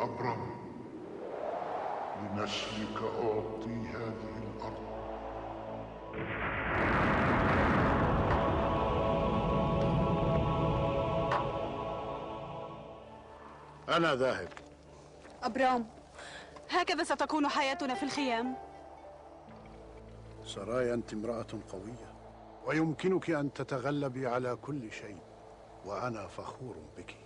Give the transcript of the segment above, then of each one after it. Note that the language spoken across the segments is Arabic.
أبرام لنسلك أعطي هذه الأرض. أنا ذاهب. أبرام هكذا ستكون حياتنا في الخيام. سرايا أنت امرأة قوية ويمكنك أن تتغلبي على كل شيء وأنا فخور بك.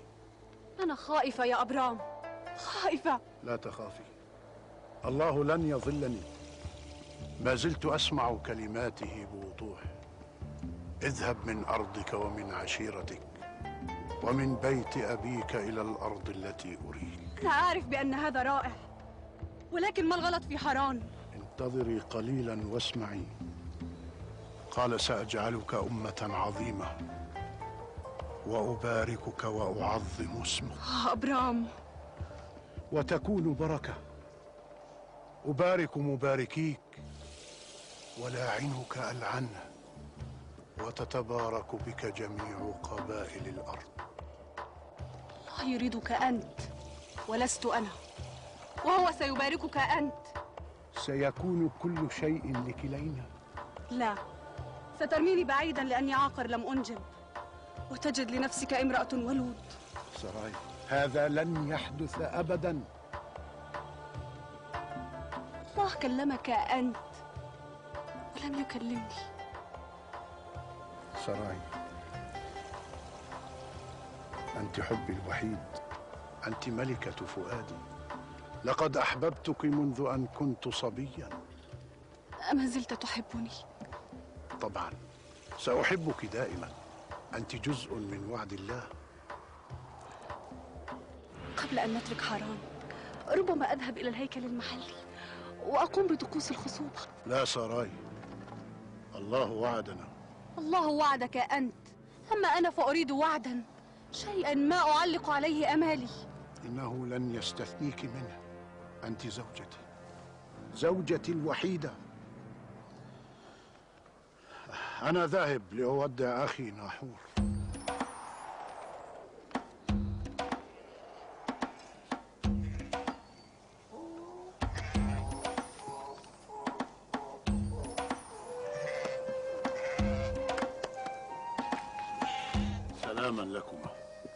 أنا خائفة يا أبرام. خائفة. لا تخافي. الله لن يضلني. ما زلت أسمع كلماته بوضوح. اذهب من أرضك ومن عشيرتك ومن بيت أبيك إلى الأرض التي أريك. أنا أعرف بأن هذا رائع ولكن ما الغلط في حران انتظري قليلا واسمعي. قال سأجعلك أمة عظيمة وأباركك وأعظم اسمك. آه أبرام. وتكون بركة. أبارك مباركيك ولاعنك ألعنه وتتبارك بك جميع قبائل الأرض. الله يريدك أنت ولست أنا وهو سيباركك أنت. سيكون كل شيء لكلينا. لا سترميني بعيدا لأني عاقر لم أنجب وتجد لنفسك امرأة ولود. سراي هذا لن يحدث أبدا. الله كلمك أنت ولم يكلمني. سراي أنت حبي الوحيد أنت ملكة فؤادي. لقد أحببتك منذ أن كنت صبيا. أما زلت تحبني. طبعا سأحبك دائما. أنت جزء من وعد الله. قبل أن نترك حران ربما أذهب إلى الهيكل المحلي وأقوم بطقوس الخصوبة. لا سراي. الله وعدنا. الله وعدك أنت. أما أنا فأريد وعدا. شيئا ما أعلق عليه أمالي. إنه لن يستثنيك منه. أنت زوجتي. زوجتي الوحيدة. أنا ذاهب لأودع أخي ناحور.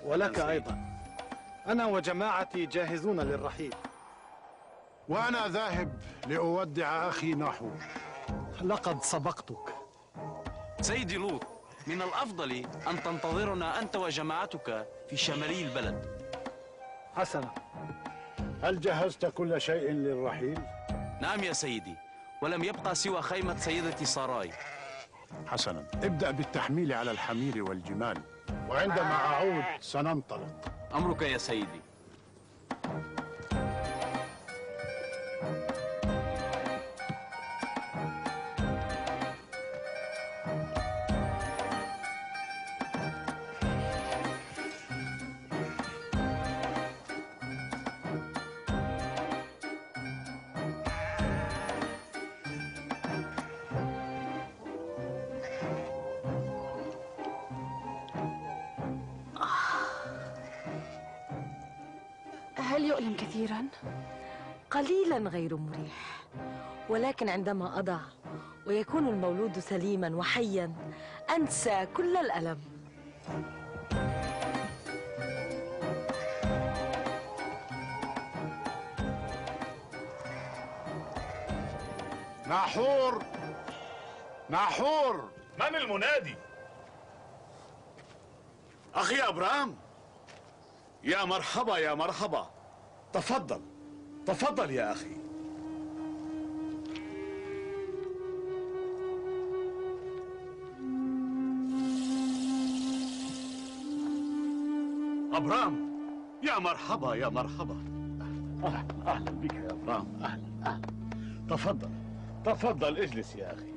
ولك أيضا. أنا وجماعتي جاهزون للرحيل. وأنا ذاهب لأودع أخي ناحور لقد سبقتك. سيدي لوط من الأفضل أن تنتظرنا أنت وجماعتك في شمالي البلد. حسنا. هل جهزت كل شيء للرحيل؟ نعم يا سيدي ولم يبقى سوى خيمة سيدتي ساراي. حسنا. ابدأ بالتحميل على الحمير والجمال. وعندما أعود سننطلق. أمرك يا سيدي. ولكن عندما أضع ويكون المولود سليما وحيا أنسى كل الألم. ناحور! ناحور! من المنادي؟ أخي أبرام! يا مرحبا يا مرحبا. تفضل تفضل يا أخي. أبرام. يا مرحبا يا مرحبا. أهلا أهلا بك يا أبرام. أهلا أهلا. تفضل تفضل اجلس يا أخي.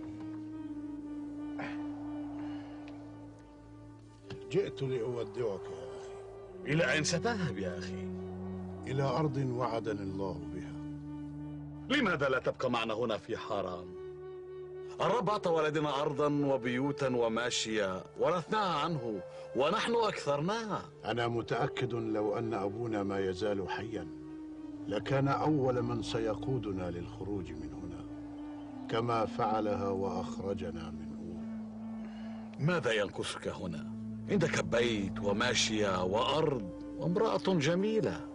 جئت لأودعك يا أخي. إلى أين ستذهب يا أخي؟ إلى أرض وعدني الله بها. لماذا لا تبقى معنا هنا في حرام؟ الرب أعطى ولدنا أرضا وبيوتا وماشية ورثناها عنه ونحن أكثرناها أنا متأكد لو أن أبونا ما يزال حيا لكان أول من سيقودنا للخروج من هنا كما فعلها وأخرجنا من أور ماذا ينقصك هنا؟ عندك بيت وماشيه وأرض وامرأة جميلة.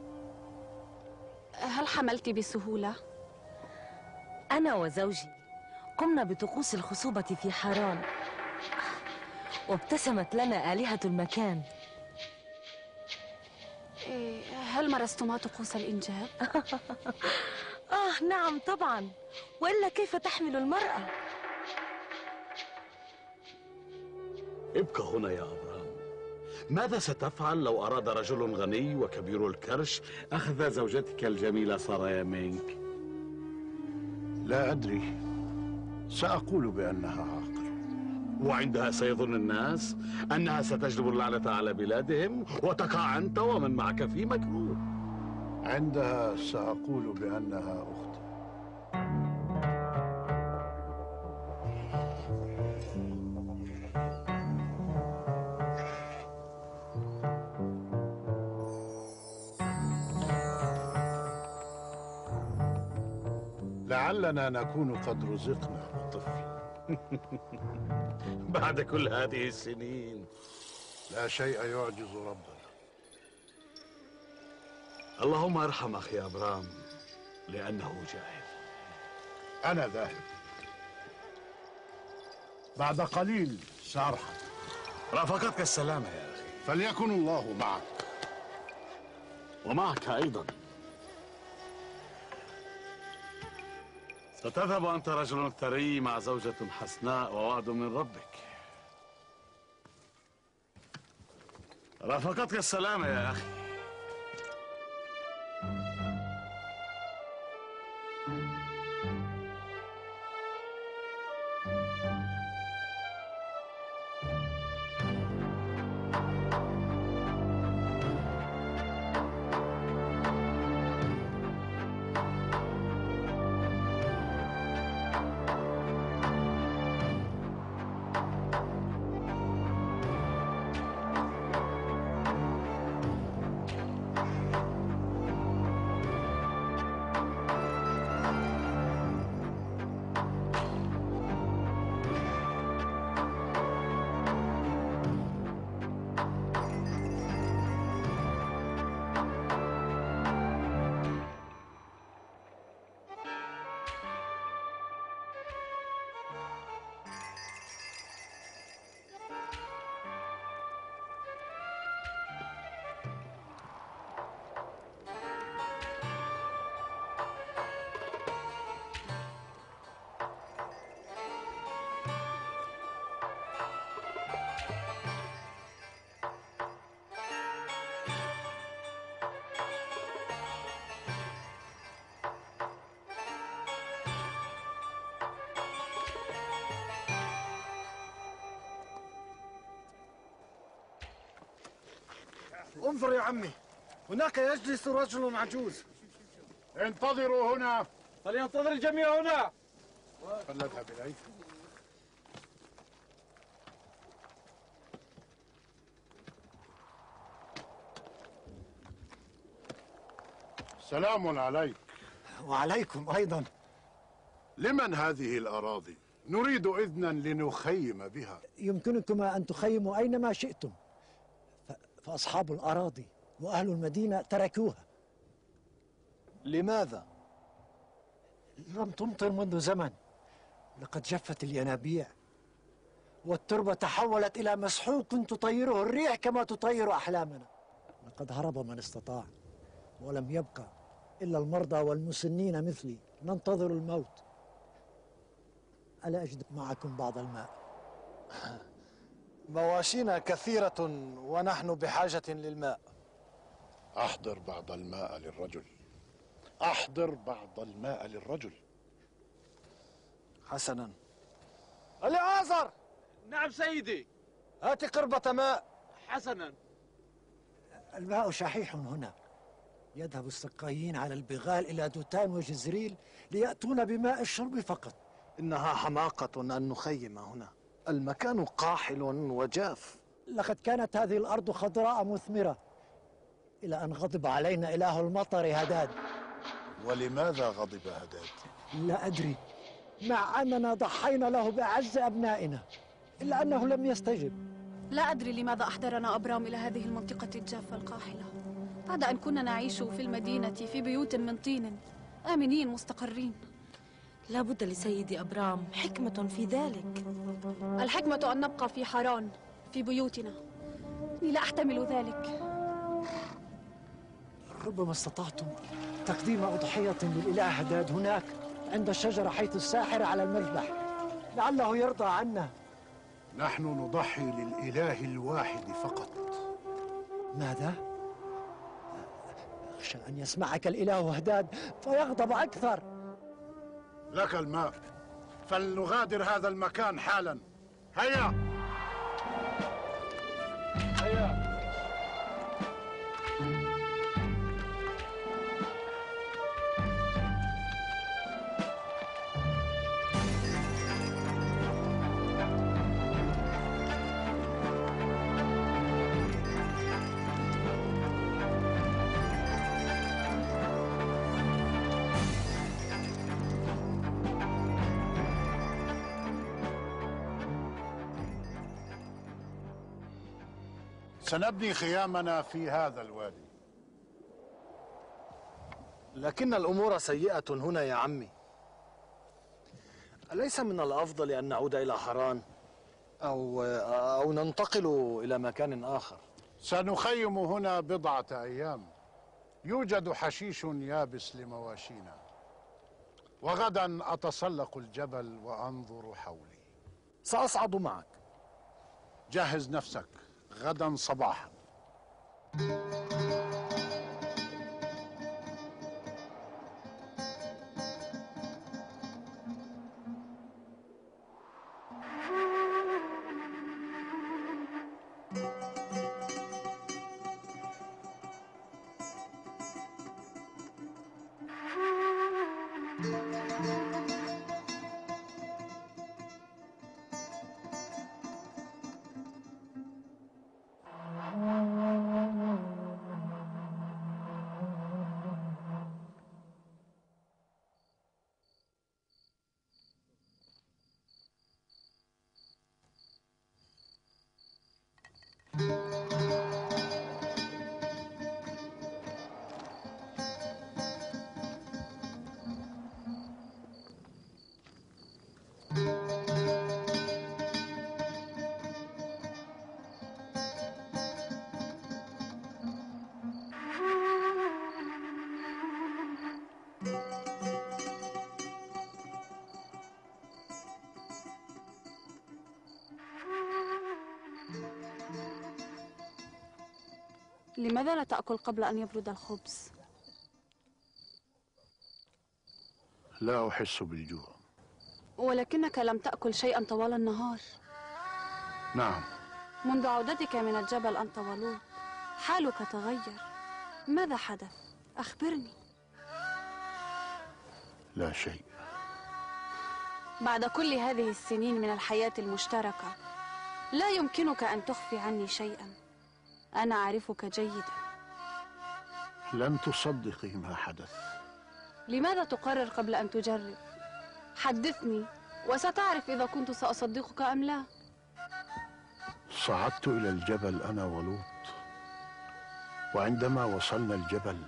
هل حملت بسهولة؟ أنا وزوجي. قمنا بطقوس الخصوبة في حران وابتسمت لنا آلهة المكان. إيه، هل مارستما طقوس الإنجاب؟ آه نعم طبعا. وإلا كيف تحمل المرأة؟ ابقى هنا يا ابرام ماذا ستفعل لو أراد رجل غني وكبير الكرش أخذ زوجتك الجميلة سرايا منك؟ لا أدري. سأقول بأنها عاقل وعندها سيظن الناس أنها ستجلب اللعنة على بلادهم وتقع أنت ومن معك في مكروه عندها سأقول بأنها أختي لعلنا نكون قد رزقنا. بعد كل هذه السنين. لا شيء يعجز ربنا. اللهم ارحم أخي أبرام لأنه جاهل. أنا ذاهب. بعد قليل سأرحل رافقتك السلامة يا أخي. فليكن الله معك. ومعك أيضا. ستذهب أنت رجل ثري مع زوجة حسناء ووعد من ربك. رافقتك السلامة يا أخي. هناك يجلس رجل عجوز. انتظروا هنا. فلينتظر الجميع هنا. فلنذهب إليه سلام عليك. وعليكم أيضا. لمن هذه الأراضي؟ نريد إذنا لنخيم بها. يمكنكما أن تخيموا أينما شئتم. فأصحاب الأراضي. وأهل المدينة تركوها. لماذا؟ لم تمطر منذ زمن. لقد جفت الينابيع والتربة تحولت إلى مسحوق تطيره الريح كما تطير أحلامنا. لقد هرب من استطاع ولم يبقى إلا المرضى والمسنين مثلي. ننتظر الموت. ألا أجد معكم بعض الماء؟ مواشينا كثيرة ونحن بحاجة للماء. أحضر بعض الماء للرجل. أحضر بعض الماء للرجل. حسنا. اليعازر نعم سيدي. هات قربة ماء. حسنا. الماء شحيح هنا. يذهب السقايين على البغال إلى دوتان وجزريل ليأتون بماء الشرب فقط. إنها حماقة أن نخيم هنا. المكان قاحل وجاف. لقد كانت هذه الأرض خضراء مثمرة. إلى أن غضب علينا إله المطر هداد. ولماذا غضب هداد؟ لا أدري. مع أننا ضحينا له بأعز أبنائنا إلا أنه لم يستجب. لا أدري لماذا أحضرنا أبرام إلى هذه المنطقة الجافة القاحلة. بعد أن كنا نعيش في المدينة في بيوت من طين. آمنين مستقرين. لا بد لسيدي أبرام حكمة في ذلك. الحكمة أن نبقى في حران في بيوتنا. إني لا أحتمل ذلك. ربما استطعتم تقديم أضحية للإله هداد هناك عند الشجرة حيث الساحر على المذبح. لعله يرضى عنا. نحن نضحي للإله الواحد فقط. ماذا؟ أخشى أن يسمعك الإله هداد فيغضب أكثر. لك الماء. فلنغادر هذا المكان حالا. هيا! هيا سنبني خيامنا في هذا الوادي. لكن الأمور سيئة هنا يا عمي. أليس من الأفضل أن نعود إلى حران؟ أو أو ننتقل إلى مكان آخر؟ سنخيم هنا بضعة أيام. يوجد حشيش يابس لمواشينا. وغدا أتسلق الجبل وأنظر حولي. سأصعد معك. جهز نفسك. غدا صباحا. لماذا لا تأكل قبل أن يبرد الخبز؟ لا أحس بالجوع. ولكنك لم تأكل شيئا طوال النهار. نعم. منذ عودتك من الجبل أنت ولوط حالك تغير. ماذا حدث؟ أخبرني. لا شيء. بعد كل هذه السنين من الحياة المشتركة لا يمكنك أن تخفي عني شيئا. أنا أعرفك جيدا. لن تصدقي ما حدث. لماذا تقرر قبل أن تجرب؟ حدثني. وستعرف إذا كنت سأصدقك أم لا. صعدت إلى الجبل أنا ولوط. وعندما وصلنا الجبل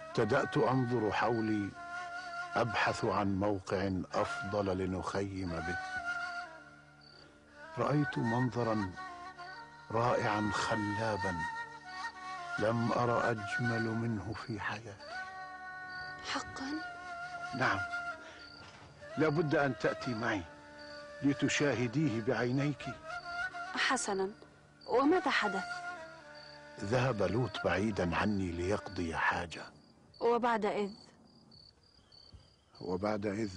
ابتدأت أنظر حولي أبحث عن موقع أفضل لنخيم به. رأيت منظرا رائعا خلابا لم أر أجمل منه في حياتي. حقا؟ نعم. لابد أن تأتي معي لتشاهديه بعينيك. حسنا. وماذا حدث؟ ذهب لوط بعيدا عني ليقضي حاجة. وبعد إذ؟ وبعد إذ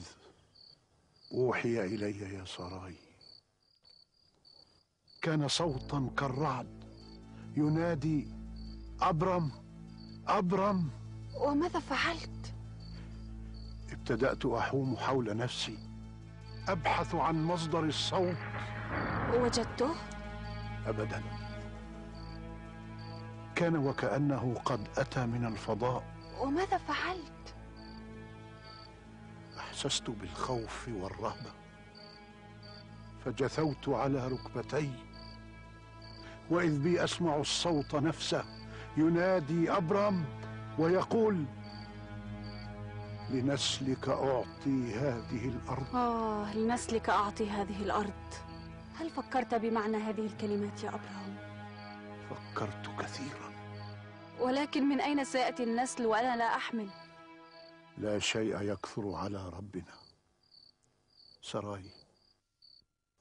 أوحي إلي يا سراي. كان صوتا كالرعد. ينادي أبرم أبرم. وماذا فعلت؟ ابتدأت أحوم حول نفسي. أبحث عن مصدر الصوت. وجدته؟ أبدا. كان وكأنه قد أتى من الفضاء. وماذا فعلت؟ أحسست بالخوف والرهبة. فجثوت على ركبتي. وإذ بي أسمع الصوت نفسه. ينادي أبرم ويقول لنسلك أعطي هذه الأرض. آه لنسلك أعطي هذه الأرض. هل فكرت بمعنى هذه الكلمات يا أبراهام؟ فكرت كثيرا. ولكن من أين سيأتي النسل وأنا لا أحمل؟ لا شيء يكثر على ربنا. سراي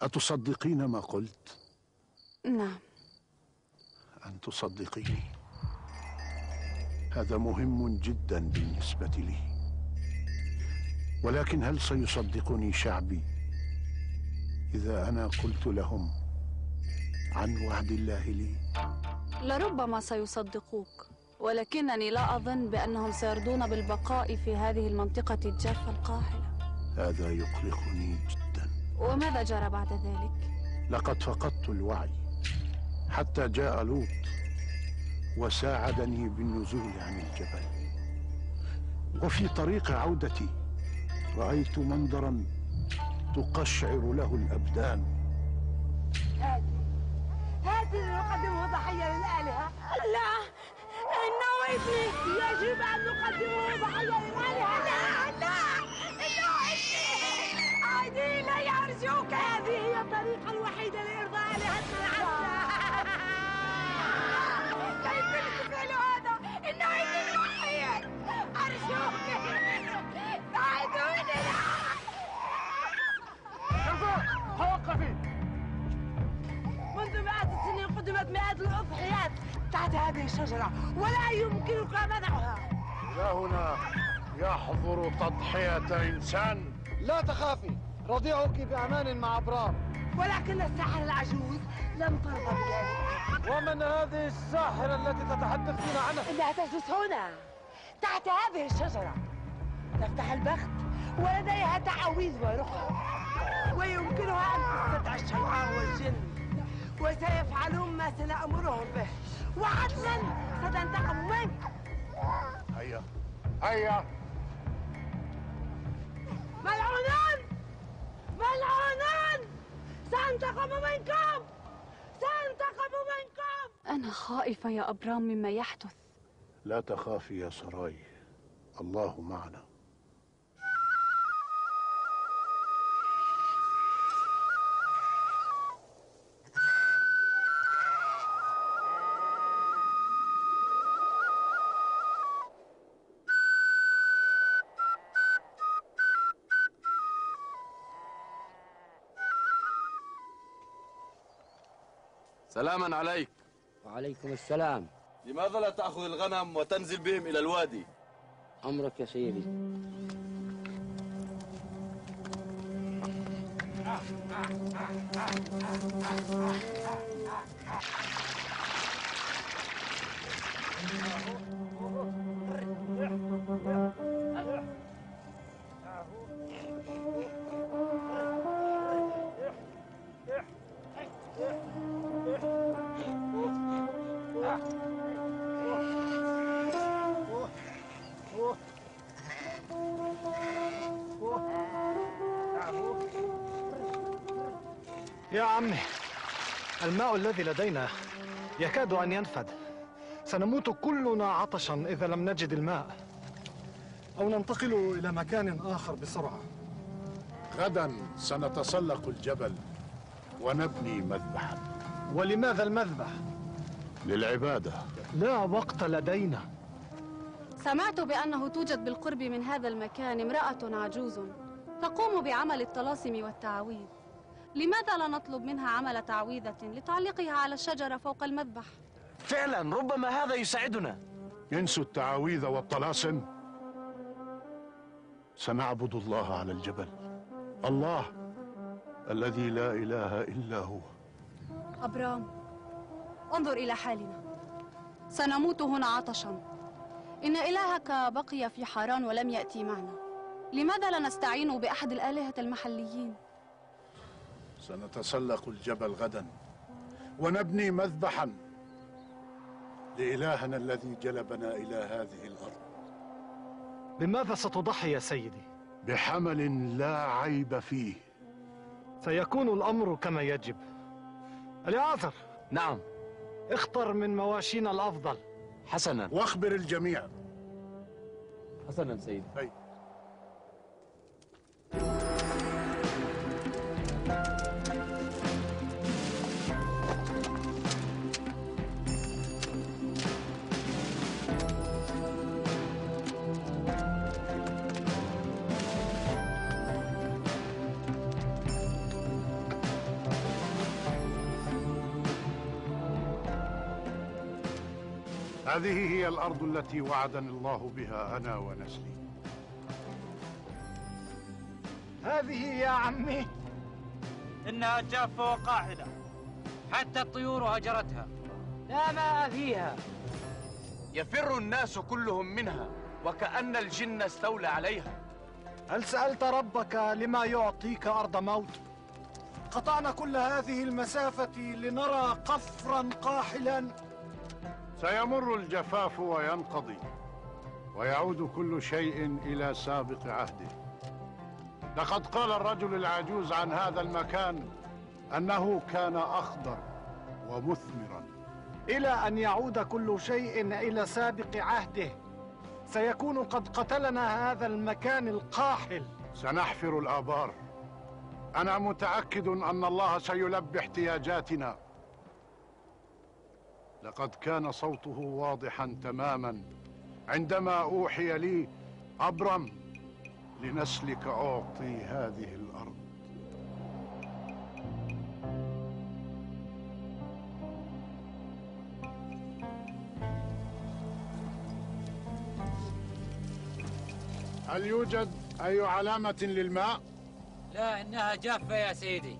أتصدقين ما قلت؟ نعم. تصدقيني. هذا مهم جدا بالنسبة لي. ولكن هل سيصدقني شعبي إذا أنا قلت لهم عن وعد الله لي؟ لربما سيصدقوك ولكنني لا أظن بأنهم سيرضون بالبقاء في هذه المنطقة الجافة القاحلة هذا يقلقني جدا. وماذا جرى بعد ذلك؟ لقد فقدت الوعي. حتى جاء لوط وساعدني بالنزول عن الجبل. وفي طريق عودتي رأيت منظرا تقشعر له الأبدان. هذه اللي نقدمه ضحية للآلهة. لا نويتني يجب أن نقدمه ضحية للآلهة. لا لا نويتني عادي لا يرجوك هذه هي الطريقة الوحيدة لإرضاء آلهتنا. العزة مئات الأضحيات تحت هذه الشجرة ولا يمكنك منعها. إلهنا يحضر تضحية إنسان. لا تخافي رضيعك بأمان مع أبرام ولكن الساحر العجوز لم ترضى بذلك. ومن هذه الساحرة التي تتحدثين عنها؟ إنها تجلس هنا تحت هذه الشجرة. تفتح البخت ولديها تعاويذ ورقى ويمكنها أن تستدعي الشيطان والجن. وسيفعلون ما سنأمرهم به. وحتما ستنتقم منك هيا. هيا. ملعونان ملعونان سأنتقم منكم! سأنتقم منكم! أنا خائفة يا أبرام مما يحدث. لا تخافي يا سراي. الله معنا. سلاما عليك. وعليكم السلام. لماذا لا تأخذ الغنم وتنزل بهم إلى الوادي؟ أمرك يا سيدي. يا عمي الماء الذي لدينا يكاد أن ينفد. سنموت كلنا عطشا إذا لم نجد الماء. أو ننتقل إلى مكان آخر بسرعة. غدا سنتسلق الجبل ونبني مذبحا. ولماذا المذبح؟ للعبادة. لا وقت لدينا. سمعت بأنه توجد بالقرب من هذا المكان امرأة عجوز تقوم بعمل الطلاسم والتعاويذ لماذا لا نطلب منها عمل تعويذة لتعليقها على الشجرة فوق المذبح؟ فعلا ربما هذا يساعدنا. ينسوا التعاويذ والطلاسم سنعبد الله على الجبل. الله الذي لا إله إلا هو. أبرام انظر إلى حالنا. سنموت هنا عطشا. إن إلهك بقي في حران ولم يأتي معنا. لماذا لا نستعين بأحد الآلهة المحليين؟ سنتسلق الجبل غدا ونبني مذبحا لإلهنا الذي جلبنا إلى هذه الأرض. بماذا ستضحي يا سيدي؟ بحمل لا عيب فيه. سيكون الأمر كما يجب. اليعازر نعم. اختر من مواشينا الأفضل. حسنا. واخبر الجميع. حسنا سيدي. أي. هذه هي الأرض التي وعدني الله بها أنا ونسلي. هذه يا عمي. إنها جافة وقاحلة حتى الطيور هجرتها. لا ماء فيها. يفر الناس كلهم منها وكأن الجن استولى عليها. هل سألت ربك لما يعطيك أرض موت؟ قطعنا كل هذه المسافة لنرى قفرا قاحلا. سيمر الجفاف وينقضي ويعود كل شيء إلى سابق عهده. لقد قال الرجل العجوز عن هذا المكان أنه كان أخضر ومثمرا. إلى أن يعود كل شيء إلى سابق عهده سيكون قد قتلنا هذا المكان القاحل. سنحفر الآبار. أنا متأكد أن الله سيلبي احتياجاتنا. لقد كان صوته واضحا تماما. عندما أوحي لي أبرم لنسلك أعطي هذه الأرض. هل يوجد أي علامة للماء؟ لا إنها جافة يا سيدي.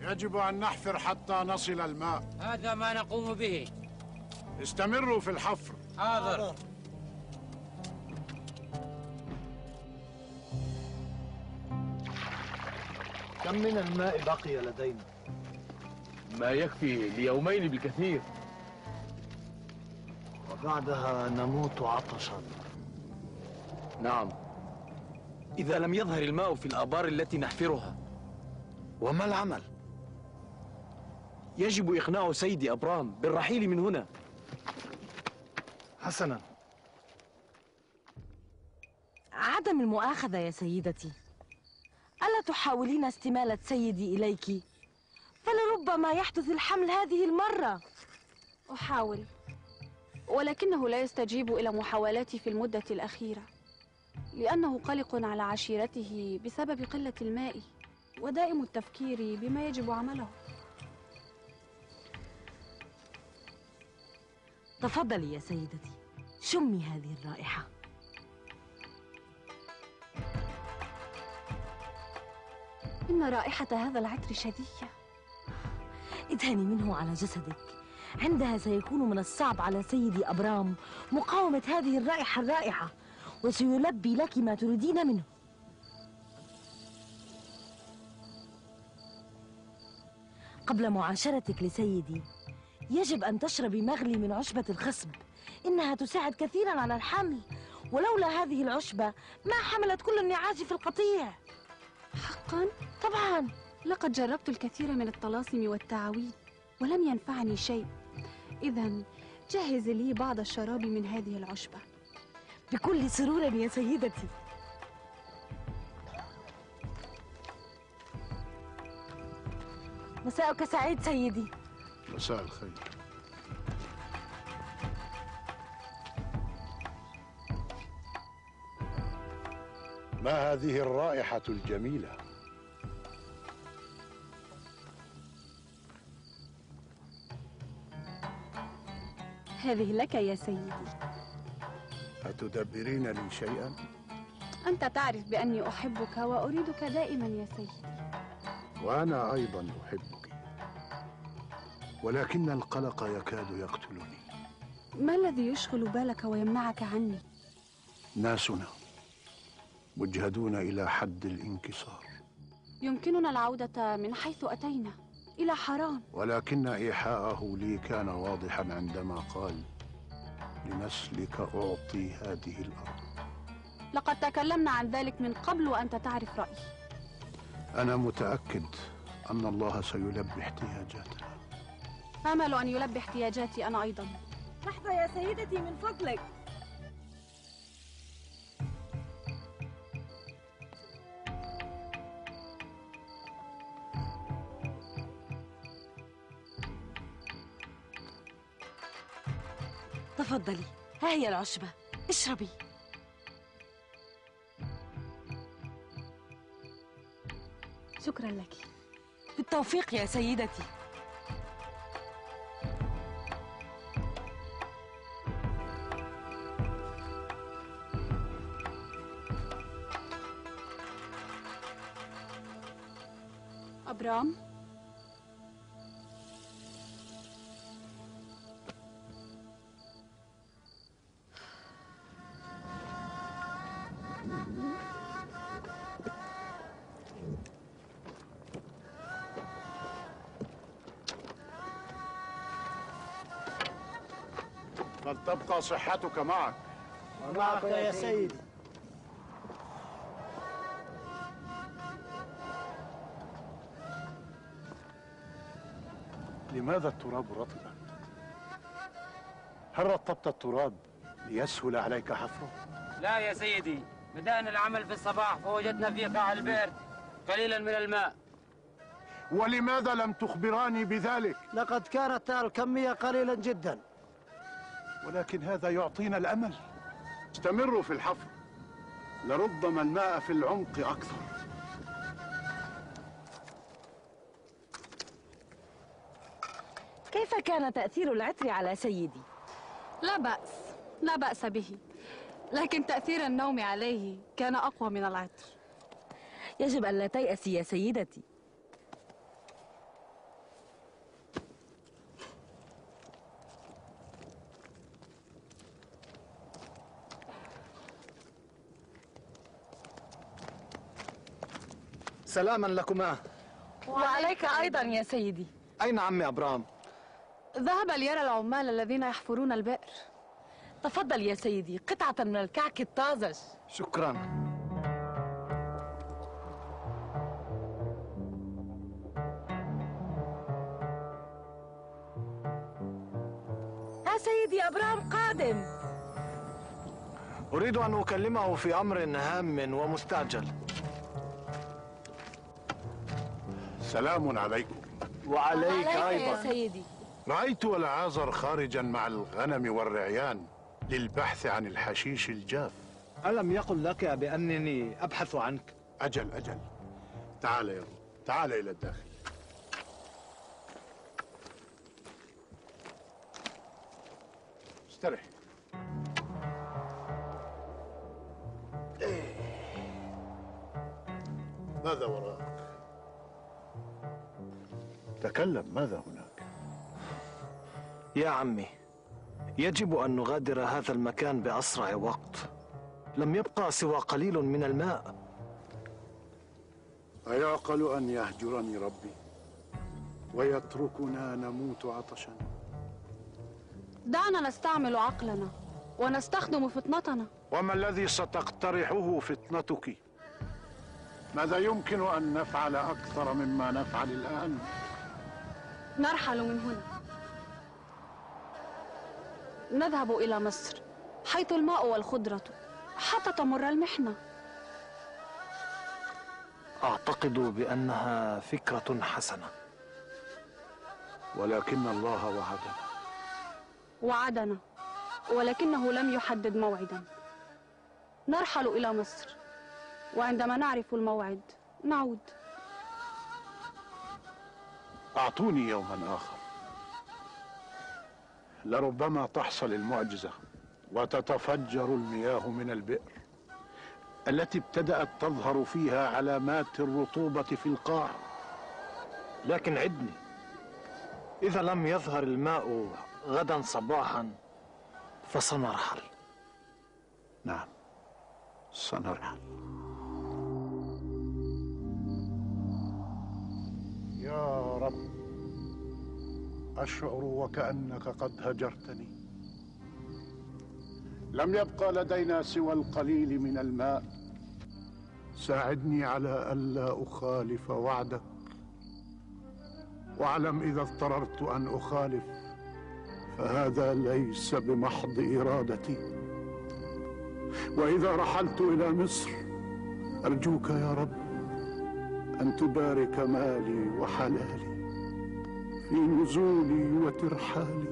يجب أن نحفر حتى نصل الماء. هذا ما نقوم به. استمروا في الحفر. حاضر. كم من الماء بقي لدينا؟ ما يكفي ليومين بالكثير. وبعدها نموت عطشا. نعم. إذا لم يظهر الماء في الآبار التي نحفرها. وما العمل؟ يجب إقناع سيدي أبرام بالرحيل من هنا. حسنا. عدم المؤاخذة يا سيدتي. ألا تحاولين استمالة سيدي إليك؟ فلربما يحدث الحمل هذه المرة. أحاول ولكنه لا يستجيب إلى محاولاتي في المدة الأخيرة لأنه قلق على عشيرته بسبب قلة الماء ودائم التفكير بما يجب عمله. تفضلي يا سيدتي. شمي هذه الرائحة. إن رائحة هذا العطر شدية ادهني منه على جسدك. عندها سيكون من الصعب على سيدي أبرام مقاومة هذه الرائحة الرائعة وسيلبي لك ما تريدين منه. قبل معاشرتك لسيدي يجب أن تشربي مغلي من عشبة الخصب إنها تساعد كثيرا على الحمل. ولولا هذه العشبة ما حملت كل النعاج في القطيع. حقا؟ طبعا. لقد جربت الكثير من الطلاسم والتعاويذ ولم ينفعني شيء. إذا جهز لي بعض الشراب من هذه العشبة. بكل سرور يا سيدتي. مساءك سعيد سيدي. مساء الخير ما هذه الرائحة الجميلة؟ هذه لك يا سيدي أتدبرين لي شيئا؟ أنت تعرف بأني أحبك وأريدك دائما يا سيدي وأنا أيضا أحبك ولكن القلق يكاد يقتلني. ما الذي يشغل بالك ويمنعك عني؟ ناسنا مجهدون إلى حد الانكسار. يمكننا العودة من حيث أتينا. إلى حرام. ولكن إيحاءه لي كان واضحا عندما قال لنسلك أعطي هذه الأرض. لقد تكلمنا عن ذلك من قبل وأنت تعرف رأيي. أنا متأكد أن الله سيلبي احتياجاتنا. آمل أن يلبي احتياجاتي أنا أيضا. لحظة يا سيدتي من فضلك. تفضلي. ها هي العشبة. اشربي. شكرا لك. بالتوفيق يا سيدتي. أبرام فلتبقى صحتك معك. ومعك يا سيدي. لماذا التراب رطبا؟ هل رطبت التراب ليسهل عليك حفره؟ لا يا سيدي بدأنا العمل في الصباح فوجدنا في قاع البئر قليلا من الماء ولماذا لم تخبراني بذلك؟ لقد كانت الكمية قليلا جدا ولكن هذا يعطينا الأمل استمروا في الحفر لربما الماء في العمق أكثر كيف كان تأثير العطر على سيدي؟ لا بأس لا بأس به. لكن تأثير النوم عليه كان أقوى من العطر. يجب أن لا تيأسي يا سيدتي. سلاما لكما. وعليك أيضا يا سيدي. أين عمي أبرام؟ ذهب ليرى العمال الذين يحفرون البئر. تفضل يا سيدي قطعة من الكعك الطازج. شكرا. ها سيدي أبرام قادم. أريد أن أكلمه في أمر هام ومستعجل. سلام عليكم. وعليك عليك يا أيضا. سيدي. رأيت العازر خارجا مع الغنم والرعيان للبحث عن الحشيش الجاف ألم يقل لك بأنني أبحث عنك؟ أجل أجل تعال يا رب تعال إلى الداخل استرح ماذا وراءك؟ تكلم ماذا هناك؟ يا عمي يجب أن نغادر هذا المكان بأسرع وقت. لم يبقى سوى قليل من الماء. أيعقل أن يهجرني ربي ويتركنا نموت عطشا. دعنا نستعمل عقلنا ونستخدم فطنتنا. وما الذي ستقترحه فتنتك ماذا يمكن أن نفعل أكثر مما نفعل الآن؟ نرحل من هنا. نذهب إلى مصر حيث الماء والخضرة حتى تمر المحنة. أعتقد بأنها فكرة حسنة. ولكن الله وعدنا. وعدنا ولكنه لم يحدد موعدا. نرحل إلى مصر وعندما نعرف الموعد نعود. أعطوني يوما آخر. لربما تحصل المعجزة وتتفجر المياه من البئر التي ابتدأت تظهر فيها علامات الرطوبة في القاع. لكن عدني إذا لم يظهر الماء غدا صباحا فسنرحل. نعم سنرحل. يا رب. أشعر وكأنك قد هجرتني. لم يبقى لدينا سوى القليل من الماء. ساعدني على ألا أخالف وعدك. واعلم إذا اضطررت أن أخالف فهذا ليس بمحض إرادتي. وإذا رحلت إلى مصر أرجوك يا رب أن تبارك مالي وحلالي. في نزولي وترحالي.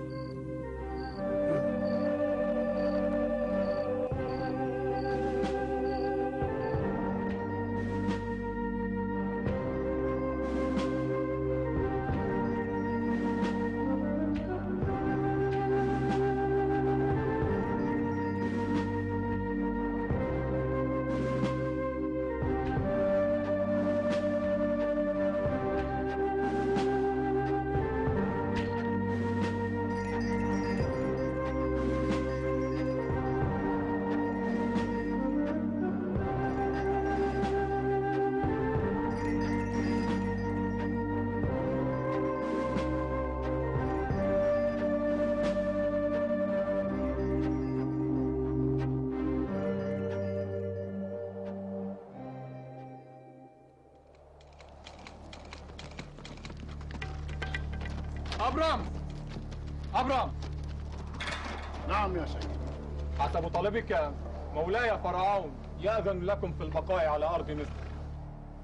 طلبك مولاي فرعون يأذن لكم في البقاء على أرض مصر.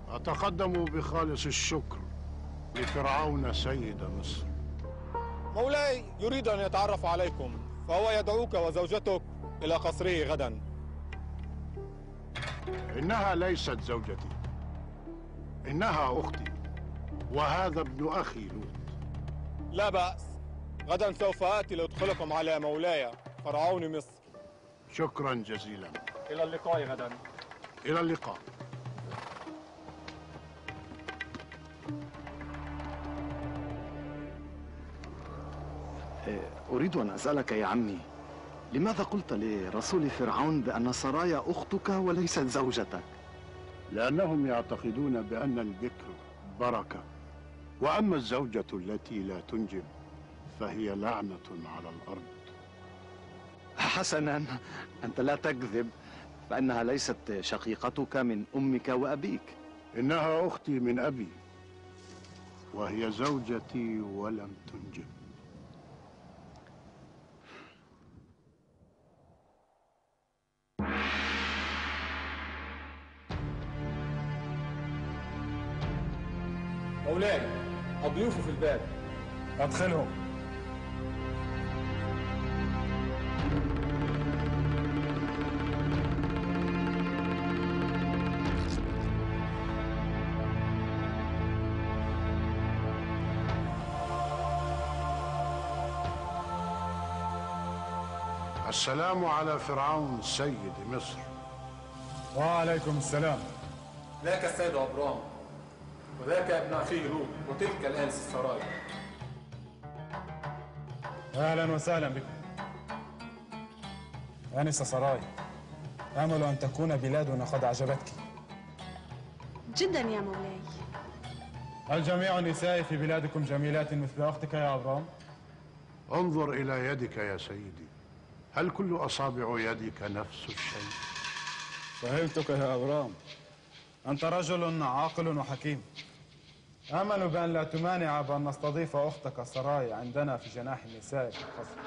أتقدم بخالص الشكر لفرعون سيد مصر. مولاي يريد أن يتعرف عليكم فهو يدعوك وزوجتك إلى قصره غدا. إنها ليست زوجتي. إنها أختي وهذا ابن أخي لوط. لا بأس. غدا سوف آتي لأدخلكم على مولاي فرعون مصر. شكرا جزيلا. إلى اللقاء غدا. إلى اللقاء. أريد أن أسألك يا عمي لماذا قلت لرسول فرعون بأن سرايا أختك وليست زوجتك؟ لأنهم يعتقدون بأن البكر بركة وأما الزوجة التي لا تنجب فهي لعنة على الأرض. حسنا أنت لا تكذب فإنها ليست شقيقتك من أمك وأبيك. إنها أختي من أبي وهي زوجتي ولم تنجب. مولاي الضيوف في الباب. أدخلهم. السلام على فرعون سيد مصر. وعليكم السلام. ذاك السيد أبرام وذاك ابن أخيه لوط وتلك الآن السراي أهلا وسهلا بكم. آنسة سراي آمل أن تكون بلادنا قد أعجبتك. جدا يا مولاي. هل جميع النساء في بلادكم جميلات مثل أختك يا أبرام؟ انظر إلى يدك يا سيدي. هل كل أصابع يدك نفس الشيء؟ فهمتك يا أبرام. أنت رجل عاقل وحكيم. آمل بأن لا تمانع بأن نستضيف أختك سراي عندنا في جناح النساء في القصر.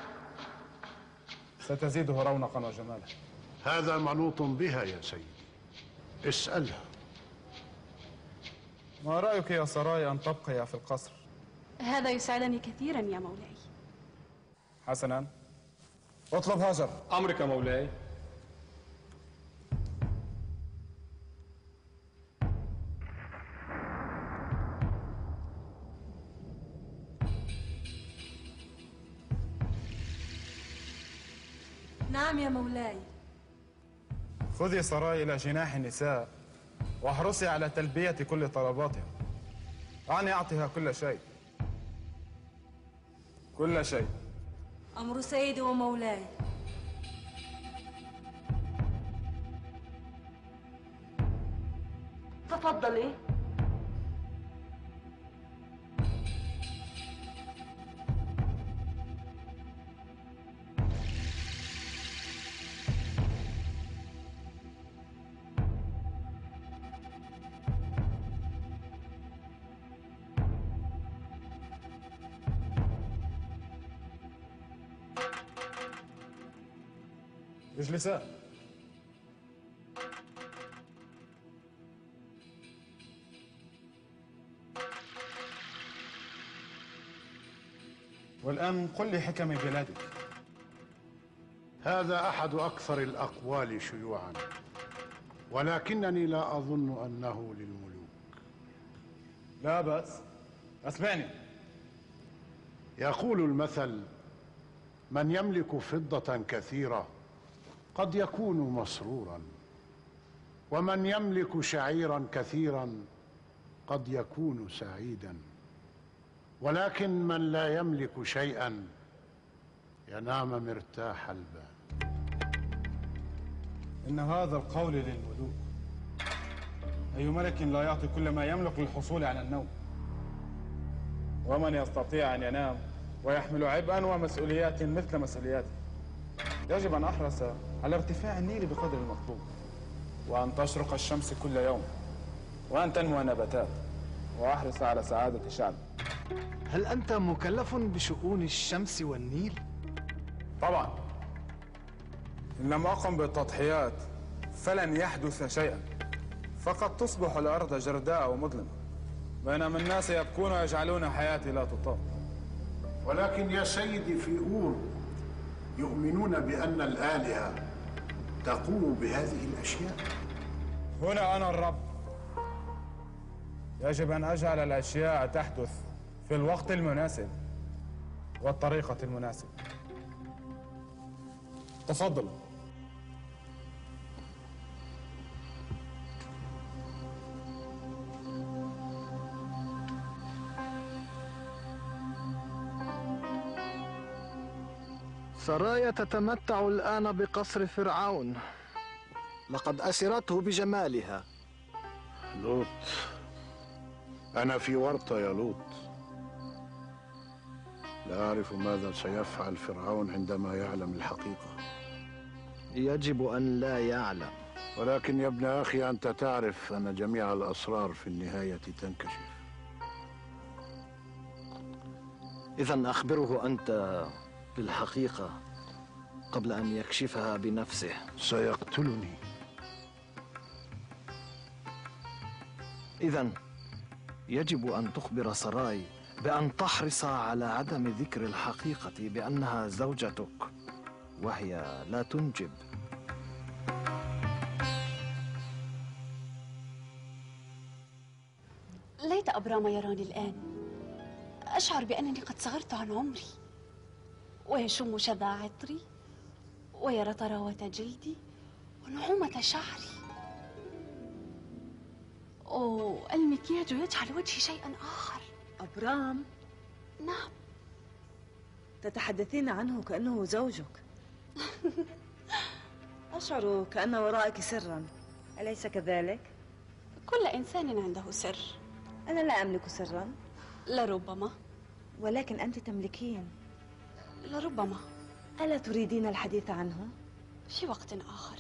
ستزيده رونقا وجمالا. هذا منوط بها يا سيدي. اسألها. ما رأيك يا سراي أن تبقي في القصر؟ هذا يسعدني كثيرا يا مولاي. حسنا. اطلب هاجر. أمرك مولاي. نعم يا مولاي. خذي سراي إلى جناح النساء واحرصي على تلبية كل طلباتها. أعني أعطها كل شيء. كل شيء. أمر سيدي ومولاي. تفضلي. اجلسا والآن قل لي حكم بلادك. هذا أحد أكثر الأقوال شيوعا ولكنني لا أظن أنه للملوك. لا بأس. أسمعني. يقول المثل من يملك فضة كثيرة قد يكون مسرورا ومن يملك شعيرا كثيرا قد يكون سعيدا. ولكن من لا يملك شيئا ينام مرتاح البال. إن هذا القول للملوك. أي ملك لا يعطي كل ما يملك للحصول على النوم. ومن يستطيع أن ينام ويحمل عبئا ومسؤوليات مثل مسؤولياته. يجب أن أحرص على ارتفاع النيل بقدر المطلوب وأن تشرق الشمس كل يوم وأن تنمو النباتات وأحرص على سعادة شعبي هل أنت مكلف بشؤون الشمس والنيل؟ طبعا. إن لم أقم بالتضحيات فلن يحدث شيئا. فقد تصبح الأرض جرداء ومظلمة بينما الناس يبكون ويجعلون حياتي لا تطاق. ولكن يا سيدي في أور يؤمنون بأن الآلهة تقوم بهذه الأشياء؟ هنا أنا الرب. يجب أن أجعل الأشياء تحدث في الوقت المناسب والطريقة المناسبة. تفضلوا سرايا تتمتع الآن بقصر فرعون. لقد أسرته بجمالها. لوط أنا في ورطة يا لوط. لا أعرف ماذا سيفعل فرعون عندما يعلم الحقيقة. يجب أن لا يعلم. ولكن يا ابن أخي أنت تعرف أن جميع الأسرار في النهاية تنكشف. إذا أخبره أنت بالحقيقة قبل أن يكشفها بنفسه. سيقتلني. إذا يجب أن تخبر سراي بأن تحرص على عدم ذكر الحقيقة بأنها زوجتك وهي لا تنجب. ليت أبرام يراني الآن. أشعر بأنني قد صغرت عن عمري. ويشم شذا عطري ويرى طراوة جلدي ونعومة شعري. أوه المكياج يجعل وجهي شيئا آخر. أبرام. نعم. تتحدثين عنه كأنه زوجك. أشعر كأن ورائك سرا. أليس كذلك؟ كل إنسان عنده سر. أنا لا أملك سرا. لربما. ولكن أنت تملكين. لربما. ألا تريدين الحديث عنه؟ في وقت آخر.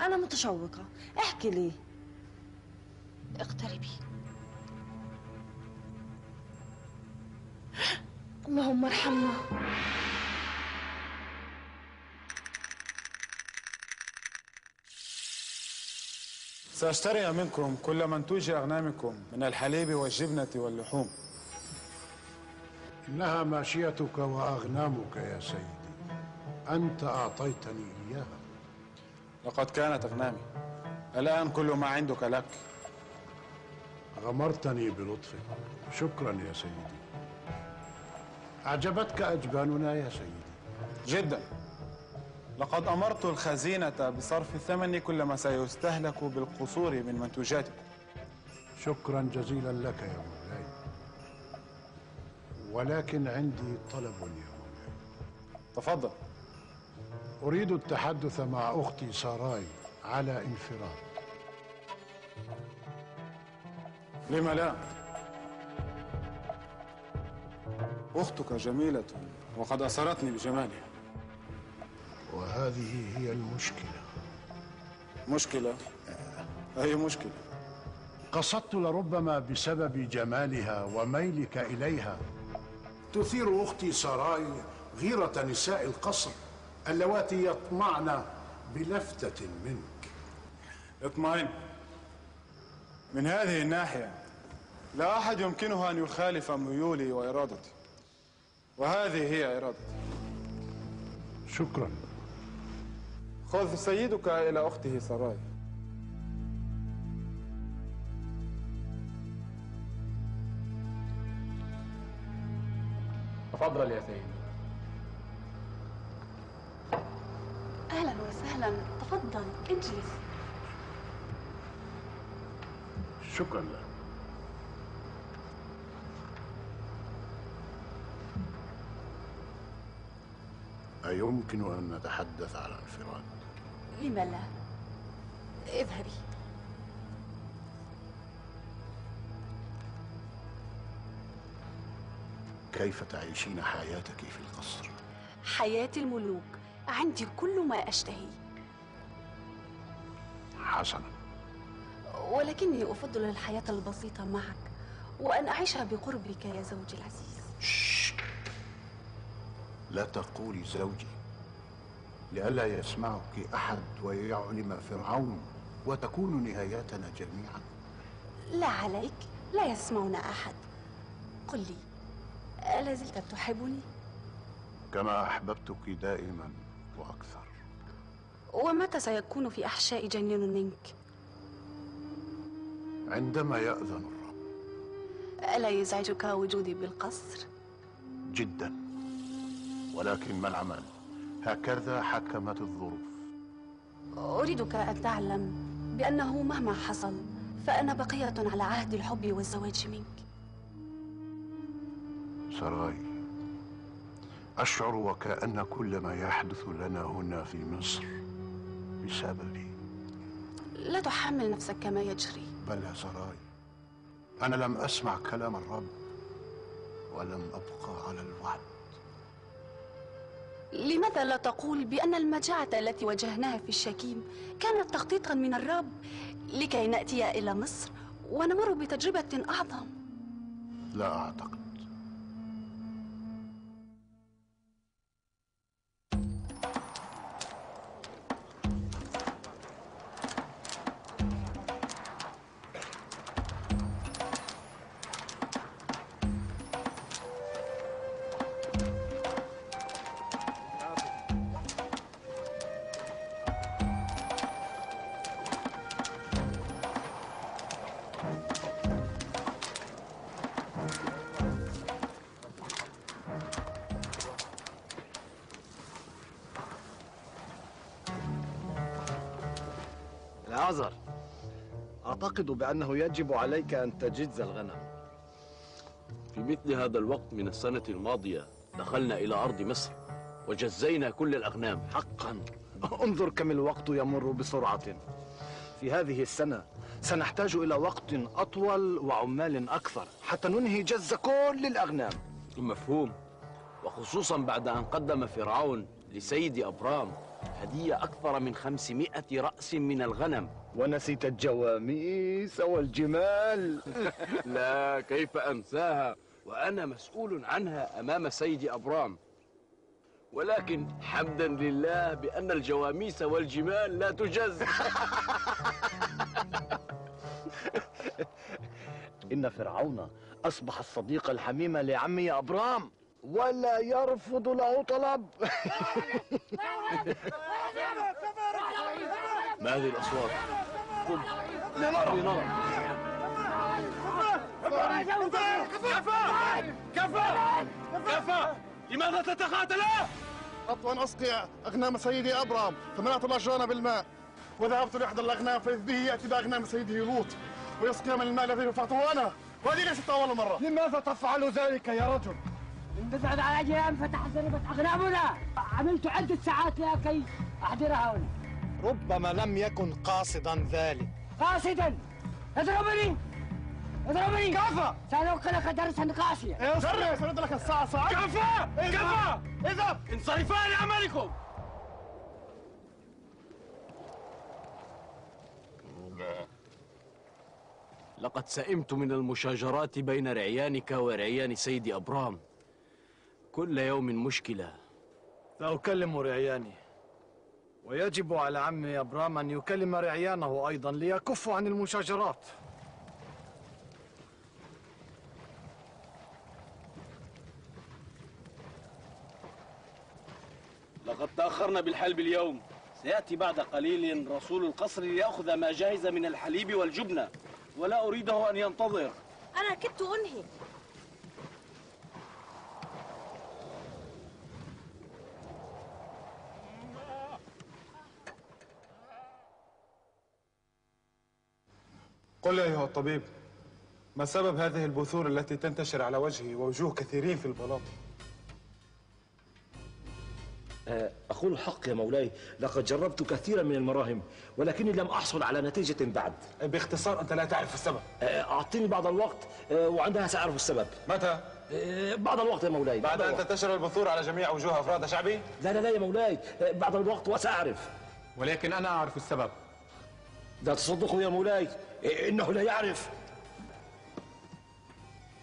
أنا متشوقة. احكي لي. اقتربي. اللهم ارحمنا. سأشتري منكم كل منتوج أغنامكم من الحليب والجبنة واللحوم. إنها ماشيتك وأغنامك يا سيدي. أنت أعطيتني إياها. لقد كانت أغنامي. الآن كل ما عندك لك. غمرتني بلطفك. شكرا يا سيدي. أعجبتك أجباننا يا سيدي. جدا. لقد أمرت الخزينة بصرف ثمن كل ما سيستهلك بالقصور من منتوجاتكم شكرا جزيلا لك يا مولاي ولكن عندي طلب يا مولاي تفضل. أريد التحدث مع أختي ساراي على انفراد. لم لا؟ أختك جميلة وقد أسرتني بجمالها. وهذه هي المشكلة. مشكلة؟ أي مشكلة؟ قصدت لربما بسبب جمالها وميلك إليها. تثير أختي ساراي غيرة نساء القصر اللواتي يطمعن بلفتة منك. اطمئن. من هذه الناحية لا أحد يمكنه أن يخالف ميولي وإرادتي وهذه هي إرادتي. شكرا. خذ سيدك إلى أخته سراي. تفضل يا سيدي. أهلا وسهلا. تفضل اجلس. شكرا. لك أيمكن أن نتحدث على انفراد؟ لم لا؟ اذهبي. كيف تعيشين حياتك في القصر؟ حياة الملوك. عندي كل ما أشتهي. حسنا ولكني أفضل الحياة البسيطة معك وأن أعيشها بقربك يا زوجي العزيز. لا تقولي زوجي لئلا يسمعك أحد ويعلم فرعون وتكون نهايتنا جميعا. لا عليك لا يسمعنا أحد. قل لي ألا زلت تحبني؟ كما أحببتك دائما وأكثر ومتى سيكون في أحشائي جنين منك؟ عندما يأذن الرب ألا يزعجك وجودي بالقصر؟ جدا ولكن ما العمل هكذا حكمت الظروف أريدك أن تعلم بأنه مهما حصل فأنا بقية على عهد الحب والزواج منك سراي أشعر وكأن كل ما يحدث لنا هنا في مصر بسببي. لا تحمل نفسك كما يجري. بل يا سراي أنا لم أسمع كلام الرب ولم أبقى على الوعد. لماذا لا تقول بأن المجاعة التي واجهناها في الشكيم كانت تخطيطا من الرب لكي نأتي إلى مصر ونمر بتجربة أعظم؟ لا أعتقد. أعتقد بأنه يجب عليك أن تجز الغنم. في مثل هذا الوقت من السنة الماضية دخلنا إلى أرض مصر وجزينا كل الأغنام حقا. انظر كم الوقت يمر بسرعة. في هذه السنة سنحتاج إلى وقت أطول وعمال أكثر حتى ننهي جز كل الأغنام. مفهوم. وخصوصا بعد أن قدم فرعون لسيد أبرام. هدية أكثر من خمسمائة رأس من الغنم. ونسيت الجواميس والجمال. لا كيف أنساها؟ وأنا مسؤول عنها أمام سيد أبرام. ولكن حمدا لله بأن الجواميس والجمال لا تجز. إن فرعون أصبح الصديق الحميم لعمي أبرام. ولا يرفض له طلب ما هذه الأصوات؟ قم لنرى لنرى كفى كفى كفى لماذا تتقاتلا؟ أن أسقي أغنام سيدي أبرام فملأت الأشجار بالماء وذهبت لإحدى الأغنام فإذ به يأتي بأغنام سيده لوط ويسقي من الماء الذي رفعته أنا وهذه ليست أول مرة لماذا تفعل ذلك يا رجل؟ انبثقت على أيام فتحت ضربت أغنامنا. عملت عدة ساعات لكي أحضرها هنا ربما لم يكن قاصدا ذلك. قاصدا. اضربني. اضربني. كفى. سأنقلك درسا قاسيا. سري سرد لك الساعة ساعة. كفى! كفى! اذهب انصرفا لعملكم لقد سئمت من المشاجرات بين رعيانك ورعيان سيد أبرام. كل يوم مشكلة. سأكلم رعياني. ويجب على عمي أبرام أن يكلم رعيانه أيضا ليكفوا عن المشاجرات. لقد تأخرنا بالحلب اليوم. سيأتي بعد قليل رسول القصر ليأخذ ما جهز من الحليب والجبنة. ولا أريده أن ينتظر. أنا كدت أنهي. قل لي أيها الطبيب ما سبب هذه البثور التي تنتشر على وجهي ووجوه كثيرين في البلاط آه، أقول الحق يا مولاي لقد جربت كثيرا من المراهم ولكني لم أحصل على نتيجة بعد باختصار أنت لا تعرف السبب آه، أعطيني بعض الوقت آه، وعندها سأعرف السبب متى؟ بعد الوقت يا مولاي بعد أن الوقت. تنتشر البثور على جميع وجوه أفراد شعبي؟ لا لا لا يا مولاي بعد الوقت وسأعرف ولكن أنا أعرف السبب لا تصدقوا يا مولاي إنه لا يعرف.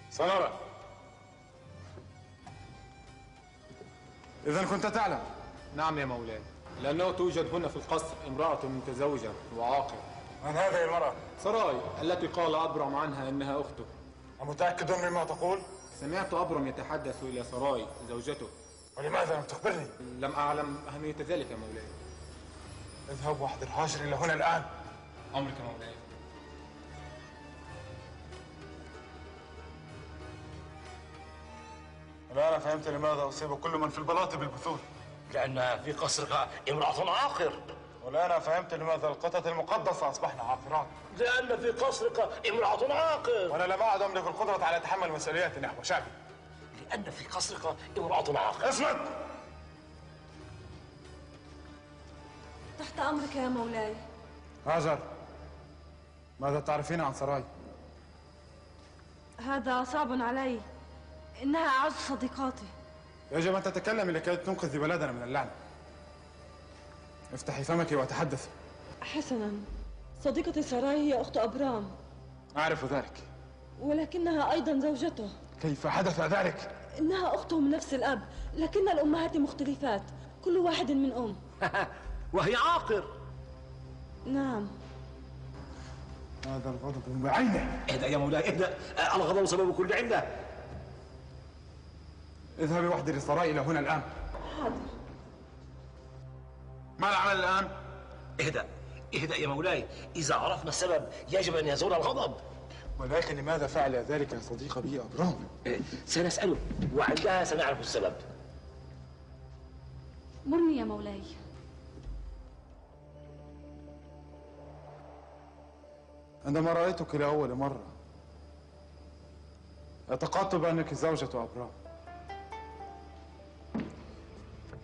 سنرى إذا كنت تعلم. نعم يا مولاي. لأنه توجد هنا في القصر امرأة متزوجة وعاقر من هذه المرأة؟ سراي التي قال أبرم عنها إنها أخته. أمتأكد مما تقول؟ سمعت أبرم يتحدث إلى سراي زوجته. ولماذا لم تخبرني؟ لم أعلم أهمية ذلك يا مولاي. اذهب واحضر هاجر إلى هنا الآن. أمرك يا الآن فهمت لماذا أصيب كل من في البلاط بالبثور لأن في قصرك امرأة عاقر. والآن فهمت لماذا القطط المقدسة أصبحن عاقرات. لأن في قصرك امرأة عاقر. وأنا لم أعد أملك القدرة على تحمل مسؤولياتي نحو شعبي. لأن في قصرك امرأة عاقر. اصمت تحت أمرك يا مولاي. هاجر ماذا تعرفين عن سراي؟ هذا صعب علي. إنها أعز صديقاتي. يجب أن تتكلمي لكي تنقذي بلدنا من اللعنة. افتحي فمك وتحدثي حسنا. صديقتي سراي هي أخت أبرام. أعرف ذلك. ولكنها أيضا زوجته. كيف حدث ذلك؟ إنها أخته من نفس الأب لكن الأمهات مختلفات. كل واحد من أم. وهي عاقر. نعم. هذا الغضب بعينه. اهدأ يا مولاي اهدأ. الغضب سبب كل علة. اذهبي واحضري إلى هنا الآن. حاضر. ما العمل الآن؟ اهدأ. اهدأ يا مولاي. إذا عرفنا السبب يجب أن يزول الغضب. ولكن لماذا فعل ذلك يا صديق بي أبرام؟ آه، سنسأله وعندها سنعرف السبب. مرني يا مولاي. عندما رأيتك لأول مرة اعتقدت بأنك زوجة أبرام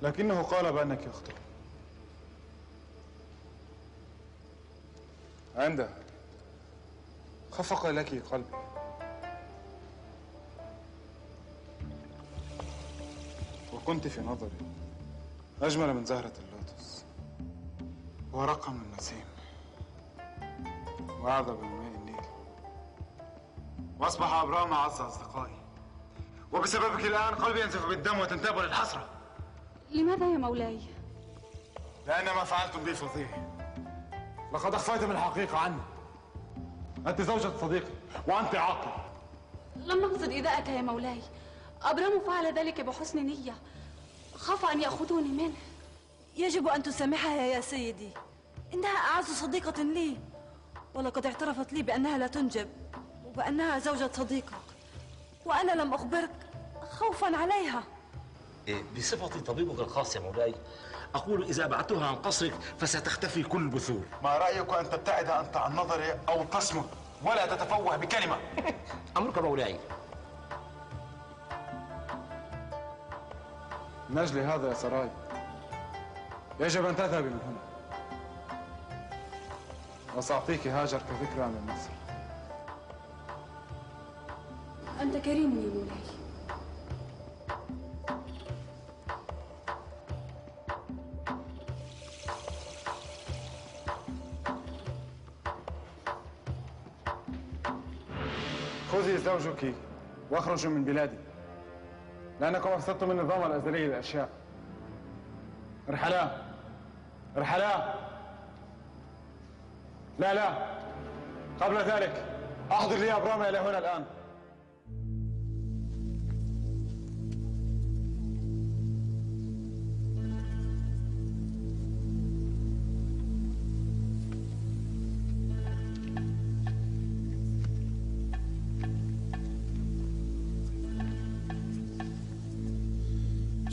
لكنه قال بأنك أخته عندها. خفق لك قلبي. وكنت في نظري أجمل من زهرة اللوتس. ورقة من النسيم وأعذب من ماء النيل. وأصبح أبرام أعز أصدقائي. وبسببك الآن قلبي ينزف بالدم وتنتاب للحسرة. لماذا يا مولاي؟ لأن ما فعلتم بي فظيع لقد أخفيتم الحقيقة عني أنت زوجة صديقي وأنت عاقل. لم نقصد إيذاءك يا مولاي. أبرام فعل ذلك بحسن نية. خاف أن يأخذوني منه. يجب أن تسامحها يا سيدي. إنها أعز صديقة لي. ولقد اعترفت لي بأنها لا تنجب وبأنها زوجة صديقك. وأنا لم أخبرك خوفا عليها. بصفتي طبيبك الخاص يا مولاي أقول إذا بعدتها عن قصرك فستختفي كل البثور ما رأيك أن تبتعد أنت عن نظري أو تصمت ولا تتفوه بكلمة؟ أمرك مولاي. من أجل هذا يا سراي؟ يجب أن تذهبي من هنا. وسأعطيك هاجر كذكرى من مصر. أنت كريم يا مولاي. خذي زوجك واخرجوا من بلادي. لأنكم أفسدتم النظام الأزلي للأشياء. ارحلا ارحلا لا لا. قبل ذلك أحضر لي ابرام إلى هنا الآن.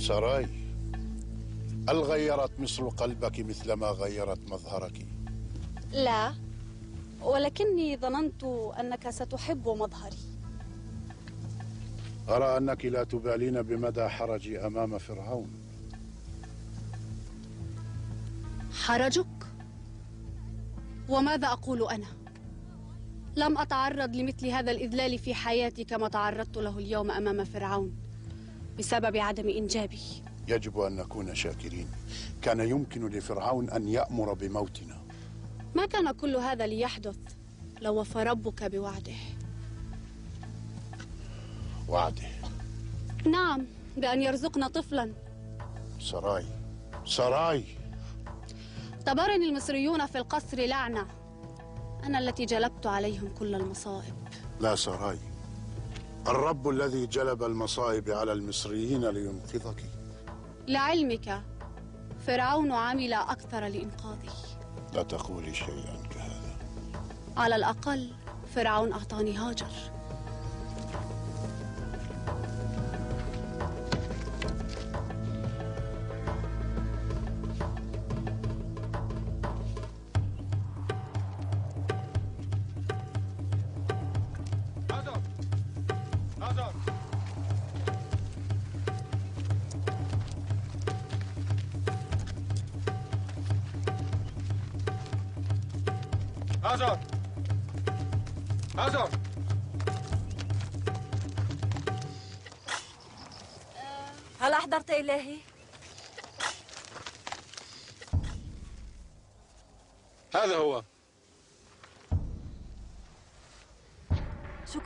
سراي. هل غيرت مصر قلبك مثلما غيرت مظهرك؟ لا ولكني ظننت أنك ستحب مظهري. أرى أنك لا تبالين بمدى حرجي أمام فرعون. حرجك؟ وماذا أقول أنا؟ لم أتعرض لمثل هذا الإذلال في حياتي كما تعرضت له اليوم أمام فرعون. بسبب عدم إنجابي. يجب أن نكون شاكرين. كان يمكن لفرعون أن يأمر بموتنا. ما كان كل هذا ليحدث لو وفى ربك بوعده؟ وعده. نعم بأن يرزقنا طفلا. سراي. سراي. اعتبرني المصريون في القصر لعنة. أنا التي جلبت عليهم كل المصائب. لا سراي. الرب الذي جلب المصائب على المصريين لينقذك. لعلمك فرعون عمل أكثر لإنقاذي لا تقولي شيئا كهذا. على الأقل فرعون أعطاني هاجر هاجر.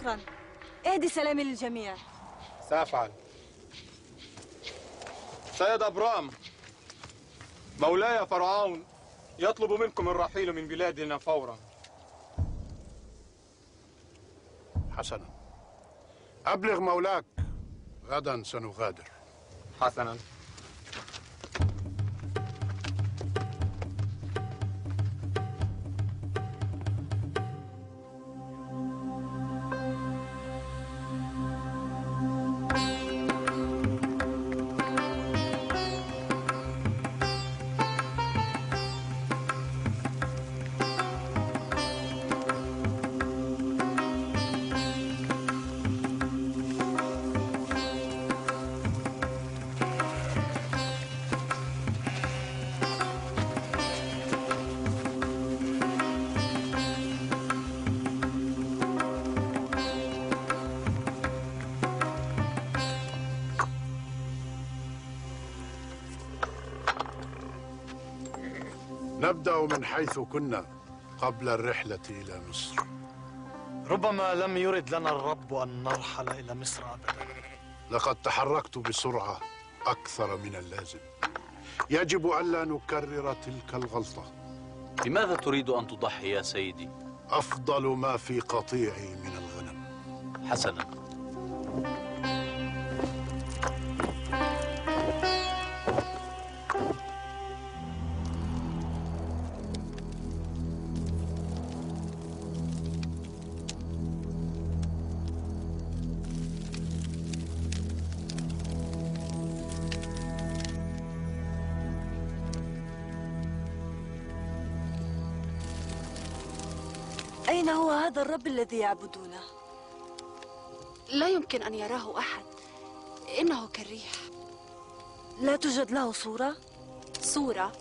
شكرا. اهدي سلامي للجميع. سأفعل. سيد أبرام مولاي فرعون يطلب منكم الرحيل من بلادنا فورا. حسنا. أبلغ مولاك. غدا سنغادر. حسنا. نبدأ من حيث كنا قبل الرحلة إلى مصر. ربما لم يرد لنا الرب أن نرحل إلى مصر أبدا. لقد تحركت بسرعة أكثر من اللازم. يجب ألا نكرر تلك الغلطة. لماذا تريد أن تضحي يا سيدي؟ أفضل ما في قطيعي من الغنم. حسنا. هذا الرب الذي يعبدونه؟ لا يمكن أن يراه أحد إنه كالريح لا توجد له صورة؟ صورة؟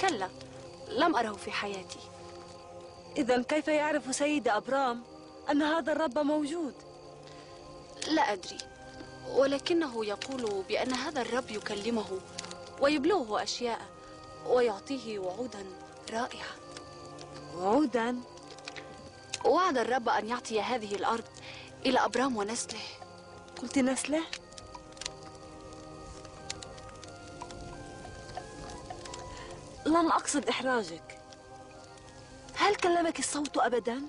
كلا لم أره في حياتي إذا كيف يعرف سيد أبرام أن هذا الرب موجود؟ لا أدري ولكنه يقول بأن هذا الرب يكلمه ويبلغه أشياء ويعطيه وعودا رائعة وعودا؟ وعد الرب أن يعطي هذه الأرض إلى أبرام ونسله. قلت نسله؟ لم أقصد إحراجك. هل كلمك الصوت أبدا؟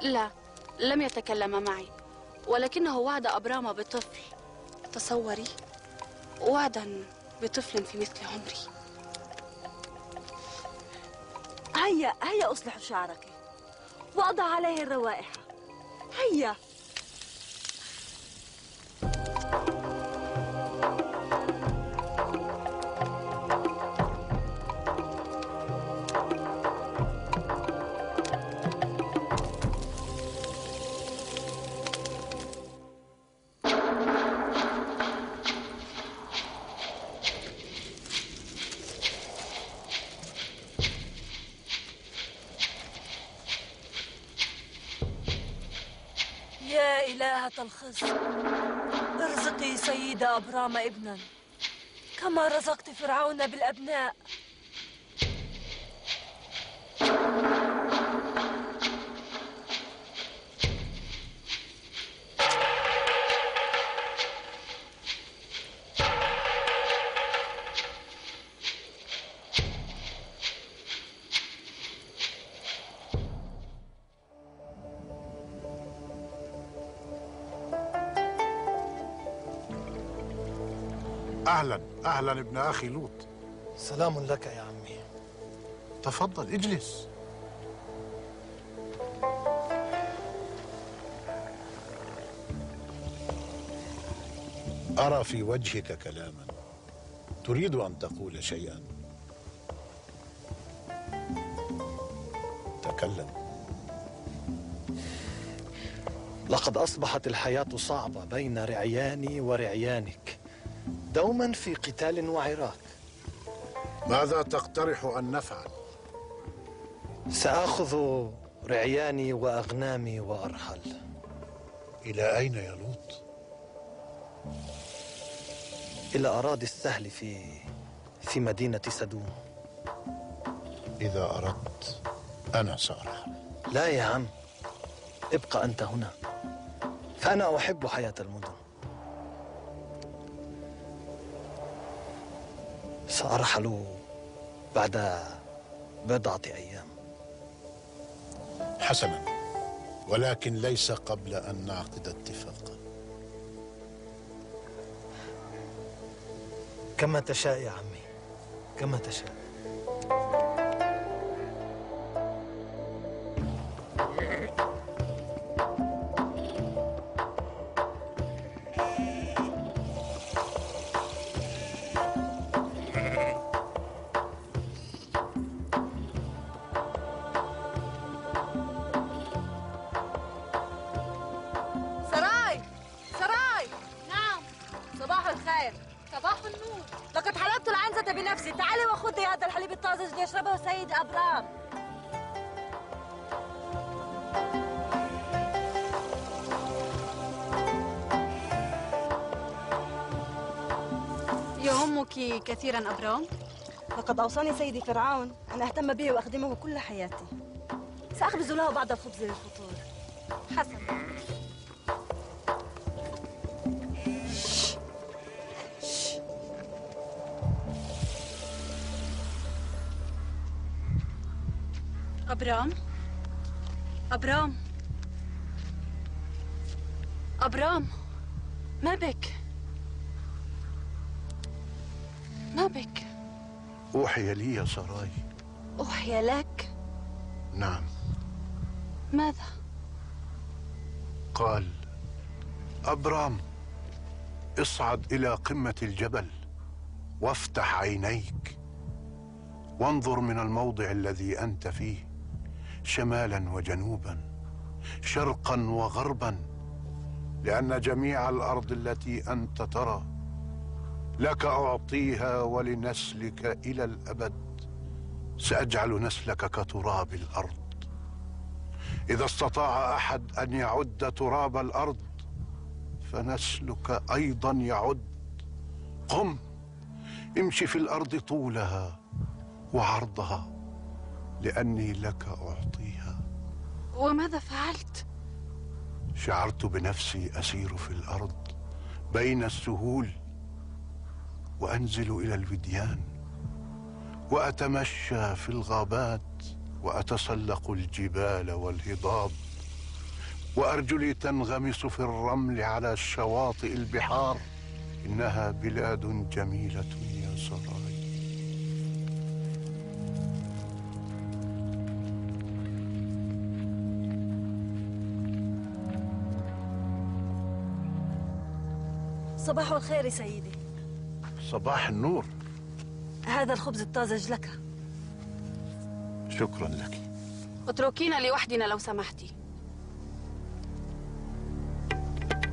لا لم يتكلم معي ولكنه وعد أبرام بطفل. تصوري وعدا بطفل في مثل عمري. هيا هيا أصلح شعرك. وأضع عليه الروائح. هيا. ارزقي سيد أبرام ابنا كما رزقت فرعون بالأبناء. أهلا ابن أخي لوط. سلام لك يا عمي. تفضل اجلس. أرى في وجهك كلاما. تريد أن تقول شيئا؟ تكلم. لقد أصبحت الحياة صعبة بين رعياني ورعيانك. دوما في قتال وعراك. ماذا تقترح أن نفعل؟ سآخذ رعياني وأغنامي وأرحل. إلى أين يا لوط؟ إلى أراضي السهل في في مدينة سدوم. إذا أردت أنا سأرحل. لا يا عم ابقى أنت هنا. فأنا أحب حياة المدن. سأرحل بعد بضعة أيام. حسنا ولكن ليس قبل أن نعقد اتفاقا. كما تشاء يا عمي كما تشاء. الحليب الطازج ليشربه سيد أبرام. يهمك كثيرا أبرام؟ لقد أوصاني سيدي فرعون أن أهتم به وأخدمه كل حياتي. سأخبز له بعض الخبز للفطور. حسنا. أبرام؟ أبرام. أبرام ما بك؟ ما بك؟ أوحي لي يا سراي. أوحي لك؟ نعم. ماذا؟ قال أبرام اصعد إلى قمة الجبل وافتح عينيك وانظر من الموضع الذي أنت فيه. شمالا وجنوبا شرقا وغربا لأن جميع الأرض التي أنت ترى لك أعطيها ولنسلك إلى الأبد. سأجعل نسلك كتراب الأرض. إذا استطاع أحد أن يعد تراب الأرض فنسلك أيضا يعد. قم امشي في الأرض طولها وعرضها. لأني لك أعطيها وماذا فعلت؟ شعرت بنفسي أسير في الأرض بين السهول وأنزل إلى الوديان وأتمشى في الغابات وأتسلق الجبال والهضاب وارجلي تنغمس في الرمل على شواطئ البحار إنها بلاد جميلة يا سراي صباح الخير سيدي. صباح النور. هذا الخبز الطازج لك. شكرا لك. اتركينا لوحدنا لو سمحتي.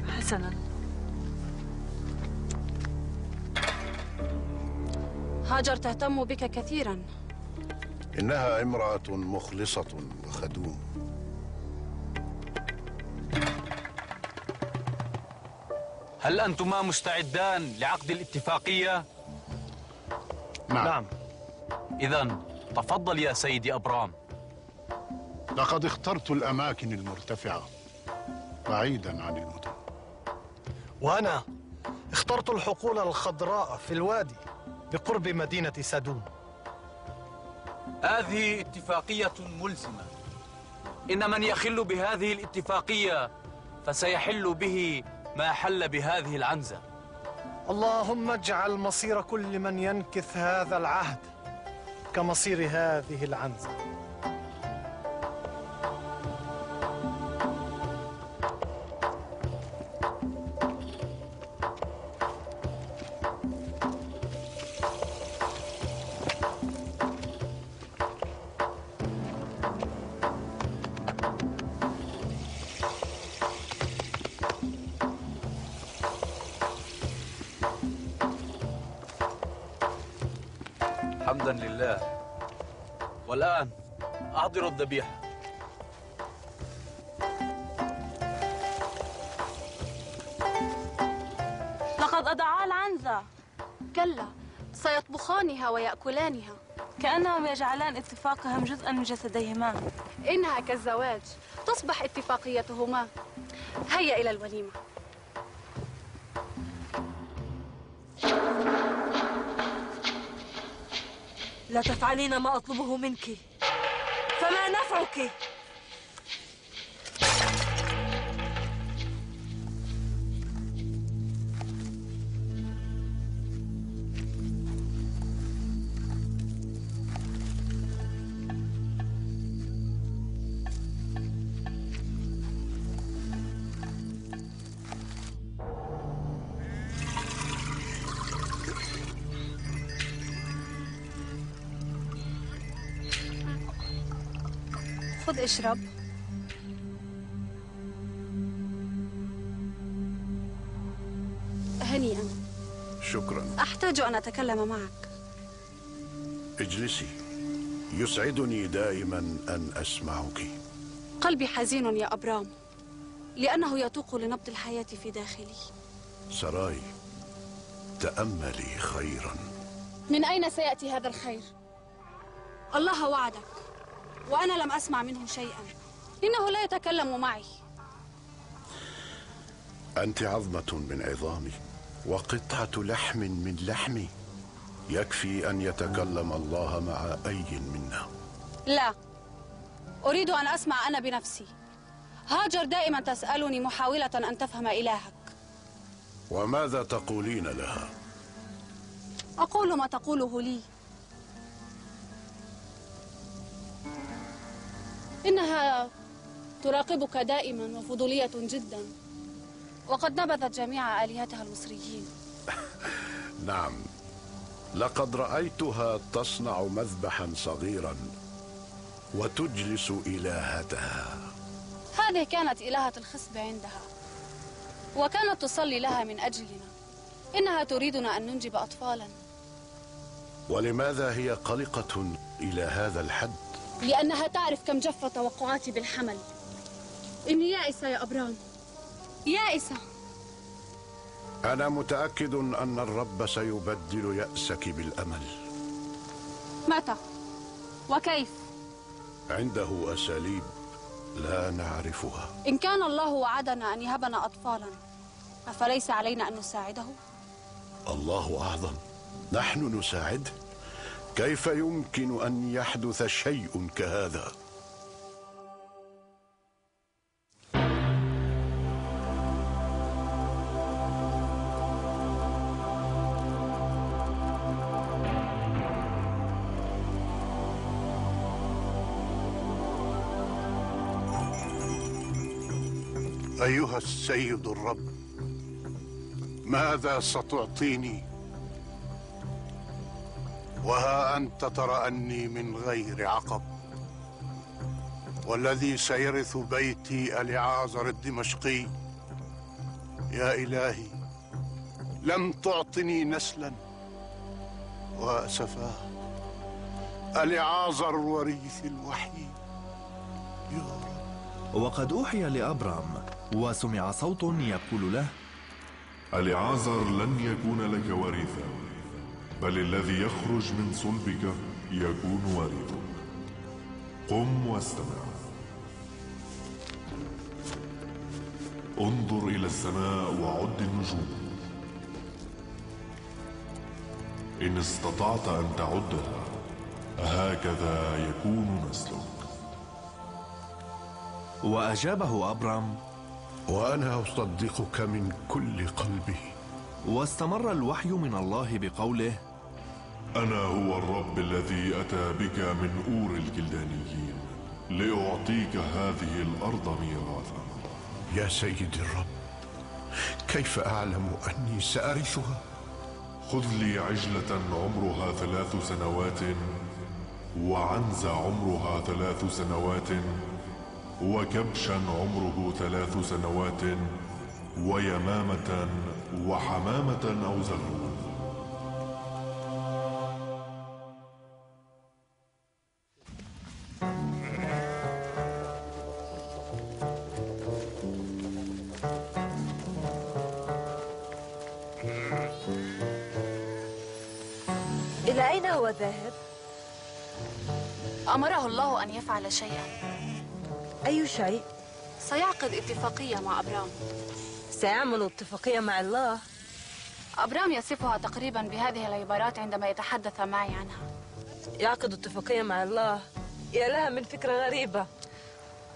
حسنا. هاجر تهتم بك كثيرا. إنها امرأة مخلصة وخدوم. هل أنتما مستعدان لعقد الاتفاقية؟ نعم, نعم. إذا تفضل يا سيدي أبرام. لقد اخترت الأماكن المرتفعة بعيدا عن المدن. وأنا اخترت الحقول الخضراء في الوادي بقرب مدينة سدوم هذه اتفاقية ملزمة. إن من يخل بهذه الاتفاقية فسيحل به ما حل بهذه العنزة. اللهم اجعل مصير كل من ينكث هذا العهد كمصير هذه العنزة. أحضروا الذبيحة لقد أضعا العنزة. كلا سيطبخانها ويأكلانها. كأنهم يجعلان اتفاقهم جزءا من جسديهما. إنها كالزواج تصبح اتفاقيتهما. هيا إلى الوليمة. لا تفعلين ما أطلبه منك. فما نفعك. اشرب. هنيئا. شكرا. أحتاج أن أتكلم معك. اجلسي. يسعدني دائما أن أسمعك. قلبي حزين يا أبرام لأنه يتوق لنبض الحياة في داخلي. سراي تأملي خيرا. من أين سيأتي هذا الخير؟ الله وعدك. وأنا لم أسمع منه شيئا. إنه لا يتكلم معي. أنت عظمة من عظامي وقطعة لحم من لحمي. يكفي أن يتكلم الله مع أي منا. لا. أريد أن أسمع أنا بنفسي. هاجر دائما تسألني محاولة أن تفهم إلهك. وماذا تقولين لها؟ أقول ما تقوله لي. إنها تراقبك دائما وفضولية جدا. وقد نبذت جميع آلهتها المصريين. نعم. لقد رأيتها تصنع مذبحا صغيرا وتجلس إلهتها. هذه كانت إلهة الخصب عندها وكانت تصلي لها من أجلنا. إنها تريدنا أن ننجب أطفالا. ولماذا هي قلقة إلى هذا الحد؟ لأنها تعرف كم جف توقعاتي بالحمل. إني يائسة يا أبرام. يائسة. أنا متأكد أن الرب سيبدل يأسك بالأمل. متى؟ وكيف؟ عنده أساليب لا نعرفها. إن كان الله وعدنا أن يهبنا أطفالا أفليس علينا أن نساعده؟ الله أعظم. نحن نساعده كيف يمكن أن يحدث شيء كهذا؟ أيها السيد الرب ماذا ستعطيني؟ وها أنت ترى أني من غير عقب. والذي سيرث بيتي ألعازر الدمشقي. يا إلهي لم تعطني نسلا. واسفاه ألعازر وريث الوحيد وقد أوحي لأبرام وسمع صوت يقول له ألعازر لن يكون لك وريثا. بل الذي يخرج من صلبك يكون وريثك قم واستمع. انظر إلى السماء وعد النجوم. إن استطعت أن تعدها هكذا يكون نسلك. وأجابه أبرام وأنا أصدقك من كل قلبي. واستمر الوحي من الله بقوله أنا هو الرب الذي أتى بك من أور الكلدانيين لأعطيك هذه الأرض ميراثا يا سيدي الرب كيف أعلم أني سأرثها؟ خذ لي عجلة عمرها ثلاث سنوات وعنز عمرها ثلاث سنوات وكبشا عمره ثلاث سنوات ويمامة وحمامة أو زغلول ذاهب؟ أمره الله أن يفعل شيئا. أي شيء؟ سيعقد اتفاقية مع أبرام. سيعمل اتفاقية مع الله. أبرام يصفها تقريبا بهذه العبارات عندما يتحدث معي عنها. يعقد اتفاقية مع الله. يا لها من فكرة غريبة.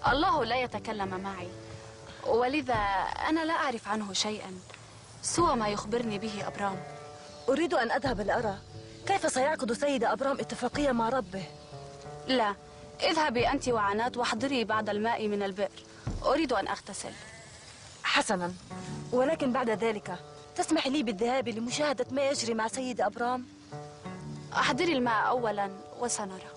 الله لا يتكلم معي. ولذا أنا لا أعرف عنه شيئا. سوى ما يخبرني به أبرام. أريد أن أذهب لأرى. كيف سيعقد سيد أبرام اتفاقية مع ربه؟ لا اذهبي أنت وعنات واحضري بعض الماء من البئر. أريد أن أغتسل. حسنا ولكن بعد ذلك تسمح لي بالذهاب لمشاهدة ما يجري مع سيد أبرام؟ أحضري الماء أولا وسنرى.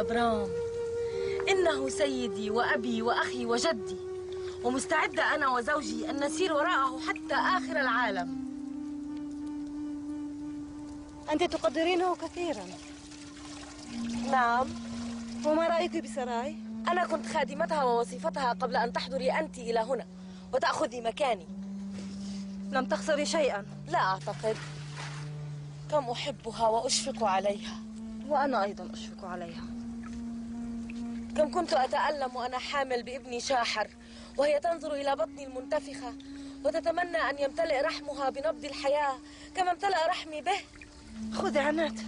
أبرام إنه سيدي وأبي وأخي وجدي. ومستعدة أنا وزوجي أن نسير وراءه حتى آخر العالم. أنت تقدرينه كثيرا. نعم. وما رأيك بسراي؟ أنا كنت خادمتها ووصيفتها قبل أن تحضري أنت إلى هنا وتأخذي مكاني. لم تخسري شيئا. لا أعتقد. كم أحبها وأشفق عليها. وأنا أيضا أشفق عليها. كم كنت أتألم وأنا حامل بابني شاحر وهي تنظر إلى بطني المنتفخة وتتمنى أن يمتلئ رحمها بنبض الحياة كما امتلأ رحمي به. خذي عنات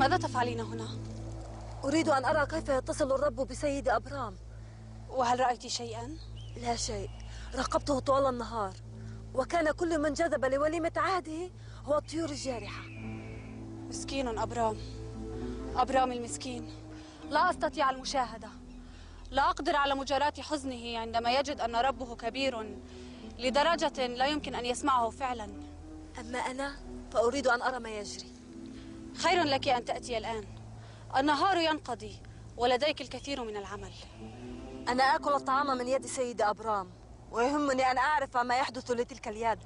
ماذا تفعلين هنا؟ أريد أن أرى كيف يتصل الرب بسيد أبرام. وهل رأيت شيئا؟ لا شيء. راقبته طوال النهار. وكان كل من جذب لوليمة عهده هو الطيور الجارحة مسكين أبرام. أبرام المسكين. لا أستطيع المشاهدة. لا أقدر على مجاراة حزنه عندما يجد أن ربه كبير لدرجة لا يمكن أن يسمعه فعلا. أما أنا فأريد أن أرى ما يجري. خير لك أن تأتي الآن. النهار ينقضي ولديك الكثير من العمل. أنا آكل الطعام من يد سيد أبرام ويهمني أن أعرف ما يحدث لتلك اليد.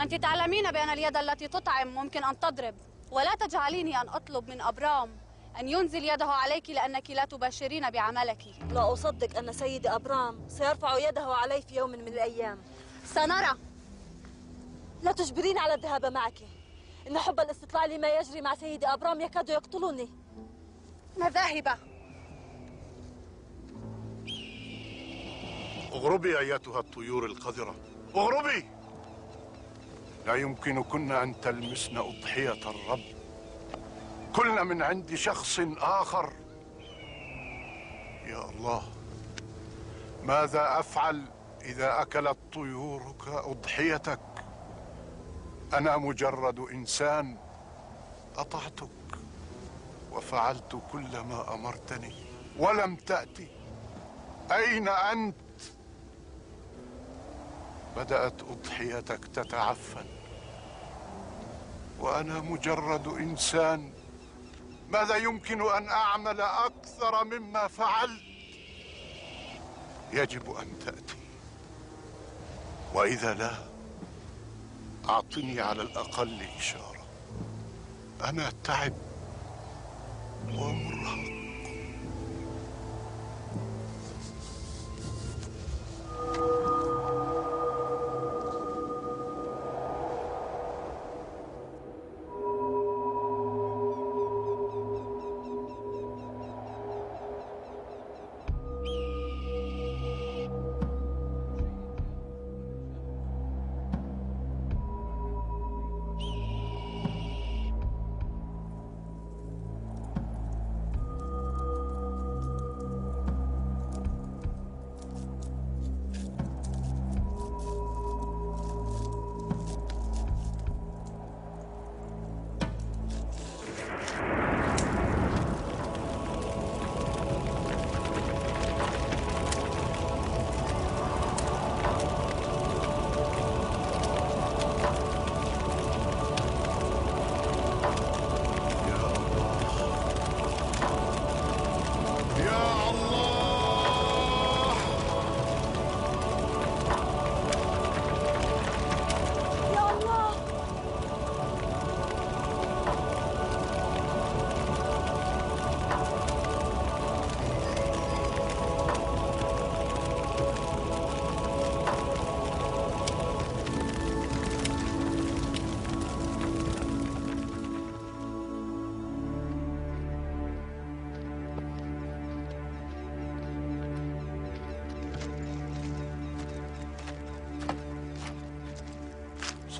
أنت تعلمين بأن اليد التي تطعم ممكن أن تضرب ولا تجعليني أن أطلب من أبرام أن ينزل يده عليك لأنك لا تباشرين بعملك. لا أصدق أن سيد أبرام سيرفع يده علي في يوم من الأيام. سنرى. لا تجبرين على الذهاب معك. إن حب الاستطلاع لما يجري مع سيد أبرام يكاد يقتلني. مذاهب اغربي أيتها الطيور القذرة. اغربي! لا يمكنكن أن تلمسن أضحية الرب. كلن من عند شخص آخر. يا الله ماذا أفعل إذا أكلت طيورك أضحيتك؟ أنا مجرد إنسان اطعتك وفعلت كل ما أمرتني ولم تأتي. أين أنت؟ بدأت أضحيتك تتعفن. وأنا مجرد إنسان. ماذا يمكن أن أعمل أكثر مما فعلت؟ يجب أن تأتي. وإذا لا أعطني على الأقل إشارة. أنا تعب ومرهق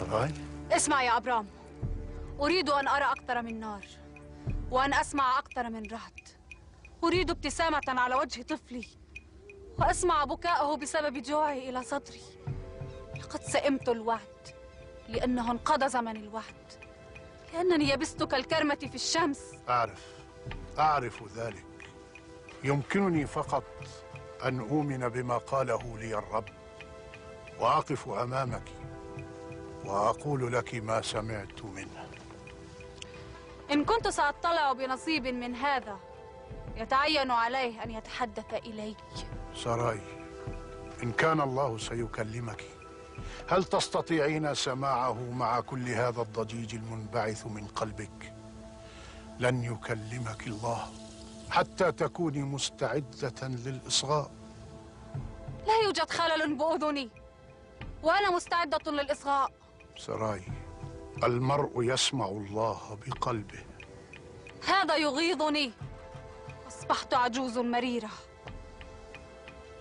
سراي اسمع يا أبرام أريد أن أرى أكثر من نار وأن أسمع أكثر من رعد أريد ابتسامة على وجه طفلي وأسمع بكاءه بسبب جوعي إلى صدري. لقد سئمت الوعد لأنه انقضى زمن الوعد. لأنني يبست كالكرمة في الشمس. أعرف أعرف ذلك. يمكنني فقط أن أؤمن بما قاله لي الرب وأقف أمامك. وأقول لك ما سمعت منه. إن كنت سأطلع بنصيب من هذا يتعين عليه أن يتحدث إلي. سراي إن كان الله سيكلمك هل تستطيعين سماعه مع كل هذا الضجيج المنبعث من قلبك؟ لن يكلمك الله حتى تكوني مستعدة للإصغاء. لا يوجد خلل بأذني وأنا مستعدة للإصغاء. سراي. المرء يسمع الله بقلبه. هذا يغيظني. أصبحت عجوز مريرة.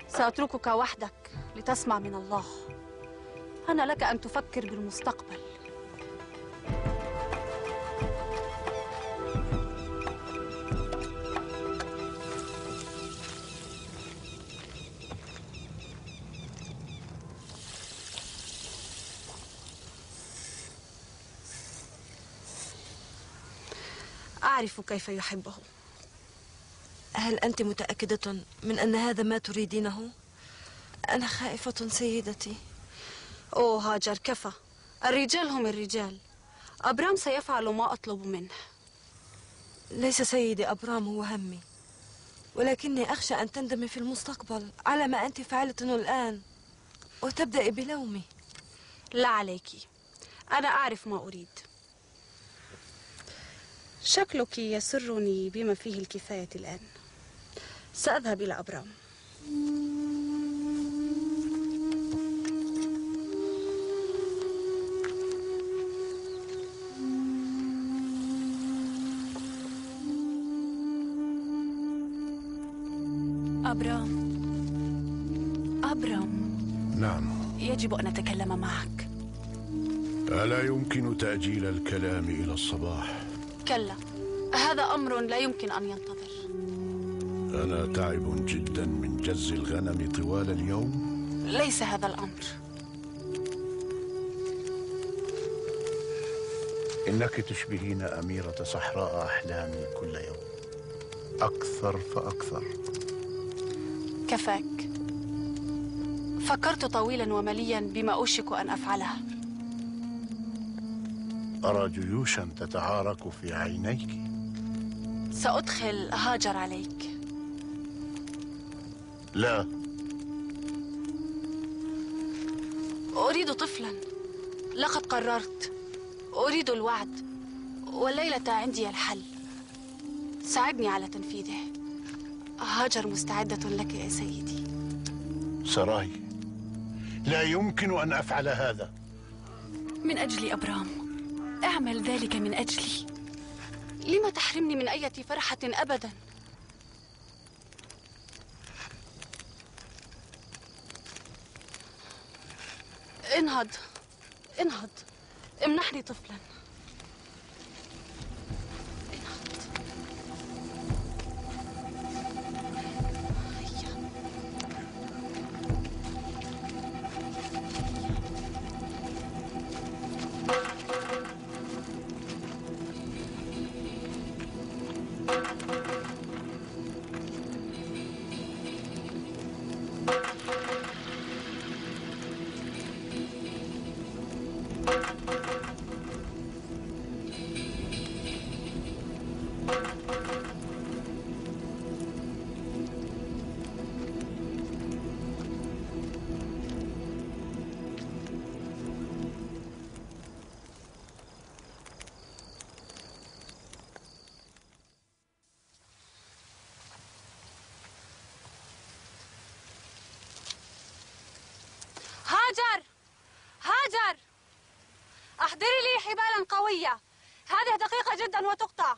سأتركك وحدك لتسمع من الله. أنا لك أن تفكر بالمستقبل. أعرف كيف يحبه. هل أنت متأكدة من أن هذا ما تريدينه؟ أنا خائفة سيدتي. أوه هاجر كفى. الرجال هم الرجال. أبرام سيفعل ما أطلب منه. ليس سيدي أبرام هو همي. ولكني أخشى أن تندمي في المستقبل على ما أنت فعلته الآن. وتبدأي بلومي. لا عليك. أنا أعرف ما أريد. شكلك يسرني بما فيه الكفاية الآن. سأذهب إلى أبرام. أبرام. أبرام. نعم. يجب أن أتكلم معك. ألا يمكن تأجيل الكلام إلى الصباح؟ كلا. هذا أمر لا يمكن أن ينتظر. أنا تعب جدا من جز الغنم طوال اليوم. ليس هذا الأمر. إنك تشبهين أميرة صحراء أحلامي كل يوم. أكثر فأكثر. كفاك. فكرت طويلا ومليا بما أوشك أن أفعله أرى جيوشا تتعارك في عينيك؟ سأدخل هاجر عليك. لا. أريد طفلا. لقد قررت. أريد الوعد. والليلة عندي الحل. ساعدني على تنفيذه. هاجر مستعدة لك يا سيدي. سراي. لا يمكن أن أفعل هذا. من أجلي أبرام. أعمل ذلك من أجلي. لما تحرمني من أية فرحة أبدا؟ انهض. انهض. امنحني طفلا. قوية. هذه دقيقة جدا وتقطع.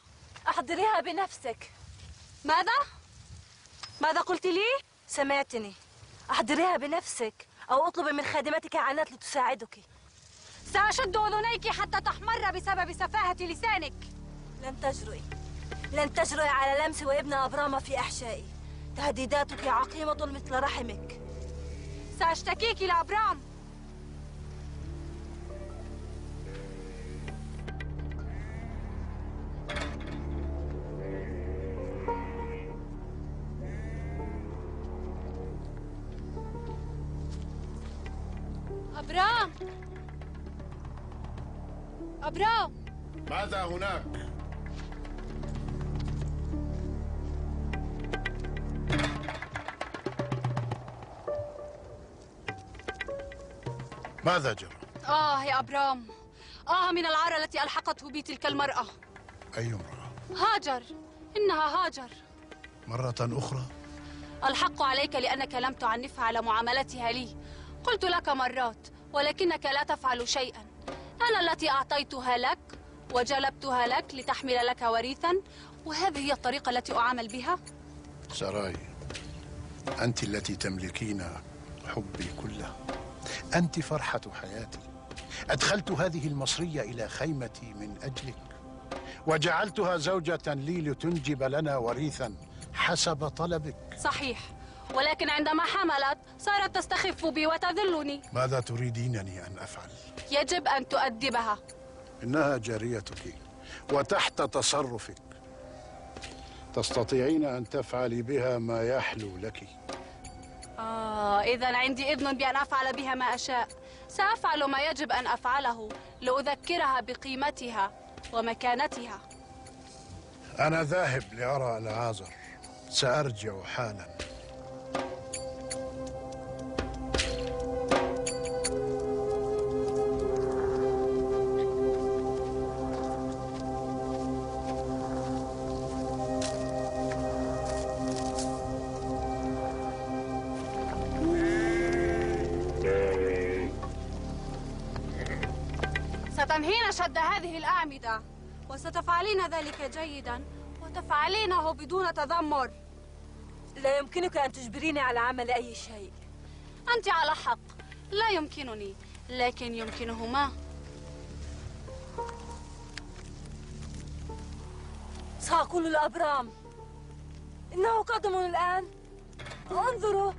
أحضريها بنفسك. ماذا؟ ماذا قلت لي؟ سمعتني. أحضريها بنفسك أو أطلبي من خادمتك عنات لتساعدك. سأشد أذنيك حتى تحمر بسبب سفاهة لسانك. لن تجرؤي. لن تجرؤي على لمس وإبن أبرام في أحشائي. تهديداتك عقيمة مثل رحمك. سأشتكيك لأبرام. أبرام ماذا هناك؟ ماذا جرى؟ آه يا أبرام آه من العار التي ألحقته بي تلك المرأة أي امرأة؟ هاجر إنها هاجر مرة أخرى؟ ألحق عليك لأنك لم تعنفها على معاملتها لي قلت لك مرات ولكنك لا تفعل شيئا أنا التي أعطيتها لك وجلبتها لك لتحمل لك وريثا وهذه هي الطريقة التي أعامل بها؟ سراي أنت التي تملكين حبي كله. أنت فرحة حياتي. أدخلت هذه المصرية إلى خيمتي من أجلك. وجعلتها زوجة لي لتنجب لنا وريثا حسب طلبك. صحيح. ولكن عندما حملت صارت تستخف بي وتذلني. ماذا تريدينني أن أفعل؟ يجب أن تؤدبها. إنها جاريتك وتحت تصرفك. تستطيعين أن تفعلي بها ما يحلو لك. آه إذا عندي إذن بأن أفعل بها ما أشاء. سأفعل ما يجب أن أفعله لأذكرها بقيمتها ومكانتها. أنا ذاهب لأرى العازر. سأرجع حالا. ستنهين شد هذه الأعمدة وستفعلين ذلك جيدا وتفعلينه بدون تذمر. لا يمكنك أن تجبريني على عمل أي شيء. أنت على حق. لا يمكنني لكن يمكنهما. سأقول لأبرام إنه قادم الآن. انظروا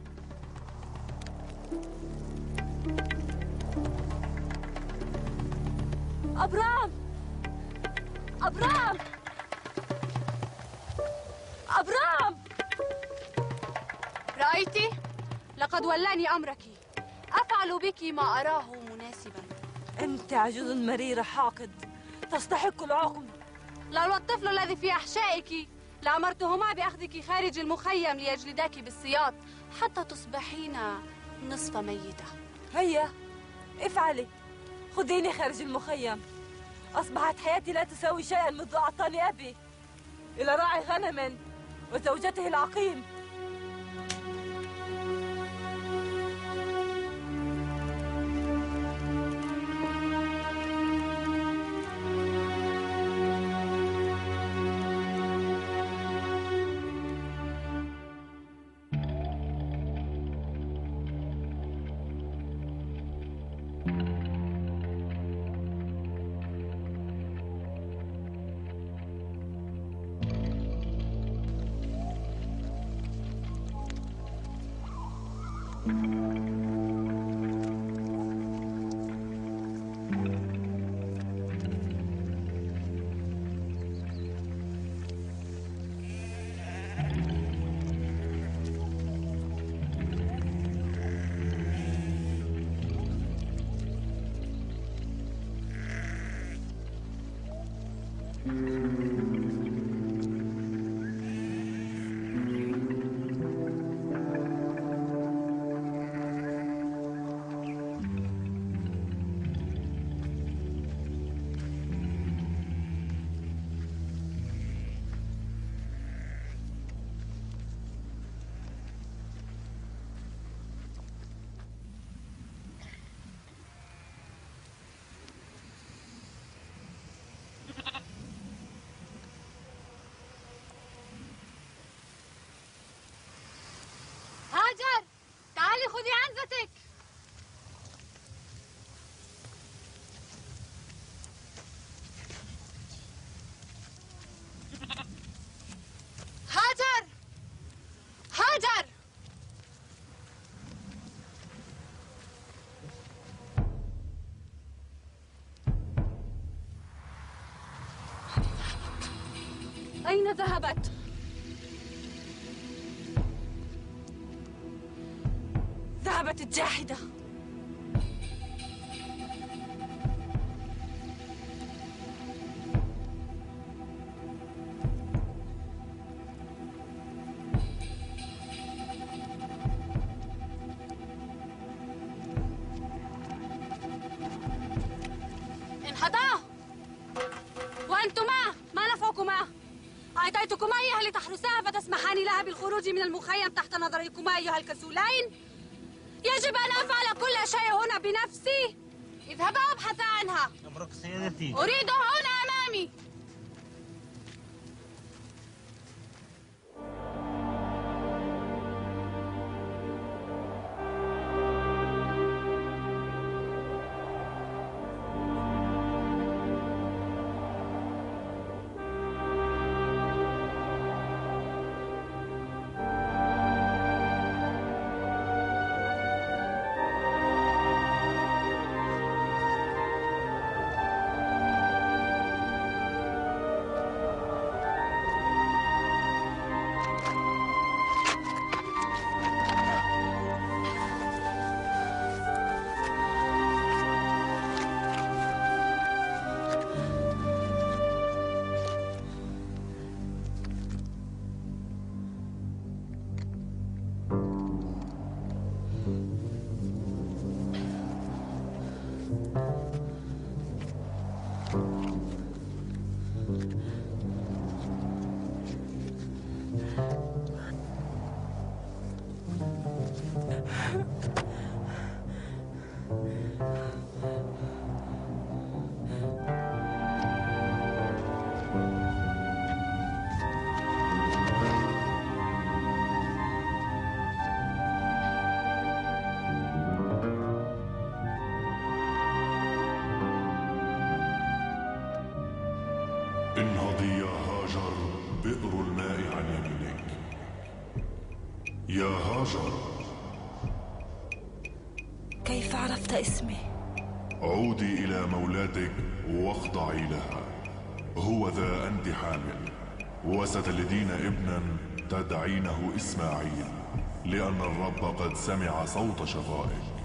أبرام. أبرام. أبرام. رأيتي؟ لقد ولاني أمرك. أفعل بك ما أراه مناسبا. أنت عجوز مريرة حاقد. تستحق العقم. لولا الطفل الذي في أحشائك لأمرتهما بأخذك خارج المخيم ليجلداك بالسياط حتى تصبحين نصف ميتة. هيا افعلي. خذيني خارج المخيم. أصبحت حياتي لا تساوي شيئا منذ أعطاني أبي. إلى راعي غنم وزوجته العقيم. تعالي خذي عنزتك. هاجر. هاجر. أين ذهبت؟ الجاحدة انحطاه وأنتما ما نفعكما؟ أعطيتكما إياها لتحرساها فتسمحان لها بالخروج من المخيم تحت نظركما أيها الكسولين يجب أن أفعل كل شيء هنا بنفسي اذهبا وابحثا عنها أمرك وستلدين ابنا تدعينه إسماعيل لأن الرب قد سمع صوت شظائك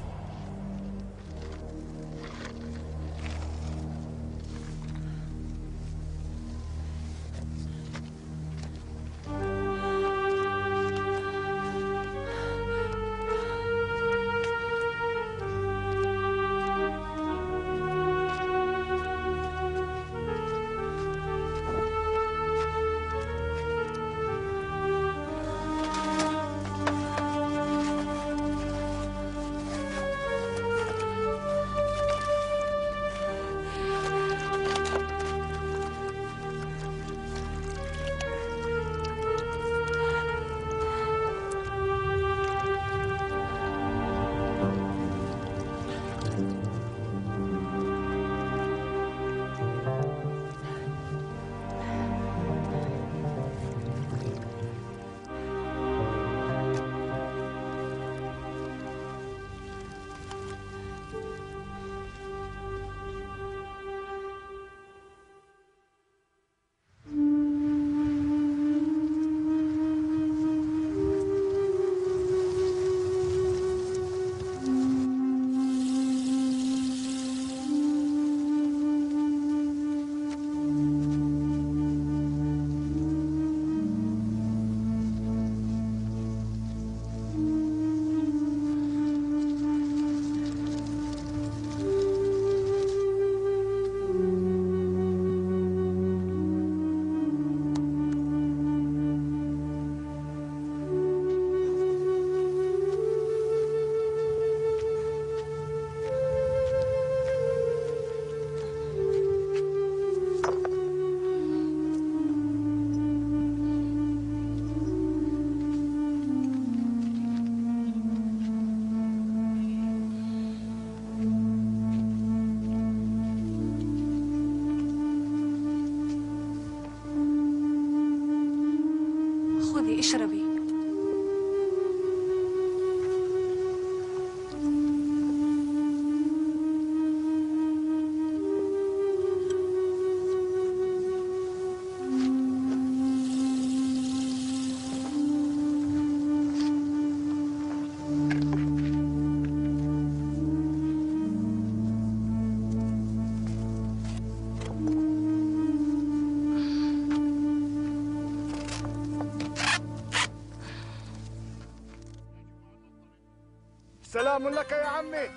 سلام لك يا عمي.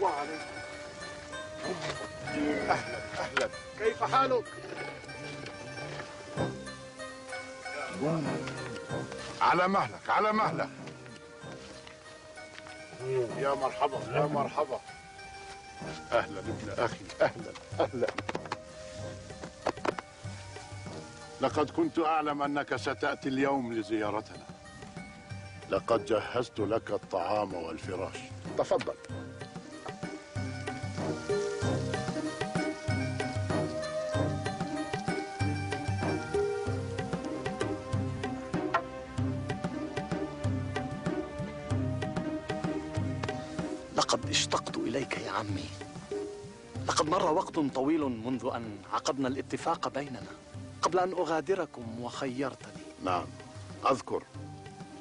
وعليكم أهلا أهلا كيف حالك؟ على مهلك على مهلك. يا مرحبا يا مرحبا. أهلا ابن أخي أهلا أهلا. لقد كنت أعلم أنك ستأتي اليوم لزيارتنا. لقد جهزت لك الطعام والفراش. تفضل. لقد اشتقت إليك يا عمي. لقد مر وقت طويل منذ أن عقدنا الاتفاق بيننا. قبل أن أغادركم وخيرتني. نعم أذكر.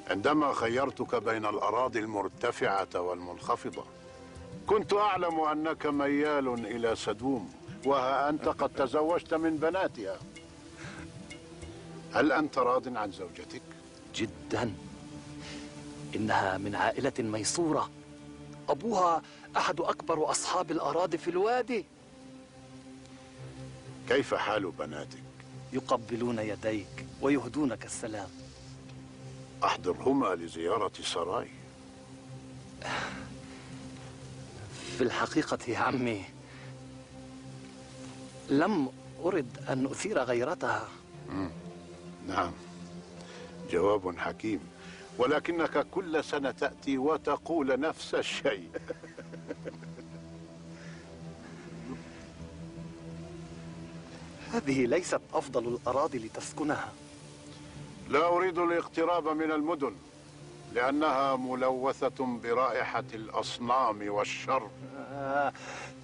عندما خيرتك بين الأراضي المرتفعة والمنخفضة كنت أعلم أنك ميال إلى سدوم وها أنت قد تزوجت من بناتها. هل أنت راض عن زوجتك؟ جدا. إنها من عائلة ميسورة. أبوها أحد أكبر أصحاب الأراضي في الوادي. كيف حال بناتك؟ يقبلون يديك ويهدونك السلام. أحضرهما لزيارة سراي. في الحقيقة يا عمي لم أرد أن أثير غيرتها. مم. نعم. جواب حكيم. ولكنك كل سنة تأتي وتقول نفس الشيء. هذه ليست أفضل الأراضي لتسكنها. لا أريد الاقتراب من المدن لأنها ملوثة برائحة الأصنام والشر آه،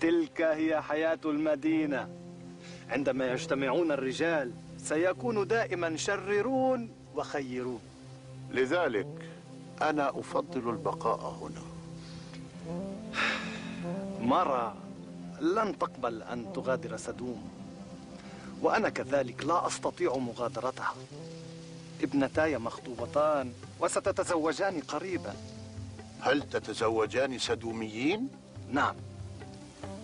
تلك هي حياة المدينة. عندما يجتمعون الرجال سيكون دائما شررون وخيرون. لذلك أنا أفضل البقاء هنا. مارا لن تقبل أن تغادر سدوم وأنا كذلك لا أستطيع مغادرتها. ابنتاي مخطوبتان وستتزوجان قريبا. هل تتزوجان سدوميين؟ نعم.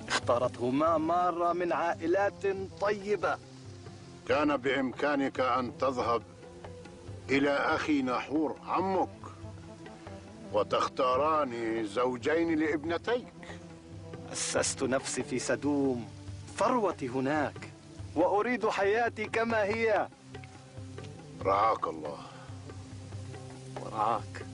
اختارتهما مارا من عائلات طيبة. كان بإمكانك أن تذهب إلى أخي نحور عمك وتختاران زوجين لابنتيك. أسست نفسي في سدوم ثروتي هناك وأريد حياتي كما هي. رعاك الله. ورعاك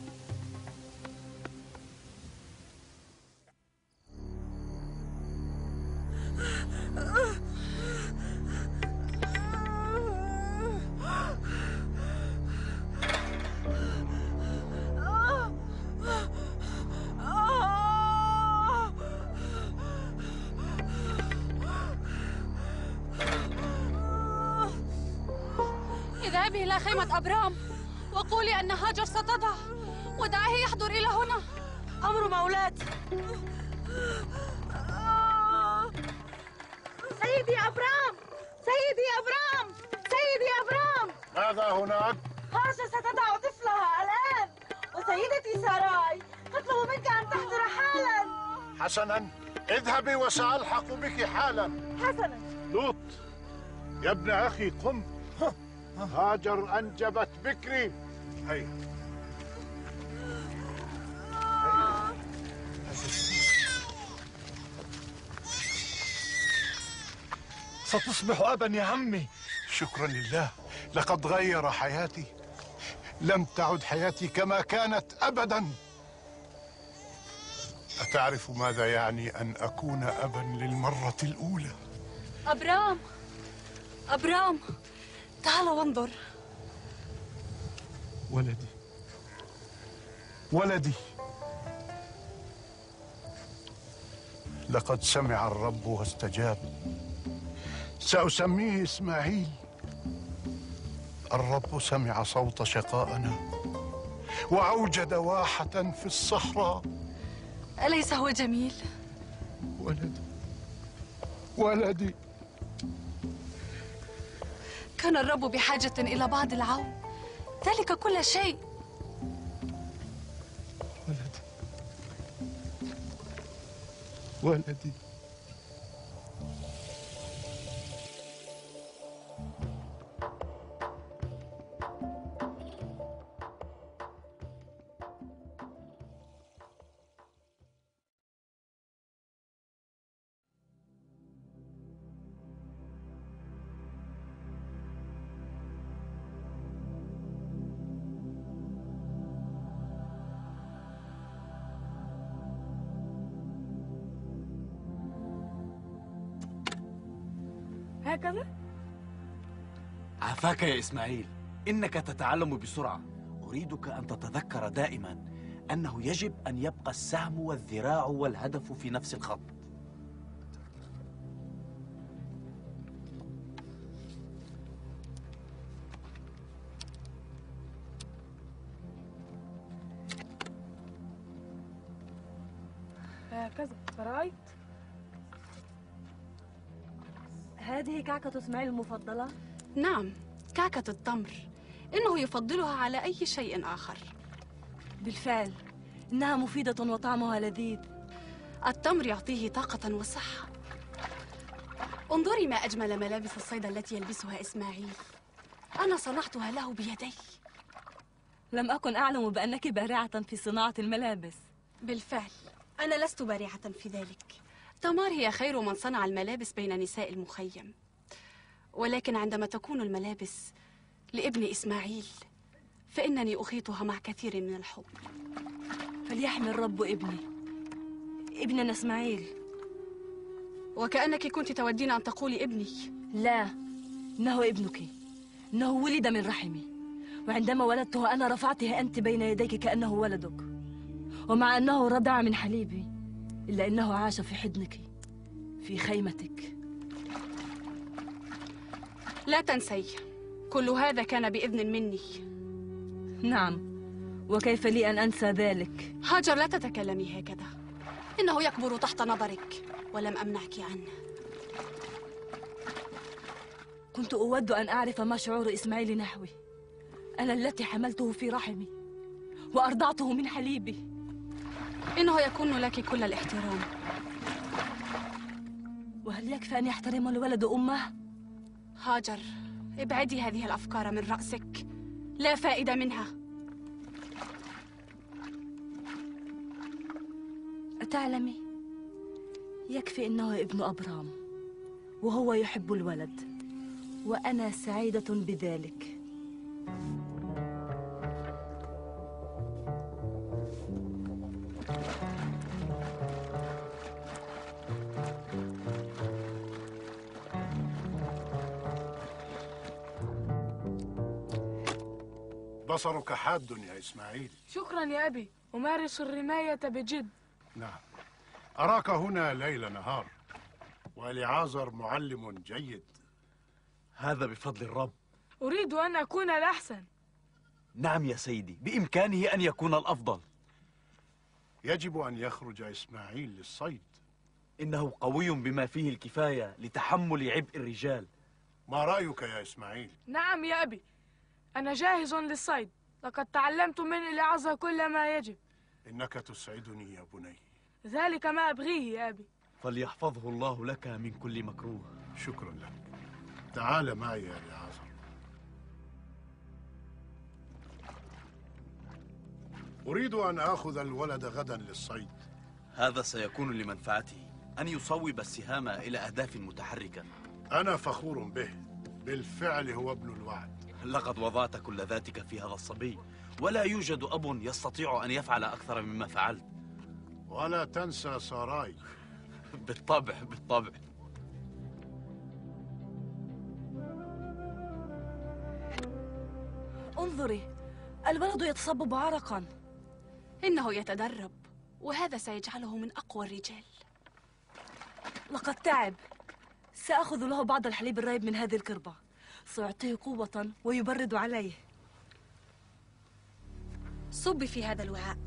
اذهبي إلى خيمة أبرام وقولي أن هاجر ستضع ودعيه يحضر إلى هنا. أمر مولاتي سيدي أبرام سيدي أبرام سيدي أبرام. ماذا هناك؟ هاجر ستضع طفلها الآن. وسيدتي ساراي تطلب منك أن تحضر حالا. حسنا. اذهبي وسألحق بك حالا. حسنا. لوط يا ابن أخي قم. هاجر أنجبت بكري. هيا. ستصبح أبا يا عمي. شكرا لله. لقد غير حياتي. لم تعد حياتي كما كانت أبدا. أتعرف ماذا يعني أن أكون أبا للمرة الأولى؟ أبرام. أبرام. تعال وانظر. ولدي. ولدي. لقد سمع الرب واستجاب. سأسميه إسماعيل. الرب سمع صوت شقائنا. وأوجد واحة في الصحراء. أليس هو جميل؟ ولدي. ولدي. كان الرب بحاجة إلى بعض العون. ذلك كل شيء. ولدي. هكذا عافاك يا إسماعيل إنك تتعلم بسرعة. أريدك أن تتذكر دائما أنه يجب أن يبقى السهم والذراع والهدف في نفس الخط. هكذا رأيت هذه كعكة إسماعيل المفضلة؟ نعم. كعكة التمر إنه يفضلها على أي شيء آخر. بالفعل إنها مفيدة وطعمها لذيذ. التمر يعطيه طاقة وصحة. انظري ما أجمل ملابس الصيد التي يلبسها إسماعيل. أنا صنعتها له بيدي. لم أكن أعلم بأنك بارعة في صناعة الملابس. بالفعل أنا لست بارعة في ذلك. تمار هي خير من صنع الملابس بين نساء المخيم. ولكن عندما تكون الملابس لابن إسماعيل فإنني أخيطها مع كثير من الحب. فليحمي الرب ابني ابننا إسماعيل. وكأنك كنت تودين أن تقولي ابني. لا إنه ابنك؟ إنه ولد من رحمي. وعندما ولدته أنا رفعته أنت بين يديك كأنه ولدك. ومع أنه رضع من حليبي إلا أنه عاش في حضنك في خيمتك. لا تنسي كل هذا كان بإذن مني. نعم وكيف لي أن أنسى ذلك؟ هاجر لا تتكلمي هكذا. إنه يكبر تحت نظرك ولم أمنعك عنه. كنت أود أن أعرف ما شعور إسماعيل نحوي. أنا التي حملته في رحمي وأرضعته من حليبي. إنه يكون لك كل الاحترام. وهل يكفي أن يحترم الولد أمه؟ هاجر. ابعدي هذه الأفكار من رأسك. لا فائدة منها. أتعلمي يكفي إنه ابن أبرام وهو يحب الولد وأنا سعيدة بذلك. بصرك حاد يا إسماعيل. شكرا يا أبي. أمارس الرماية بجد. نعم. أراك هنا ليل نهار ولعازر معلم جيد. هذا بفضل الرب. أريد أن أكون الأحسن. نعم يا سيدي بإمكانه أن يكون الأفضل. يجب أن يخرج إسماعيل للصيد. إنه قوي بما فيه الكفاية لتحمل عبء الرجال. ما رأيك يا إسماعيل؟ نعم يا أبي. أنا جاهز للصيد. لقد تعلمت من العظة كل ما يجب. إنك تسعدني يا بني. ذلك ما أبغيه يا أبي. فليحفظه الله لك من كل مكروه. شكرا لك. تعال معي يا لعازر أريد أن آخذ الولد غدا للصيد. هذا سيكون لمنفعته أن يصوب السهام إلى أهداف متحركة. أنا فخور به. بالفعل هو ابن الوعد. لقد وضعت كل ذاتك في هذا الصبي ولا يوجد أب يستطيع أن يفعل أكثر مما فعلت. ولا تنسى ساراي بالطبع بالطبع. انظري الولد يتصبب عرقا إنه يتدرب وهذا سيجعله من أقوى الرجال. لقد تعب. سأخذ له بعض الحليب الرايب من هذه الكربة. سيعطيه قوة ويبرد عليه. صبي في هذا الوعاء.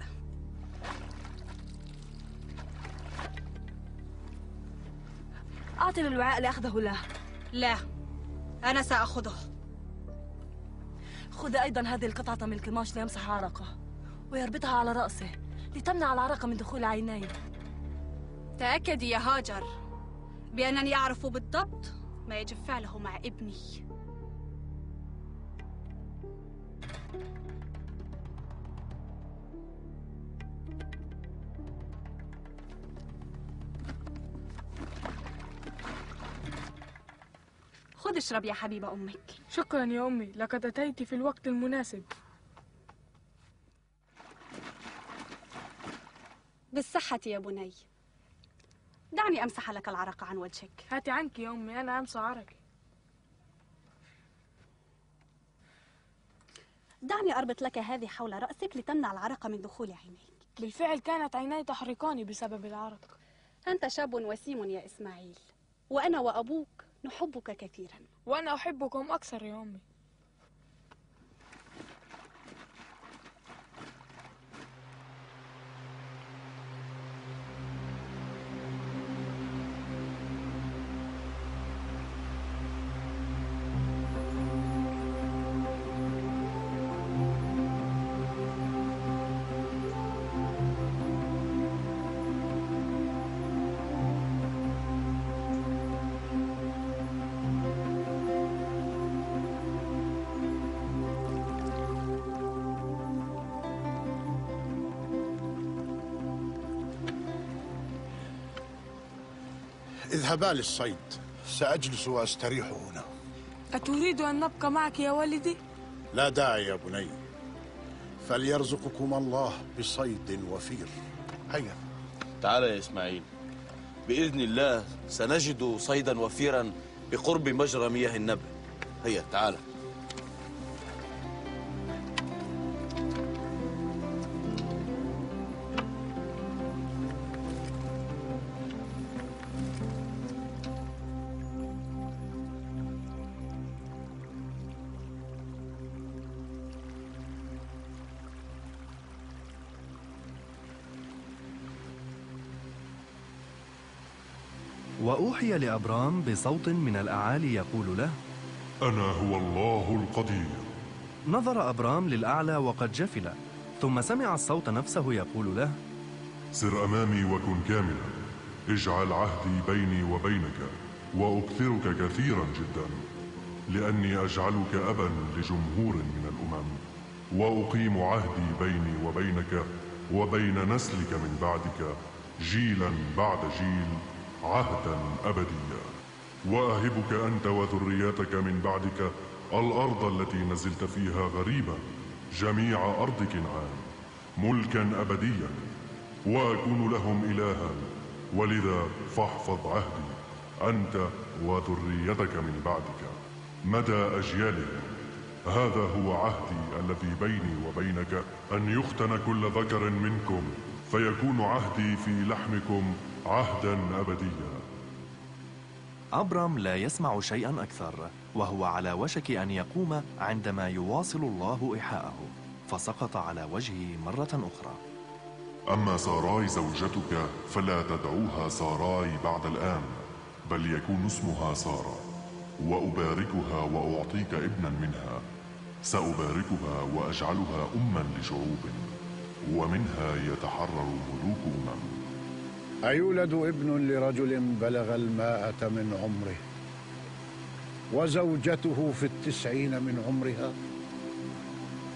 أعطني الوعاء لأخذه له. لا أنا سأخذه. خذ أيضا هذه القطعة من القماش ليمسح عرقه ويربطها على رأسه لتمنع العرق من دخول عينيه. تأكدي يا هاجر بأنني أعرف بالضبط ما يجب فعله مع ابني. خذ اشرب يا حبيب أمك. شكرا يا أمي لقد أتيت في الوقت المناسب. بالصحة يا بني. دعني أمسح لك العرق عن وجهك. هاتي عنك يا أمي أنا أمسح عرقي. دعني أربط لك هذه حول رأسك لتمنع العرق من دخول عينيك. بالفعل كانت عيناي تحرقاني بسبب العرق. أنت شاب وسيم يا إسماعيل وأنا وأبوك نحبك كثيرا. وأنا أحبكم أكثر يا أمي. اذهبا للصيد. سأجلس وأستريح هنا. أتريد أن نبقى معك يا والدي؟ لا داعي يا بني. فليرزقكم الله بصيد وفير. هيا. تعال يا إسماعيل. بإذن الله سنجد صيدا وفيرا بقرب مجرى مياه النبع هيا تعال. وأوحي لأبرام بصوت من الأعالي يقول له أنا هو الله القدير. نظر أبرام للأعلى وقد جفل ثم سمع الصوت نفسه يقول له سر أمامي وكن كاملا. اجعل عهدي بيني وبينك وأكثرك كثيرا جدا لأني أجعلك أبا لجمهور من الأمم وأقيم عهدي بيني وبينك وبين نسلك من بعدك جيلا بعد جيل عهدا أبديا. وأهبك أنت وذرياتك من بعدك الأرض التي نزلت فيها غريبا جميع أرض كنعان ملكا أبديا. وأكون لهم إلها ولذا فاحفظ عهدي أنت وذريتك من بعدك. مدى أجيالهم هذا هو عهدي الذي بيني وبينك أن يختن كل ذكر منكم فيكون عهدي في لحمكم عهدا أبديا. أبرام لا يسمع شيئا أكثر وهو على وشك أن يقوم عندما يواصل الله إيحاءه فسقط على وجهه مرة أخرى. أما ساراي زوجتك فلا تدعوها ساراي بعد الآن بل يكون اسمها سارة وأباركها وأعطيك ابنا منها. سأباركها وأجعلها أما لشعوب ومنها يتحرر ملوك أمم. أيولد ابن لرجل بلغ الماءة من عمره وزوجته في التسعين من عمرها.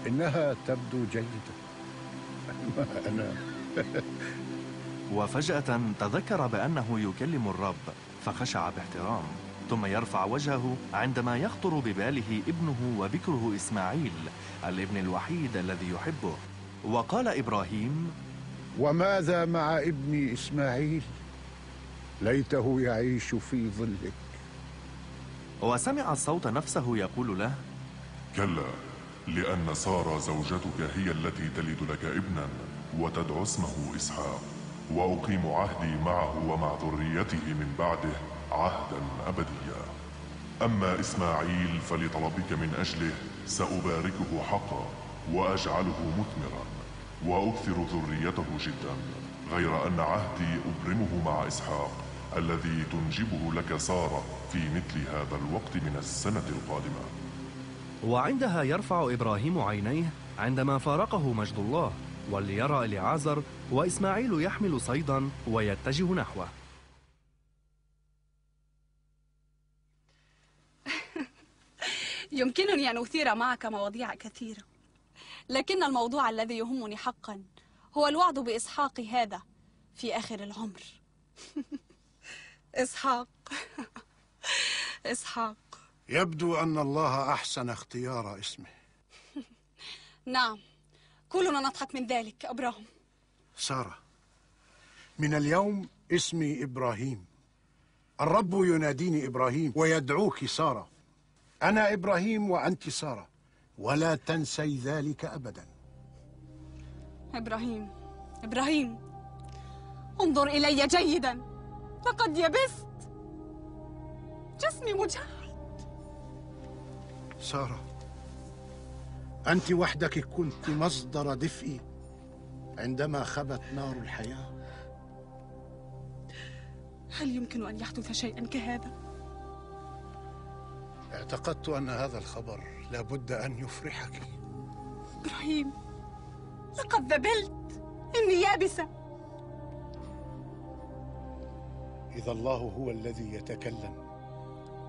إنها تبدو جيدة. أنا. وفجأة تذكر بأنه يكلم الرب فخشع باحترام ثم يرفع وجهه عندما يخطر بباله ابنه وبكره إسماعيل الابن الوحيد الذي يحبه. وقال إبراهيم وماذا مع ابني إسماعيل؟ ليته يعيش في ظلك. وسمع الصوت نفسه يقول له كلا لأن سارة زوجتك هي التي تلد لك ابنا وتدعو اسمه إسحاق وأقيم عهدي معه ومع ذريته من بعده عهدا أبديا. أما إسماعيل فلطلبك من أجله سأباركه حقا وأجعله مثمرا. وأكثر ذريته جدا غير أن عهدي أبرمه مع إسحاق الذي تنجبه لك سارة في مثل هذا الوقت من السنة القادمة. وعندها يرفع إبراهيم عينيه عندما فارقه مجد الله وليرى إليعازر وإسماعيل يحمل صيدا ويتجه نحوه. يمكنني أن أثير معك مواضيع كثيرة. لكن الموضوع الذي يهمني حقا هو الوعد بإسحاق هذا في آخر العمر. إسحاق. إسحاق. يبدو أن الله أحسن اختيار اسمه. نعم. كلنا نضحك من ذلك أبراهيم سارة من اليوم اسمي إبراهيم. الرب يناديني إبراهيم ويدعوك سارة. أنا إبراهيم وأنت سارة. ولا تنسي ذلك أبدا. إبراهيم إبراهيم انظر إلي جيدا. لقد يبست جسمي مجهد سارة أنت وحدك كنت مصدر دفئي عندما خبت نار الحياة. هل يمكن أن يحدث شيئا كهذا؟ اعتقدت أن هذا الخبر لابد أن يفرحك. إبراهيم لقد ذبلت. إني يابسة. إذا الله هو الذي يتكلم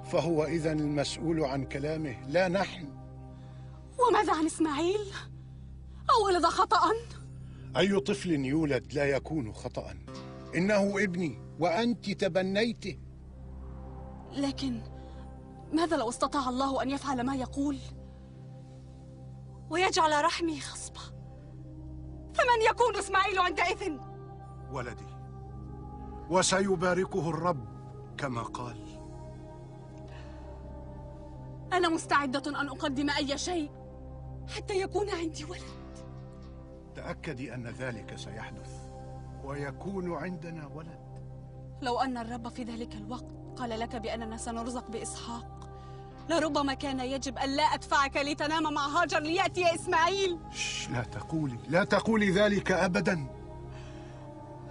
فهو إذا المسؤول عن كلامه لا نحن. وماذا عن إسماعيل؟ أو ولد خطأ؟ أي طفل يولد لا يكون خطأ؟ إنه ابني وأنت تبنيته. لكن ماذا لو استطاع الله أن يفعل ما يقول؟ ويجعل رحمي خصبة. فمن يكون إسماعيل عندئذ ولدي وسيباركه الرب كما قال. أنا مستعدة أن أقدم أي شيء حتى يكون عندي ولد. تأكدي أن ذلك سيحدث ويكون عندنا ولد. لو أن الرب في ذلك الوقت قال لك بأننا سنرزق بإسحاق لربما كان يجب أن لا أدفعك لتنام مع هاجر ليأتي إسماعيل. لا تقولي لا تقولي ذلك أبدا.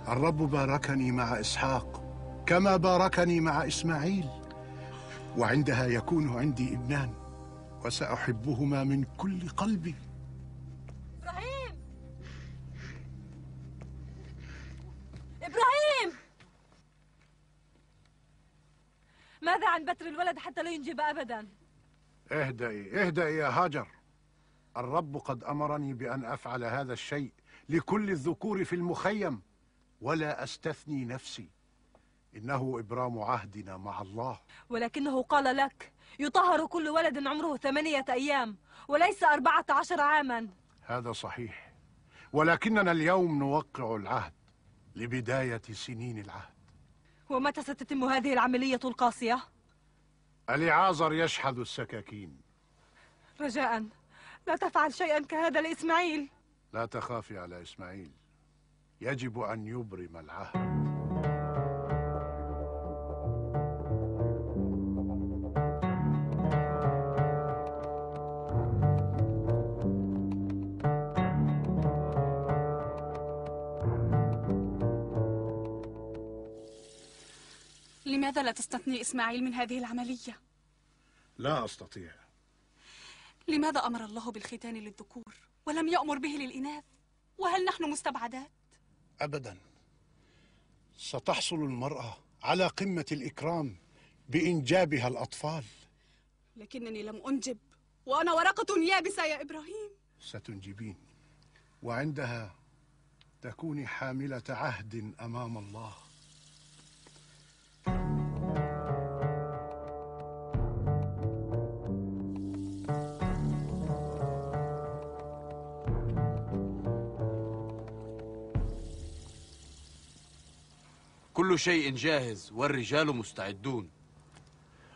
الرب باركني مع إسحاق كما باركني مع إسماعيل. وعندها يكون عندي ابنان وسأحبهما من كل قلبي عن بتر الولد حتى لا ينجب أبدا. اهدئي اهدئي يا هاجر. الرب قد أمرني بأن أفعل هذا الشيء لكل الذكور في المخيم ولا أستثني نفسي. إنه إبرام عهدنا مع الله. ولكنه قال لك يطهر كل ولد عمره ثمانية أيام وليس أربعة عشر عاما. هذا صحيح. ولكننا اليوم نوقع العهد لبداية سنين العهد. ومتى ستتم هذه العملية القاسية؟ اليعازر يشحذ السكاكين. رجاء لا تفعل شيئا كهذا لإسماعيل. لا تخافي على إسماعيل. يجب أن يبرم العهد. لماذا لا تستثني إسماعيل من هذه العملية؟ لا أستطيع لماذا أمر الله بالختان للذكور ولم يأمر به للإناث؟ وهل نحن مستبعدات؟ أبدا ستحصل المرأة على قمة الإكرام بإنجابها الأطفال لكنني لم أنجب وأنا ورقة يابسة يا إبراهيم ستنجبين وعندها تكوني حاملة عهد أمام الله كل شيء جاهز والرجال مستعدون.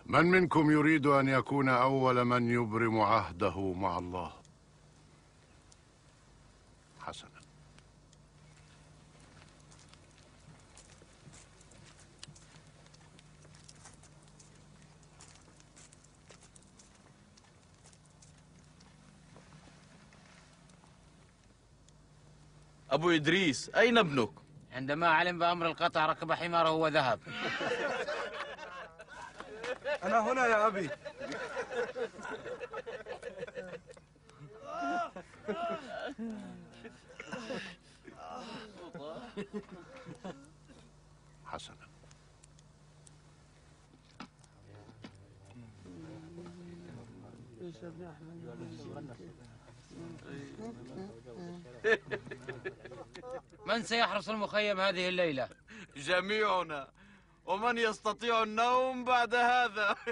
من منكم يريد أن يكون أول من يبرم عهده مع الله؟ حسنا. أبو إدريس أين ابنك؟ عندما علم بأمر القطع ركب حماره وذهب. أنا هنا يا أبي. حسنا. من سيحرس المخيم هذه الليلة؟ جميعنا ومن يستطيع النوم بعد هذا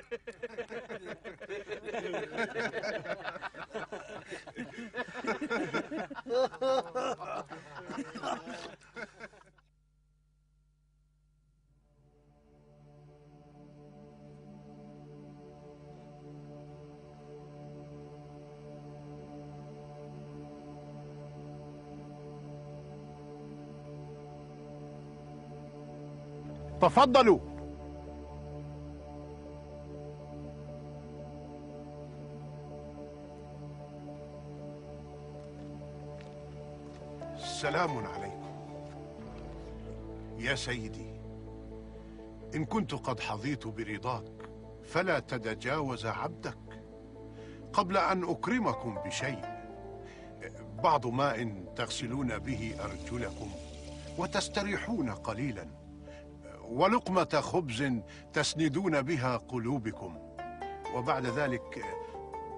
تفضلوا. سلام عليكم. يا سيدي إن كنت قد حظيت برضاك فلا تتجاوز عبدك. قبل أن أكرمكم بشيء بعض ماء تغسلون به أرجلكم وتستريحون قليلا. ولقمة خبز تسندون بها قلوبكم. وبعد ذلك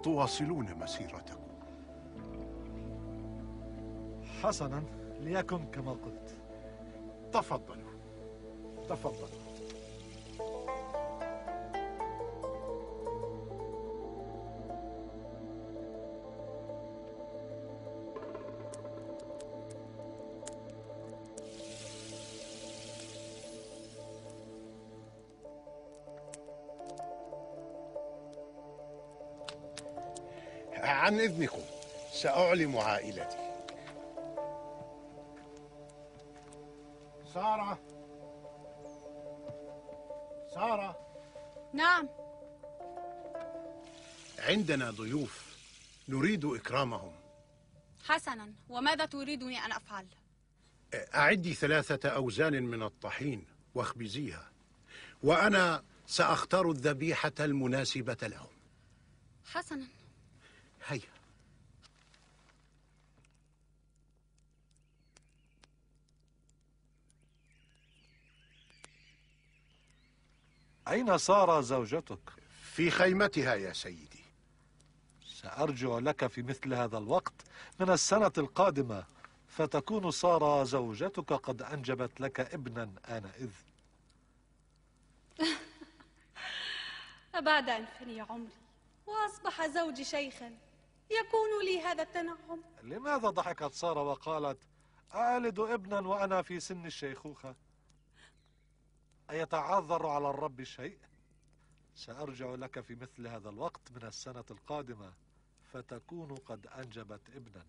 تواصلون مسيرتكم. حسنا ليكن كما قلت. تفضلوا. تفضلوا. عن إذنكم سأعلم عائلتي. سارة. سارة. نعم. عندنا ضيوف نريد إكرامهم. حسنا وماذا تريدني أن أفعل؟ أعدي ثلاثة أوزان من الطحين واخبزيها وأنا سأختار الذبيحة المناسبة لهم. حسنا هيا. أين سارة زوجتك؟ في خيمتها يا سيدي. سأرجع لك في مثل هذا الوقت من السنة القادمة. فتكون سارة زوجتك قد أنجبت لك ابنا آنئذ. بعد أن فني عمري وأصبح زوجي شيخا. يكون لي هذا التنعم لماذا ضحكت سارة وقالت ألد ابنا وأنا في سن الشيخوخة؟ أيتعذر على الرب شيء؟ سأرجع لك في مثل هذا الوقت من السنة القادمة فتكون قد أنجبت ابنا.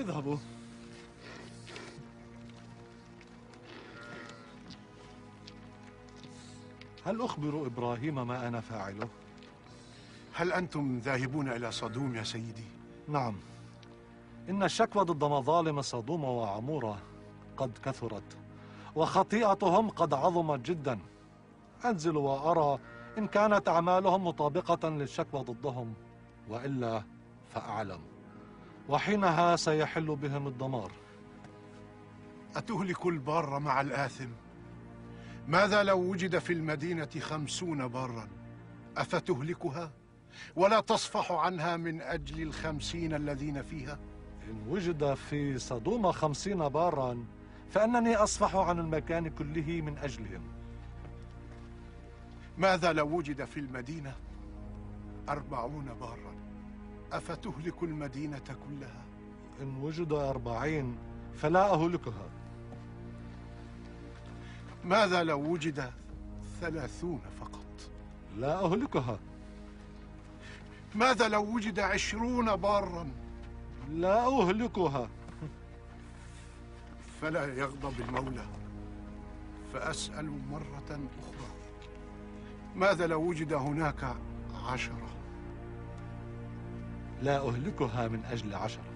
اذهبوا هل أخبر إبراهيم ما أنا فاعله؟ هل أنتم ذاهبون إلى صدوم يا سيدي؟ نعم إن الشكوى ضد مظالم صدوم وعمورة قد كثرت وخطيئتهم قد عظمت جدا أنزل وأرى إن كانت أعمالهم مطابقة للشكوى ضدهم وإلا فأعلم وحينها سيحل بهم الدمار. أتهلك البار مع الآثم؟ ماذا لو وجد في المدينة خمسون بارا أفتهلكها؟ ولا تصفح عنها من أجل الخمسين الذين فيها؟ إن وجد في صدوم خمسين بارا فأنني أصفح عن المكان كله من أجلهم. ماذا لو وجد في المدينة أربعون بارا؟ أفتهلك المدينة كلها؟ إن وجد أربعين فلا أهلكها. ماذا لو وجد ثلاثون فقط؟ لا أهلكها. ماذا لو وجد عشرون بارا؟ لا أهلكها. فلا يغضب المولى. فأسأل مرة أخرى. ماذا لو وجد هناك عشرة؟ لا أهلكها من أجل عشرة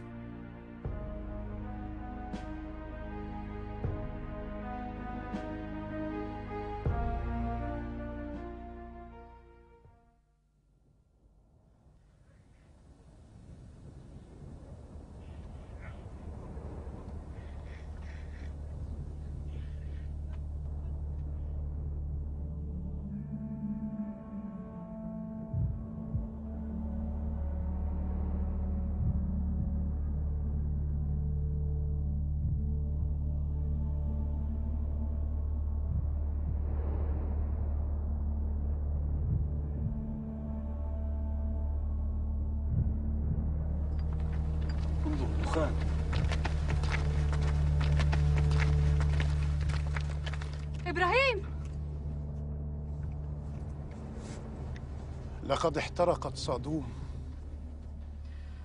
لقد احترقت صدوم.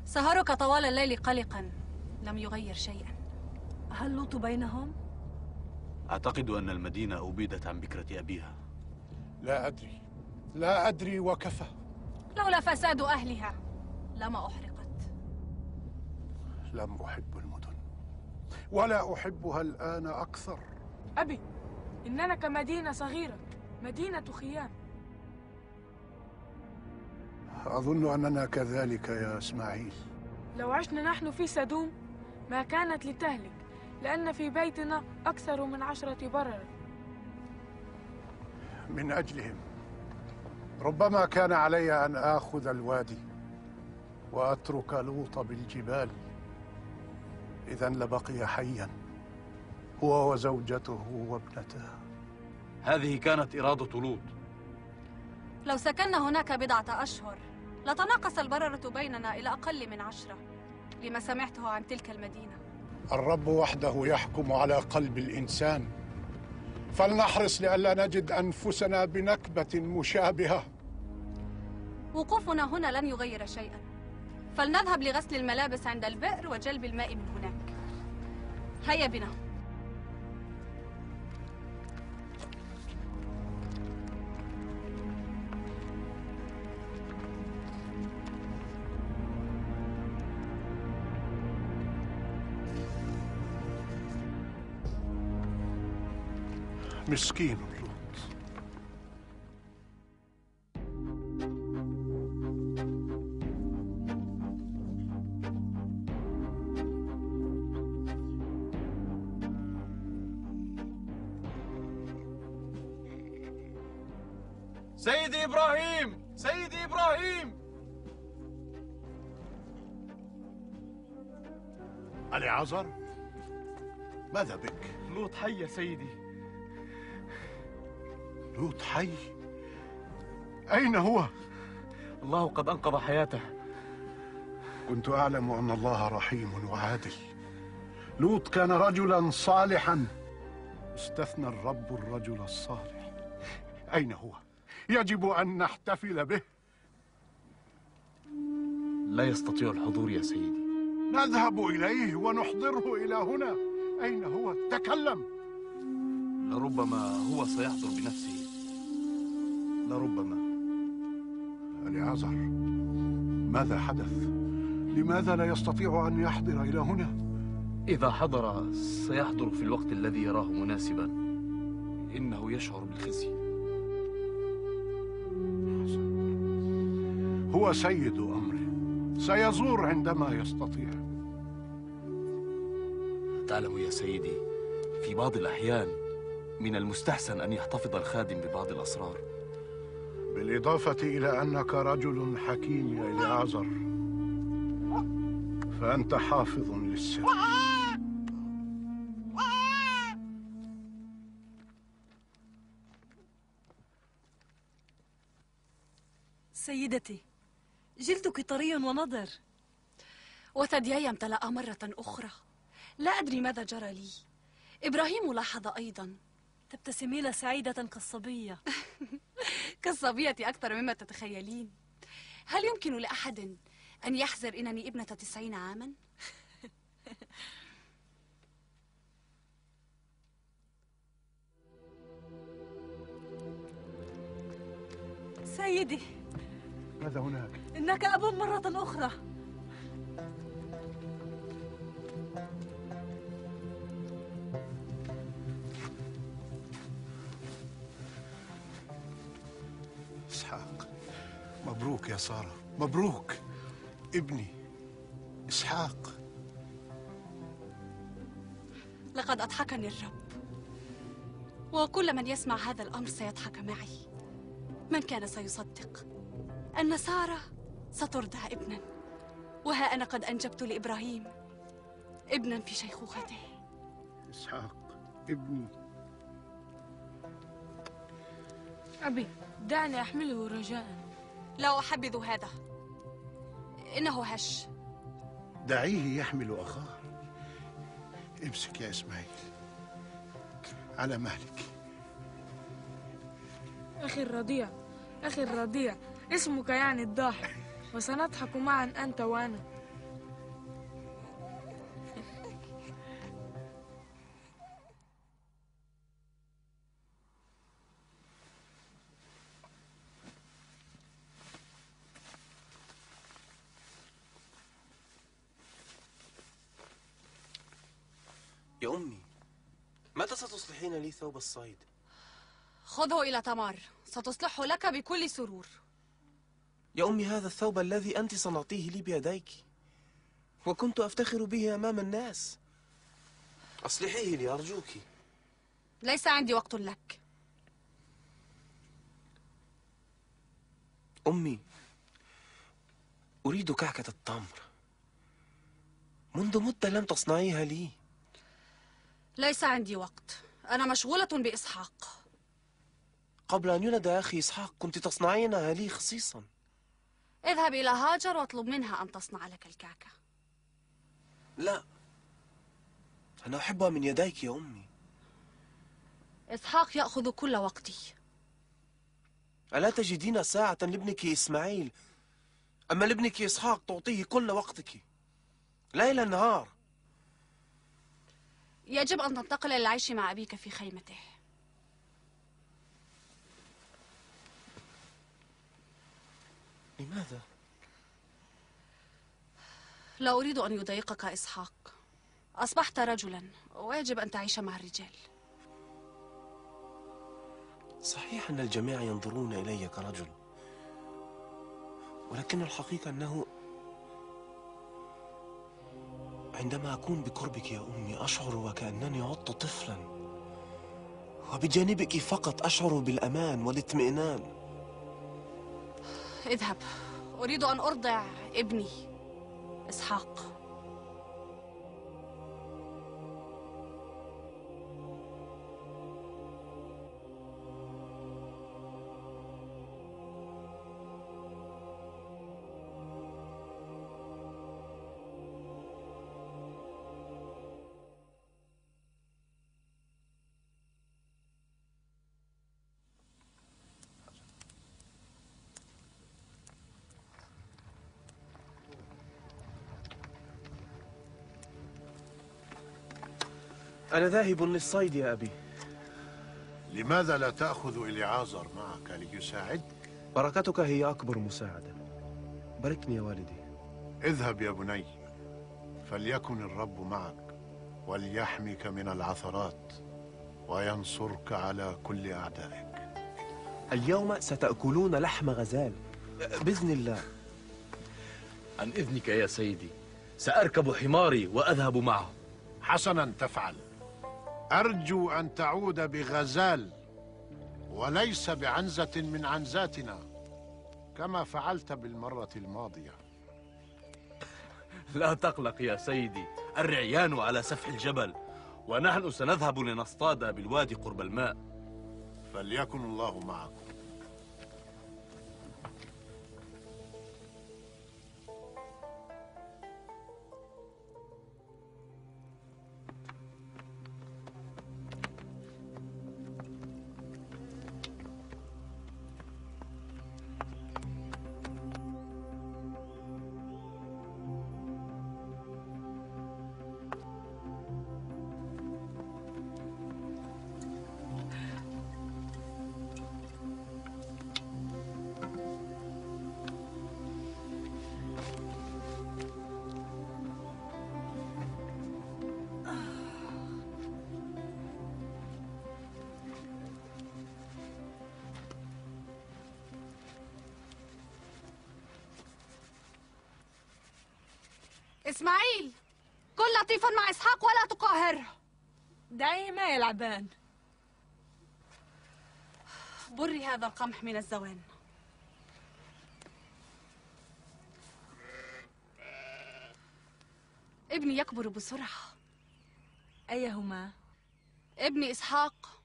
سهرك طوال الليل قلقا لم يغير شيئا. هل لوط بينهم؟ أعتقد أن المدينة أبيدت عن بكرة أبيها. لا أدري. لا أدري وكفى. لولا فساد أهلها لما أحرقت. لم أحب المدن ولا أحبها الآن أكثر. أبي إننا كمدينة صغيرة مدينة خيام. أظن أننا كذلك يا إسماعيل. لو عشنا نحن في سدوم ما كانت لتهلك لأن في بيتنا أكثر من عشرة برر من أجلهم. ربما كان علي أن آخذ الوادي وأترك لوط بالجبال. إذا لبقي حيا هو وزوجته وابنته هذه كانت إرادة لوط. لو سكننا هناك بضعة أشهر. لتناقص البررة بيننا إلى أقل من عشرة لما سمعته عن تلك المدينة. الرب وحده يحكم على قلب الإنسان. فلنحرص لئلا نجد أنفسنا بنكبة مشابهة. وقوفنا هنا لن يغير شيئا. فلنذهب لغسل الملابس عند البئر وجلب الماء من هناك. هيا بنا. مسكين لوط سيدي إبراهيم سيدي إبراهيم. العازر ماذا بك؟ لوط حي يا سيدي. لوط حي؟ أين هو؟ الله قد أنقذ حياته. كنت أعلم أن الله رحيم وعادل. لوط كان رجلا صالحا. استثنى الرب الرجل الصالح. أين هو؟ يجب أن نحتفل به. لا يستطيع الحضور يا سيدي. نذهب إليه ونحضره إلى هنا. أين هو؟ تكلم. لربما هو سيحضر بنفسه. لربما. اليعازر ماذا حدث؟ لماذا لا يستطيع أن يحضر إلى هنا؟ إذا حضر سيحضر في الوقت الذي يراه مناسبا. إنه يشعر بالخزي. هو سيد أمره. سيزور عندما يستطيع. تعلم يا سيدي في بعض الأحيان من المستحسن أن يحتفظ الخادم ببعض الأسرار. بالإضافة إلى أنك رجل حكيم يا إليعازر. فأنت حافظ للسر. سيدتي جلدك طري ونضر وثدياي امتلأ مرة أخرى. لا أدري ماذا جرى لي. إبراهيم لاحظ أيضا. تبتسمين سعيدة كالصبية كالصبية أكثر مما تتخيلين هل يمكن لأحد أن يحزر إنني ابنة تسعين عاما؟ سيدي ماذا هناك؟ إنك أب مرة أخرى مبروك يا سارة. مبروك. ابني. إسحاق. لقد أضحكني الرب. وكل من يسمع هذا الأمر سيضحك معي. من كان سيصدق؟ أن سارة سترضع ابنا. وها أنا قد أنجبت لإبراهيم ابنا في شيخوخته. إسحاق ابني. أبي دعني أحمله رجاء. لا أحبذ هذا. إنه هش. دعيه يحمل أخاه. امسك يا إسماعيل. على مهلك. أخي الرضيع أخي الرضيع اسمك يعني الضاحك وسنضحك معا أنت وأنا. ستصلحين لي ثوب الصيد؟ خذه إلى تمار. ستصلحه لك بكل سرور. يا أمي هذا الثوب الذي أنت صنعتيه لي بيديك. وكنت أفتخر به أمام الناس. أصلحيه لي أرجوك. ليس عندي وقت لك. أمي أريد كعكة التمر. منذ مدة لم تصنعيها لي. ليس عندي وقت. أنا مشغولة بإسحاق. قبل أن يولد أخي إسحاق كنت تصنعينها لي خصيصا. اذهب إلى هاجر واطلب منها أن تصنع لك الكعكة. لا. أنا أحبها من يديك يا أمي. إسحاق يأخذ كل وقتي. ألا تجدين ساعة لابنك إسماعيل؟ أما لابنك إسحاق تعطيه كل وقتك. ليل نهار. يجب أن تنتقل للعيش مع أبيك في خيمته. لماذا؟ لا أريد أن يضايقك إسحاق. أصبحت رجلا ويجب أن تعيش مع الرجال. صحيح أن الجميع ينظرون إلي كرجل ولكن الحقيقة أنه عندما أكون بقربك يا أمي أشعر وكأنني عدت طفلا. وبجانبك فقط أشعر بالأمان والاطمئنان. اذهب. أريد أن أرضع ابني إسحاق. أنا ذاهب للصيد يا أبي. لماذا لا تأخذ إليعازر معك ليساعدك؟ بركتك هي أكبر مساعدة. باركني يا والدي. اذهب يا بني فليكن الرب معك وليحميك من العثرات وينصرك على كل أعدائك. اليوم ستأكلون لحم غزال. بإذن الله. عن إذنك يا سيدي سأركب حماري وأذهب معه. حسنا تفعل. أرجو أن تعود بغزال وليس بعنزة من عنزاتنا كما فعلت بالمرة الماضية. لا تقلق يا سيدي الرعيان على سفح الجبل ونحن سنذهب لنصطاد بالوادي قرب الماء. فليكن الله معكم. إسماعيل كن لطيفا مع إسحاق ولا تقاهره دعيه ما يلعبان بري هذا القمح من الزوان. ابني يكبر بسرعة. أيهما؟ ابني إسحاق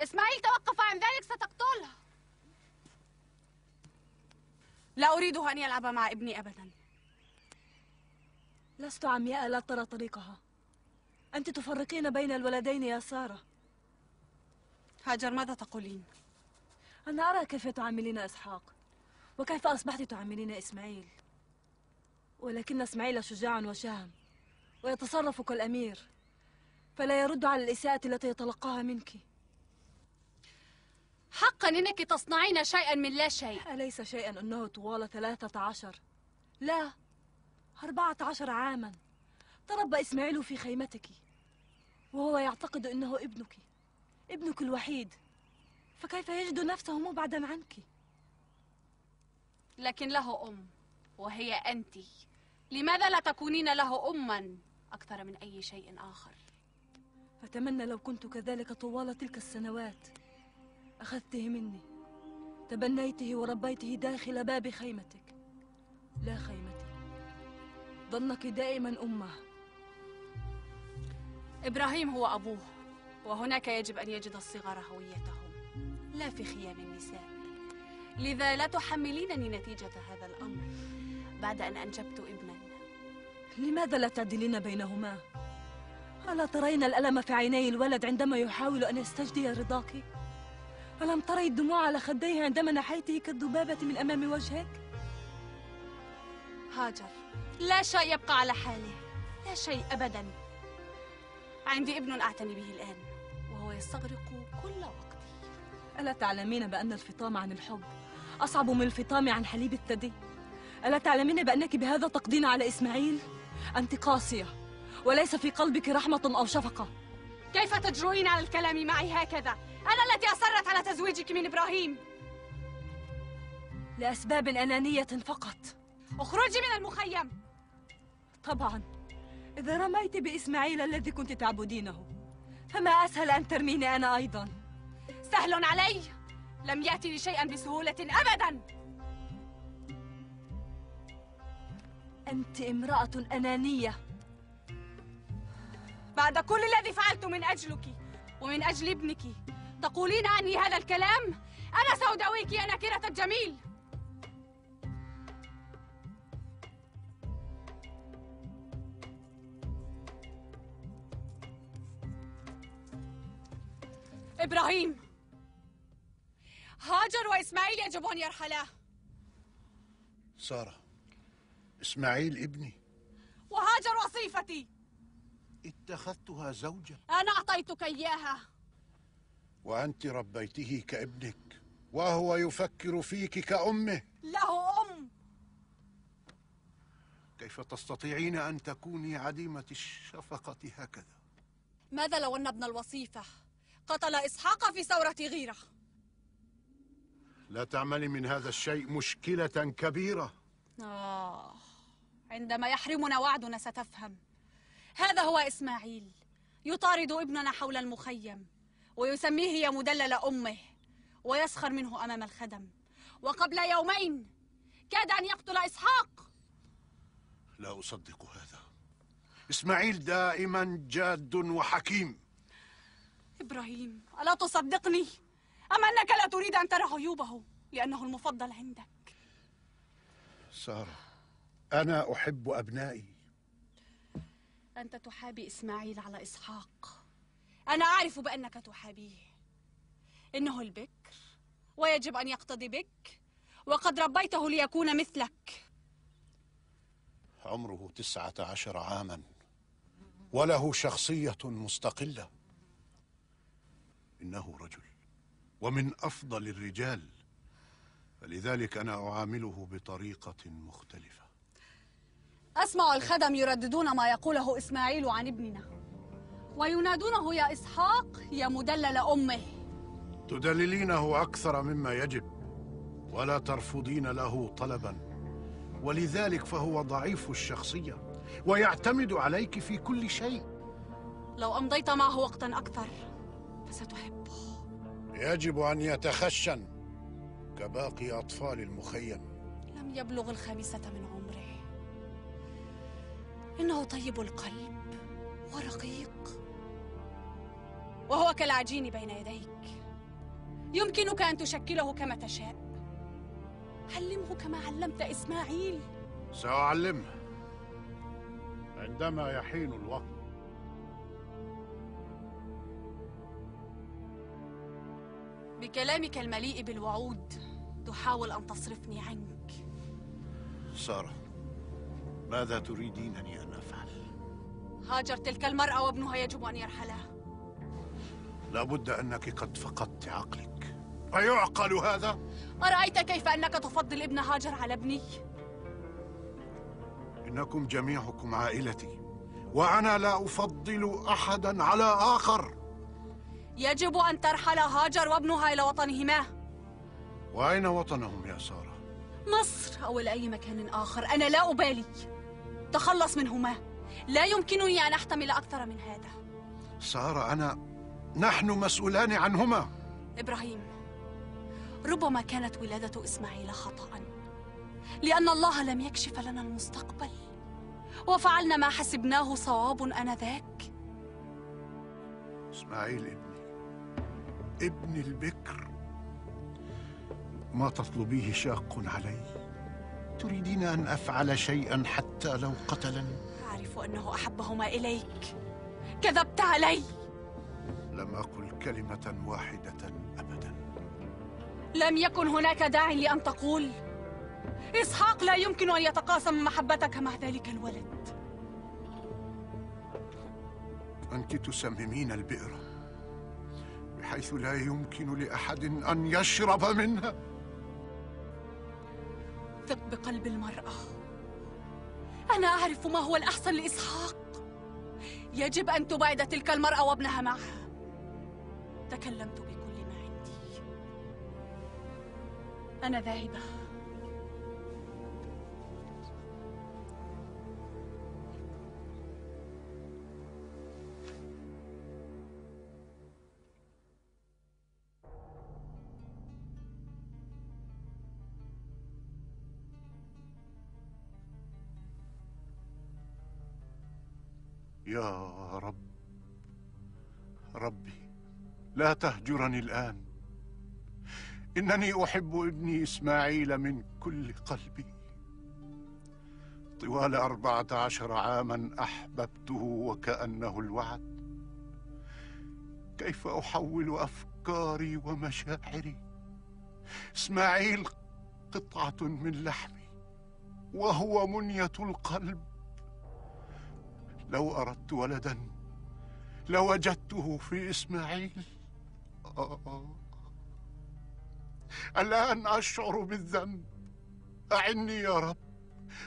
إسماعيل توقف عن ذلك ستقتله لا أريده أن يلعب مع ابني أبدا. لست عمياء لا ترى طريقها. أنت تفرقين بين الولدين يا سارة. هاجر ماذا تقولين؟ أنا أرى كيف تعاملين إسحاق وكيف أصبحت تعاملين إسماعيل. ولكن إسماعيل شجاع وشهم ويتصرف كالأمير فلا يرد على الإساءة التي يتلقاها منك. حقا إنك تصنعين شيئا من لا شيء. أليس شيئا أنه طوال ثلاثة عشر؟ لا أربعة عشر عاما. تربى إسماعيل في خيمتك وهو يعتقد أنه ابنك ابنك الوحيد. فكيف يجد نفسه مبعدا عنك؟ لكن له أم وهي أنت. لماذا لا تكونين له أما أكثر من أي شيء آخر؟ أتمنى لو كنت كذلك طوال تلك السنوات. أخذته مني تبنيته وربيته داخل باب خيمتك. لا خيمتي ظنك دائما أمه. إبراهيم هو أبوه وهناك يجب أن يجد الصغار هويتهم. لا في خيام النساء. لذا لا تحملينني نتيجة هذا الأمر بعد أن أنجبت ابنا. لماذا لا تعدلين بينهما؟ ألا ترين الألم في عيني الولد عندما يحاول أن يستجدي رضاك؟ ألم تري الدموع على خديه عندما نحيته كالذبابة من أمام وجهك؟ هاجر لا شيء يبقى على حاله لا شيء أبدا عندي ابن أعتني به الآن وهو يستغرق كل وقتي ألا تعلمين بأن الفطام عن الحب أصعب من الفطام عن حليب الثدي؟ ألا تعلمين بأنك بهذا تقضين على إسماعيل؟ أنت قاسية وليس في قلبك رحمة أو شفقة كيف تجرؤين على الكلام معي هكذا؟ أنا التي أصرت على تزويجك من إبراهيم. لأسباب أنانية فقط. أخرجي من المخيم. طبعا. إذا رميت بإسماعيل الذي كنت تعبدينه فما أسهل أن ترميني أنا أيضا؟ سهل علي. لم يأتي لي شيئا بسهولة أبدا. أنت امرأة أنانية. بعد كل الذي فعلته من أجلك ومن أجل ابنك تقولين عني هذا الكلام؟ أنا سوداويك يا نكرة الجميل. إبراهيم. هاجر وإسماعيل يجب أن يرحلا. سارة إسماعيل ابني. وهاجر وصيفتي. اتخذتها زوجة. أنا أعطيتك إياها. وأنت ربيته كابنك وهو يفكر فيك كأمه. له أم. كيف تستطيعين أن تكوني عديمة الشفقة هكذا؟ ماذا لو أن ابن الوصيفة قتل إسحاق في ثورة غيرة؟ لا تعملي من هذا الشيء مشكلة كبيرة. آه عندما يحرمنا وعدنا ستفهم. هذا هو إسماعيل يطارد ابننا حول المخيم ويسميه يا مدلل أمه ويسخر منه أمام الخدم. وقبل يومين كاد أن يقتل إسحاق. لا أصدق هذا. إسماعيل دائما جاد وحكيم. إبراهيم ألا تصدقني؟ أم أنك لا تريد أن ترى عيوبه؟ لأنه المفضل عندك. سارة أنا أحب أبنائي. أنت تحابي إسماعيل على إسحاق. أنا أعرف بأنك تحابيه. إنه البكر ويجب أن يقتدي بك وقد ربيته ليكون مثلك. عمره تسعة عشر عاما وله شخصية مستقلة. إنه رجل ومن أفضل الرجال. فلذلك أنا أعامله بطريقة مختلفة. أسمع الخدم يرددون ما يقوله إسماعيل عن ابننا. وينادونه يا إسحاق يا مدلل أمه. تدللينه أكثر مما يجب ولا ترفضين له طلبا. ولذلك فهو ضعيف الشخصية ويعتمد عليك في كل شيء. لو أمضيت معه وقتا أكثر فستحبه. يجب أن يتخشن كباقي أطفال المخيم. لم يبلغ الخامسة من إنه طيب القلب ورقيق. وهو كالعجين بين يديك. يمكنك أن تشكله كما تشاء. علمه كما علمت إسماعيل. سأعلمه عندما يحين الوقت بكلامك المليء بالوعود تحاول أن تصرفني عنك. سارة ماذا تريدينني أن؟ هاجر تلك المرأة وابنها يجب أن يرحلا لابد أنك قد فقدت عقلك. أيعقل هذا؟ أرأيت كيف أنك تفضل ابن هاجر على ابني؟ إنكم جميعكم عائلتي وأنا لا أفضل أحدا على آخر. يجب أن ترحل هاجر وابنها إلى وطنهما. وأين وطنهم يا سارة؟ مصر أو لأي مكان آخر. أنا لا أبالي. تخلص منهما. لا يمكنني أن أحتمل أكثر من هذا. سارة أنا نحن مسؤولان عنهما. إبراهيم ربما كانت ولادة إسماعيل خطأ لأن الله لم يكشف لنا المستقبل. وفعلنا ما حسبناه صواب آنذاك. إسماعيل ابني ابن البكر. ما تطلبيه شاق علي؟ تريدين أن أفعل شيئا حتى لو قتلني؟ أعرف أنه أحبهما إليك. كذبت علي. لم أقل كلمة واحدة أبدا. لم يكن هناك داع لأن تقول. إسحاق لا يمكن أن يتقاسم محبتك مع ذلك الولد. أنت تسممين البئر بحيث لا يمكن لأحد أن يشرب منها. ثق بقلب المرأة. أنا أعرف ما هو الأحسن لإسحاق. يجب أن تبعد تلك المرأة وابنها معها. تكلمت بكل ما عندي. أنا ذاهبة. يا رب. ربي لا تهجرني الآن. إنني أحب ابني إسماعيل من كل قلبي. طوال أربعة عشر عاما أحببته وكأنه الوعد. كيف أحول أفكاري ومشاعري؟ إسماعيل قطعة من لحمي وهو منية القلب. لو أردت ولدا لوجدته في إسماعيل. آه. الآن أشعر بالذنب. أعني يا رب.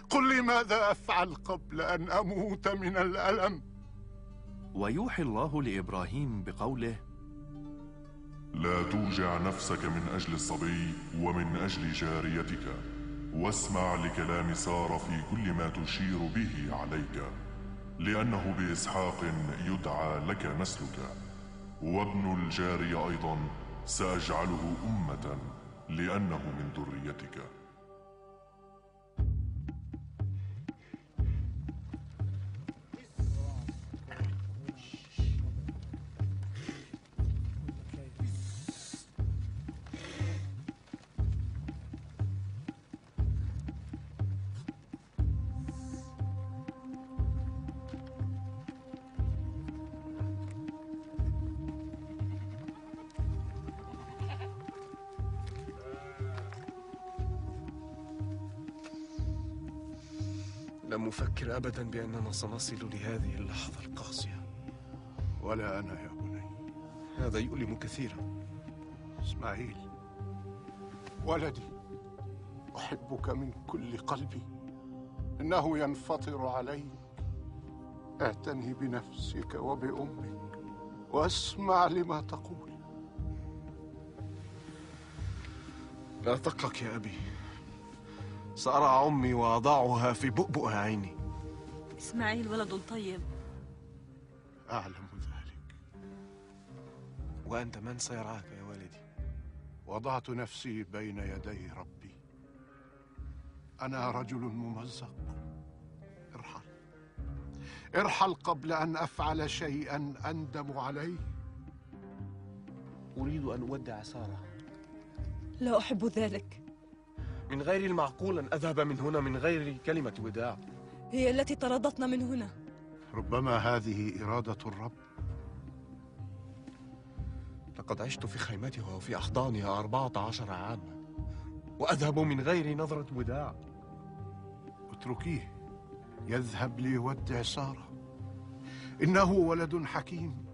قل لي ماذا أفعل قبل أن أموت من الألم؟ ويوحي الله لإبراهيم بقوله لا توجع نفسك من أجل الصبي ومن أجل جاريتك واسمع لكلام سارة في كل ما تشير به عليك. لأنه بإسحاق يدعى لك نسلك. وابن الجارية أيضا سأجعله أمة لأنه من ذريتك. أبدا بأننا سنصل لهذه اللحظة القاسية. ولا أنا يا بني. هذا يؤلم كثيرا. إسماعيل. ولدي أحبك من كل قلبي. إنه ينفطر عليك اعتني بنفسك وبأمك واسمع لما تقول. لا تقلق يا أبي. سأرى أمي وأضعها في بؤبؤ عيني. إسماعيل ولد طيب. أعلم ذلك. وأنت من سيرعاك يا والدي؟ وضعت نفسي بين يدي ربي. أنا رجل ممزق. ارحل. ارحل قبل أن أفعل شيئا أندم عليه. أريد أن أودع سارة. لا أحب ذلك. من غير المعقول أن أذهب من هنا من غير كلمة وداع. هي التي طردتنا من هنا. ربما هذه إرادة الرب. لقد عشت في خيمتها وفي أحضانها أربعة عشر عاما وأذهب من غير نظرة وداع. اتركيه. يذهب ليودع سارة. إنه ولد حكيم.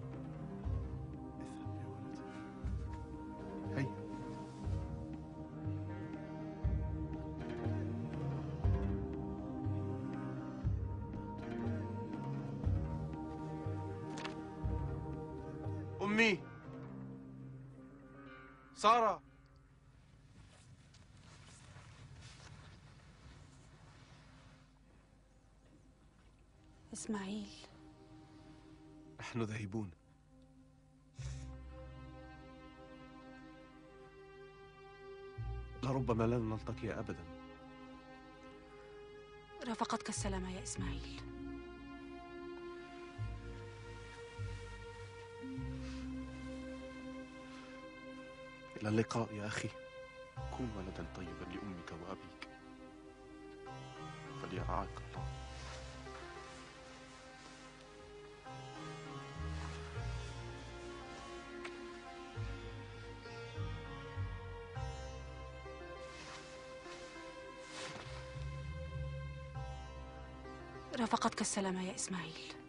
أمي. سارة. إسماعيل. نحن ذاهبون لربما لن نلتقي أبدا. رافقتك السلامة يا إسماعيل. إلى اللقاء يا أخي. كن ولدا طيبا لأمك وأبيك. فليرعاك الله. رافقتك السلامة يا إسماعيل.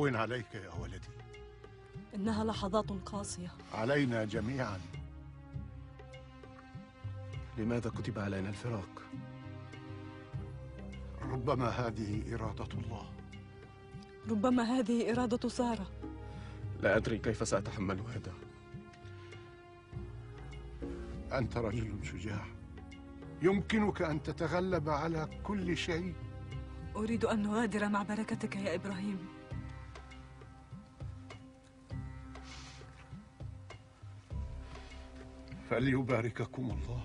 هون عليك يا ولدي؟ إنها لحظات قاسية. علينا جميعا. لماذا كتب علينا الفراق؟ ربما هذه إرادة الله. ربما هذه إرادة سارة. لا أدري كيف سأتحمل هذا. أنت رجل شجاع. يمكنك أن تتغلب على كل شيء. أريد أن نغادر مع بركتك يا إبراهيم. فليبارككم الله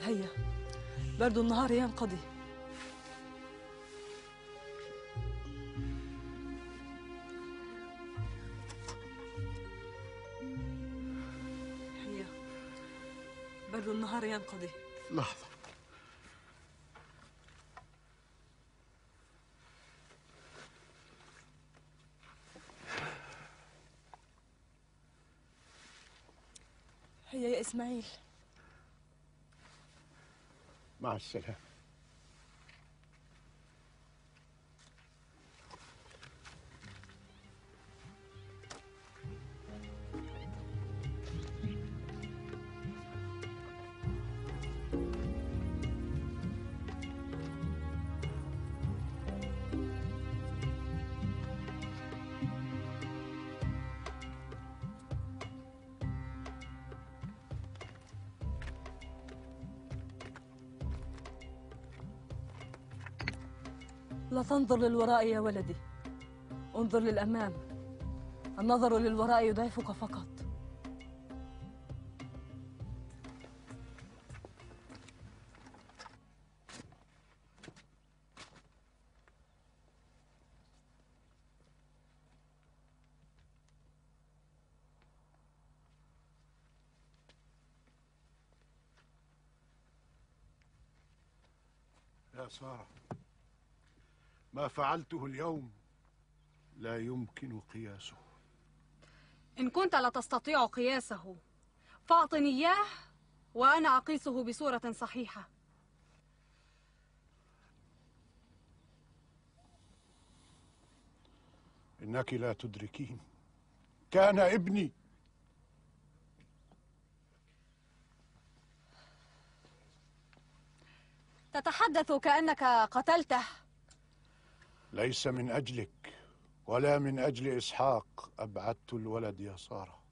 هيا برد النهار ينقضي ينقضي لحظة. هيا يا إسماعيل. مع السلامة. لا تنظر للوراء يا ولدي. انظر للأمام. النظر للوراء يضعفك فقط. يا سارة. ما فعلته اليوم لا يمكن قياسه. إن كنت لا تستطيع قياسه فأعطني إياه وأنا أقيسه بصورة صحيحة. إنك لا تدركين. كان ابني. تتحدث كأنك قتلته. ليس من أجلك ولا من أجل إسحاق أبعدت الولد يا سارة.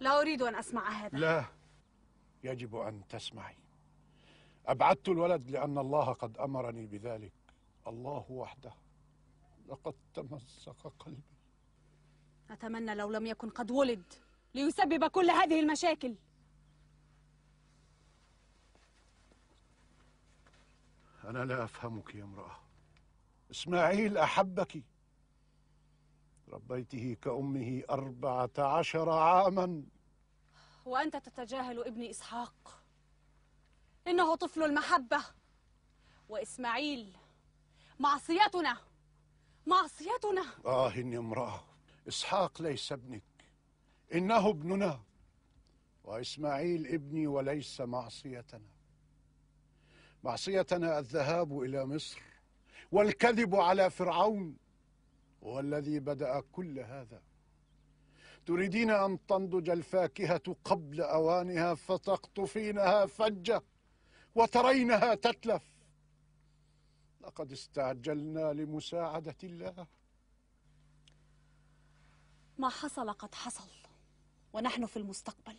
لا أريد أن أسمع هذا. لا. يجب أن تسمعي. أبعدت الولد لأن الله قد أمرني بذلك. الله وحده. لقد تمزق قلبي. أتمنى لو لم يكن قد ولد ليسبب كل هذه المشاكل. أنا لا أفهمك يا امرأة. إسماعيل أحبك. ربيته كأمه أربعة عشر عاما. وأنت تتجاهل ابني إسحاق. إنه طفل المحبة. وإسماعيل معصيتنا. معصيتنا. آه يا امرأة. إسحاق ليس ابنك. إنه ابننا. وإسماعيل ابني وليس معصيتنا. معصيتنا الذهاب إلى مصر. والكذب على فرعون هو الذي بدأ كل هذا. تريدين أن تنضج الفاكهة قبل أوانها فتقطفينها فجة وترينها تتلف. لقد استعجلنا لمساعدة الله. ما حصل قد حصل ونحن في المستقبل.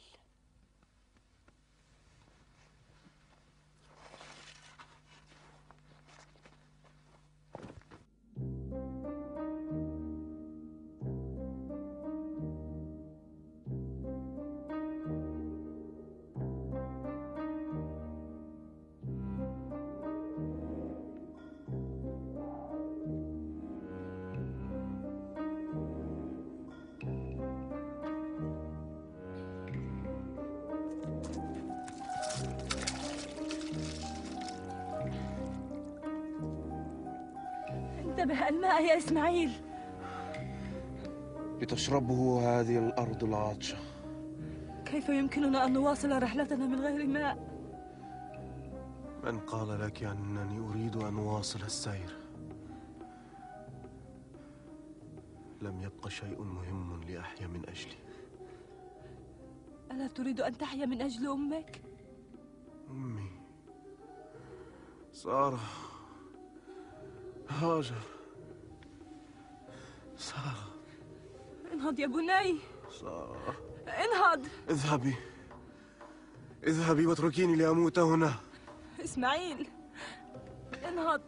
الماء يا إسماعيل لتشربه هذه الأرض العاطشة كيف يمكننا أن نواصل رحلتنا من غير ماء؟ من قال لك أنني أريد أن أواصل السير؟ لم يبق شيء مهم لأحيا من أجله ألا تريد أن تحيا من أجل أمك؟ أمي سارة هاجر سارة. انهض يا بني. سارة. انهض. اذهبي. اذهبي واتركيني لأموت هنا. إسماعيل انهض.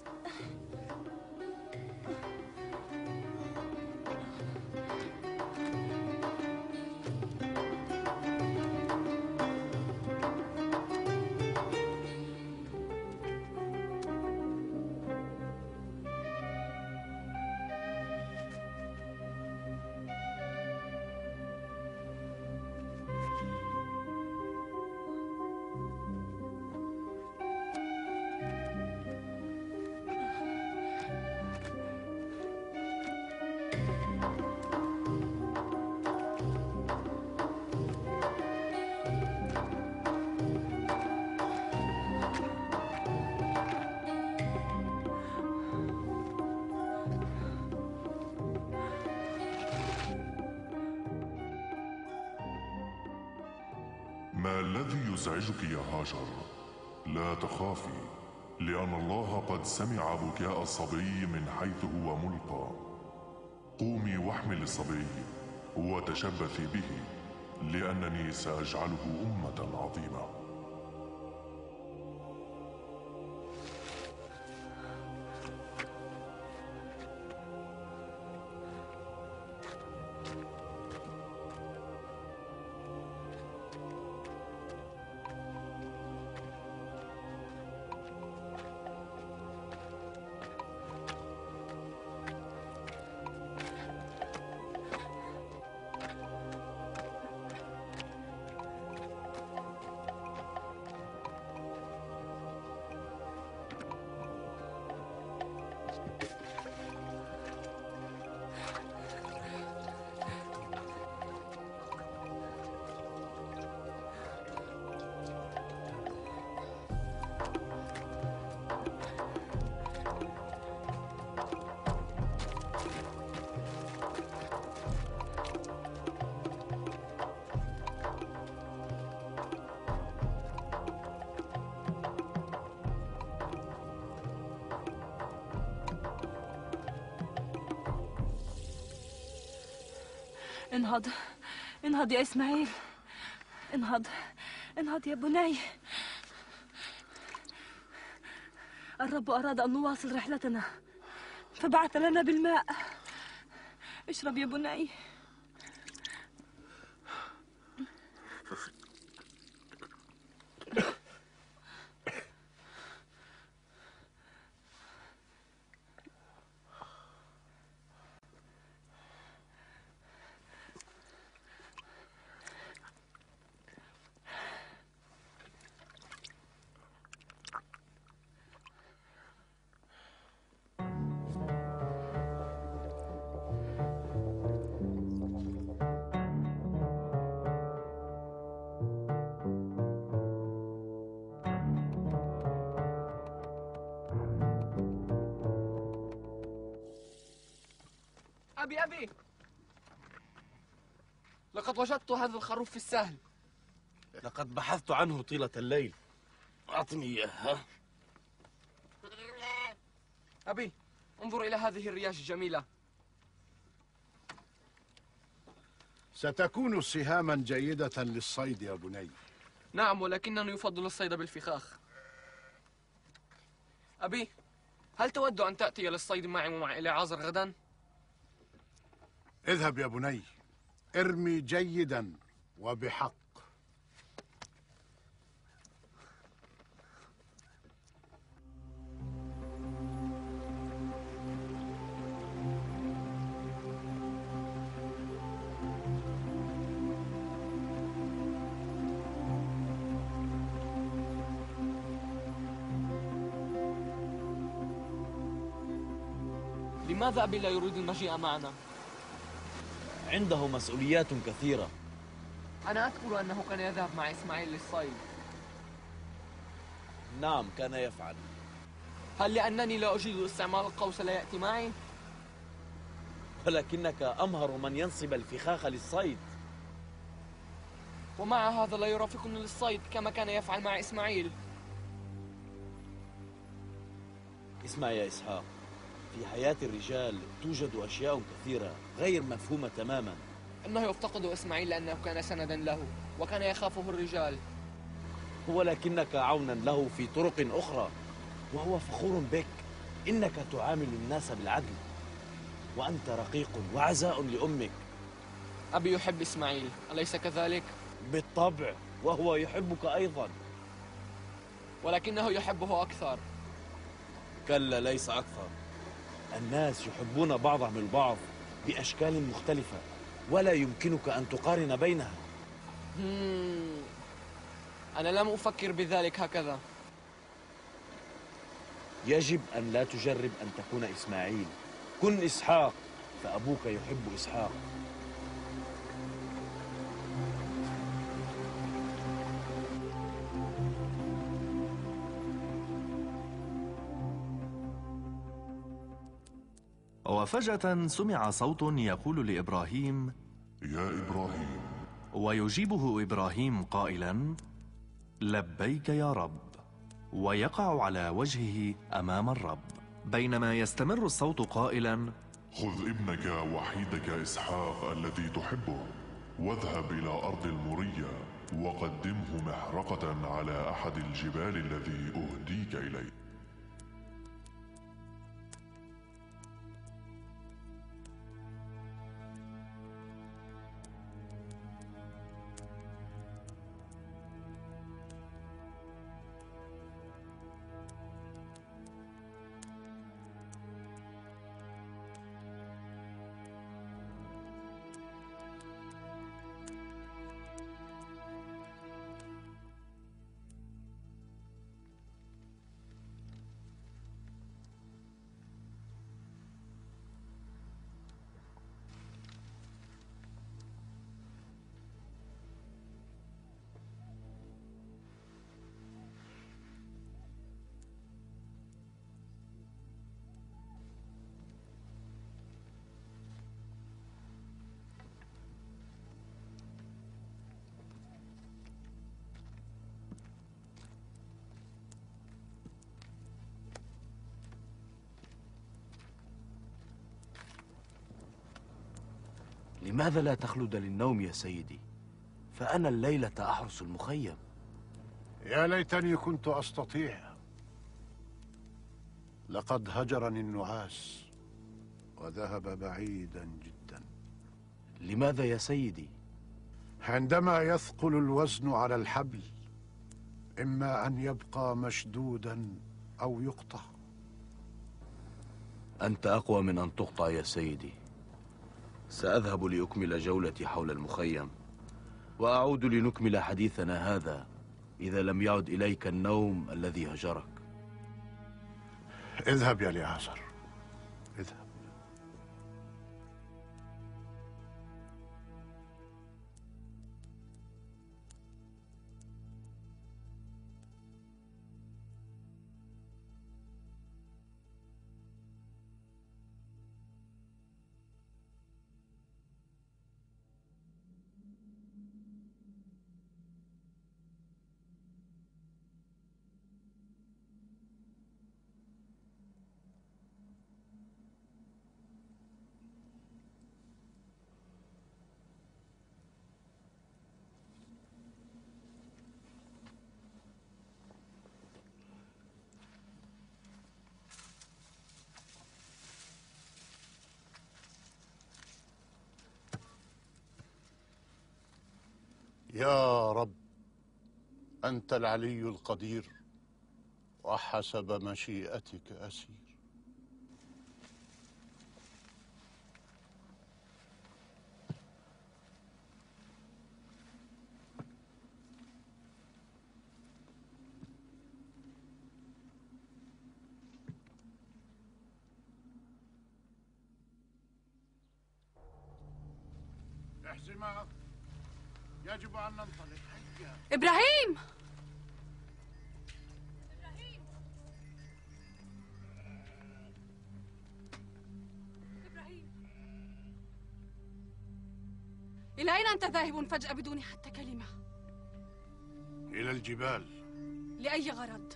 الذي يزعجك يا هاجر. لا تخافي لأن الله قد سمع بكاء الصبي من حيث هو ملقى. قومي واحملي الصبي وتشبثي به لأنني سأجعله أمة عظيمة. انهض. انهض يا إسماعيل. انهض. انهض يا بني. الرب أراد أن نواصل رحلتنا. فبعث لنا بالماء. اشرب يا بني. أبي أبي. لقد وجدت هذا الخروف في السهل. لقد بحثت عنه طيلة الليل. أعطني إياها أبي انظر إلى هذه الرياش الجميلة. ستكون سهاما جيدة للصيد يا بني. نعم ولكنني يفضل الصيد بالفخاخ. أبي هل تود أن تأتي للصيد معي ومع إليعازر غدا؟ اذهب يا بني ارمي جيدا وبحق لماذا أبي لا يريد المجيء معنا؟ عنده مسؤوليات كثيرة. أنا أذكر أنه كان يذهب مع إسماعيل للصيد. نعم كان يفعل. هل لأنني لا أجيد استعمال القوس لا يأتي معي؟ ولكنك أمهر من ينصب الفخاخ للصيد. ومع هذا لا يرافقني للصيد كما كان يفعل مع إسماعيل. اسمع يا إسحاق. في حياة الرجال توجد أشياء كثيرة غير مفهومة تماما. إنه يفتقد إسماعيل لأنه كان سندا له وكان يخافه الرجال. ولكنك عونا له في طرق أخرى وهو فخور بك. إنك تعامل الناس بالعدل وأنت رقيق وعزاء لأمك. أبي يحب إسماعيل أليس كذلك؟ بالطبع وهو يحبك أيضا. ولكنه يحبه أكثر. كلا ليس أكثر. الناس يحبون بعضهم البعض بأشكال مختلفة ولا يمكنك أن تقارن بينها. أنا لم أفكر بذلك هكذا. يجب أن لا تجرب أن تكون إسماعيل. كن إسحاق فأبوك يحب إسحاق. وفجأة سمع صوت يقول لإبراهيم يا إبراهيم. ويجيبه إبراهيم قائلا لبيك يا رب. ويقع على وجهه أمام الرب. بينما يستمر الصوت قائلا خذ ابنك وحيدك إسحاق الذي تحبه واذهب إلى أرض المرية وقدمه محرقة على أحد الجبال الذي أهديك إليه. لماذا لا تخلد للنوم يا سيدي؟ فأنا الليلة أحرس المخيم. يا ليتني كنت أستطيع. لقد هجرني النعاس وذهب بعيدا جدا. لماذا يا سيدي؟ عندما يثقل الوزن على الحبل إما أن يبقى مشدودا أو يقطع. أنت أقوى من أن تقطع يا سيدي. سأذهب لأكمل جولتي حول المخيم وأعود لنكمل حديثنا هذا إذا لم يعد إليك النوم الذي هجرك. اذهب يا لعازر أنت العلي القدير وحسب مشيئتك أسير. ذاهب فجأة بدون حتى كلمة؟ إلى الجبال لأي غرض؟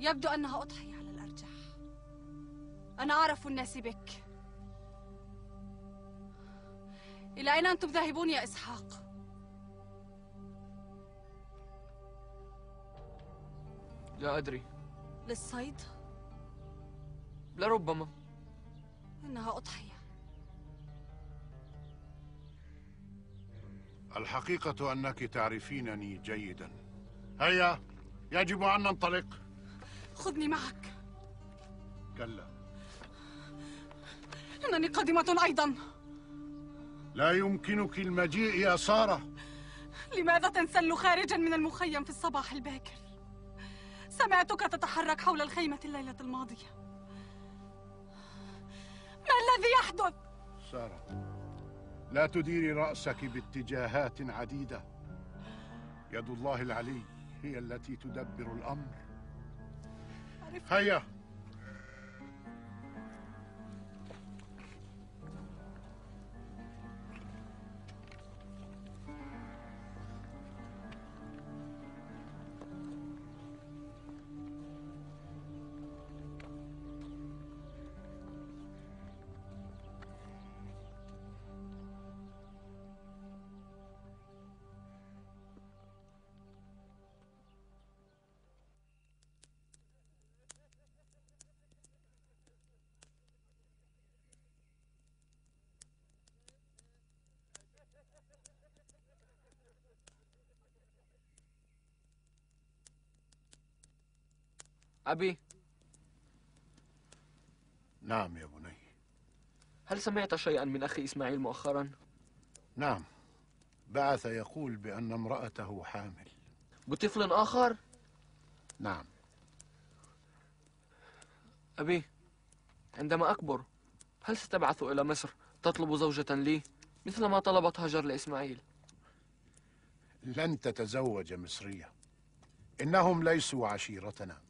يبدو أنها أضحية على الأرجح أنا أعرف الناس بك إلى أين أنتم ذاهبون يا إسحاق؟ لا أدري للصيد؟ لربما إنها أضحية الحقيقة أنك تعرفينني جيدا. هيا يجب أن ننطلق. خذني معك. كلا. إنني قادمة أيضا. لا يمكنك المجيء يا سارة. لماذا تنسل خارجا من المخيم في الصباح الباكر؟ سمعتك تتحرك حول الخيمة الليلة الماضية. ما الذي يحدث؟ سارة. لا تديري رأسك باتجاهات عديدة. يد الله العلي هي التي تدبر الأمر. هيا. أبي. نعم يا بني. هل سمعت شيئا من أخي إسماعيل مؤخرا؟ نعم. بعث يقول بأن امرأته حامل. بطفل آخر؟ نعم. أبي عندما أكبر هل ستبعث إلى مصر تطلب زوجة لي؟ مثل ما طلبت هاجر لإسماعيل؟ لن تتزوج مصرية. إنهم ليسوا عشيرتنا.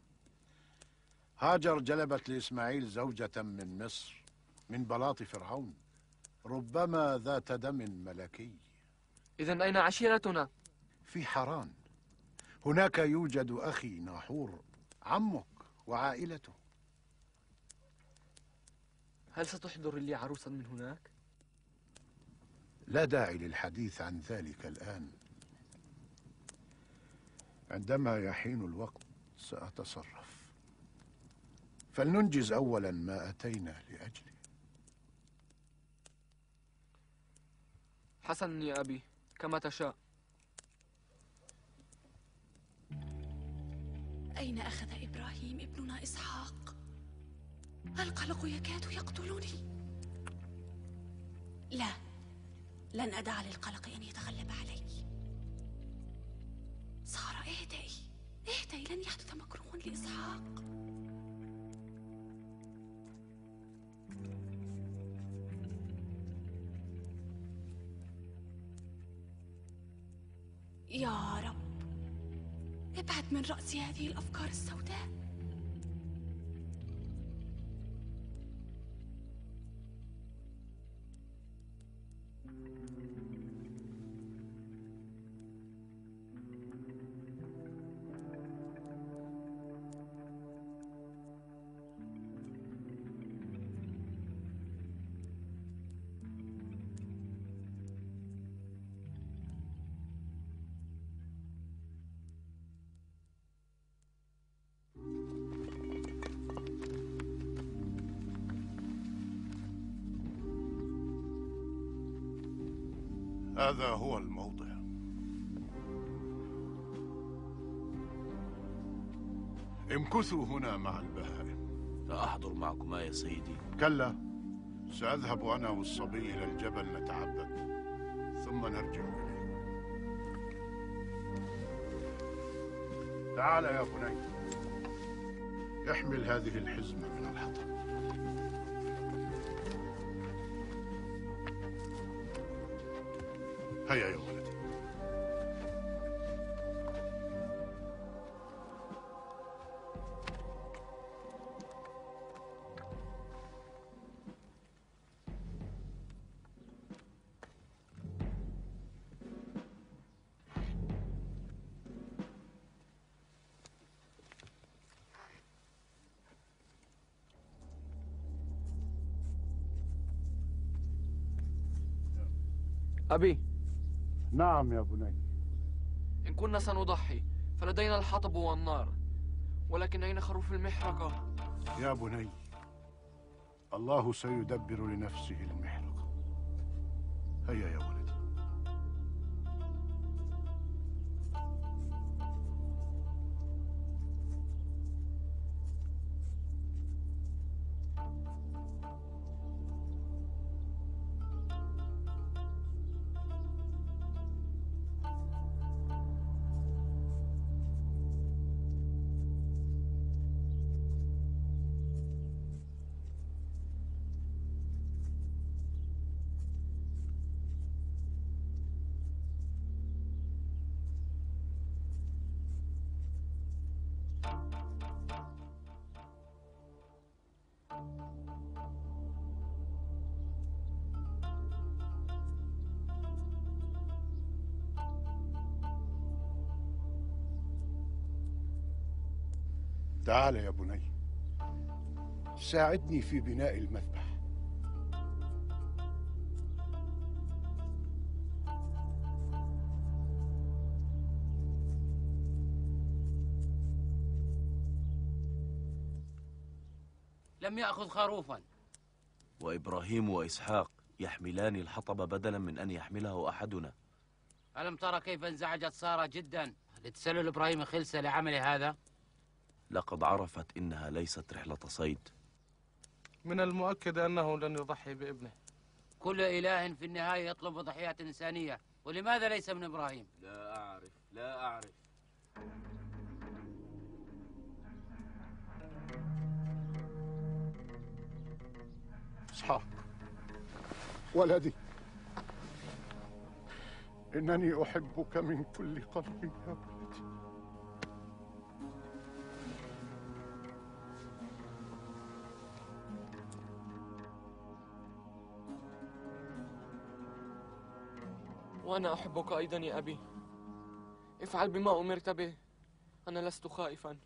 هاجر جلبت لإسماعيل زوجة من مصر من بلاط فرعون ربما ذات دم ملكي. إذا أين عشيرتنا؟ في حران. هناك يوجد أخي ناحور عمك وعائلته. هل ستحضر لي عروسا من هناك؟ لا داعي للحديث عن ذلك الآن. عندما يحين الوقت سأتصرف. فلننجز أولا ما أتينا لأجله. حسن يا أبي كما تشاء. أين أخذ إبراهيم ابننا إسحاق؟ القلق يكاد يقتلني؟ لا لن أدع للقلق أن يتغلب علي. سارة إهدئي إهدئي لن يحدث مكروه لإسحاق. يا رب. ابعد من رأسي هذه الأفكار السوداء. امكثوا هنا مع البهائم. سأحضر معكما يا سيدي. كلا سأذهب أنا والصبي إلى الجبل نتعبد ثم نرجع إليه. تعال يا بني احمل هذه الحزمة من الحطب. نعم يا بني. إن كنا سنضحي فلدينا الحطب والنار. ولكن أين خروف المحرقة؟ يا بني الله سيدبر لنفسه المحرقة هيا يا تعال يا بني. ساعدني في بناء المذبح. لم يأخذ خروفا. وإبراهيم وإسحاق يحملان الحطب بدلا من أن يحمله أحدنا. ألم ترى كيف انزعجت سارة جدا لتسلل إبراهيم خلسة لعمل هذا؟ لقد عرفت إنها ليست رحلة صيد. من المؤكد أنه لن يضحي بابنه. كل إله في النهاية يطلب ضحيات إنسانية ولماذا ليس من إبراهيم؟ لا أعرف لا أعرف. إسحاق. ولدي. إنني أحبك من كل قلبي يا وأنا أحبك أيضا يا أبي. افعل بما أمرت به. أنا لست خائفا.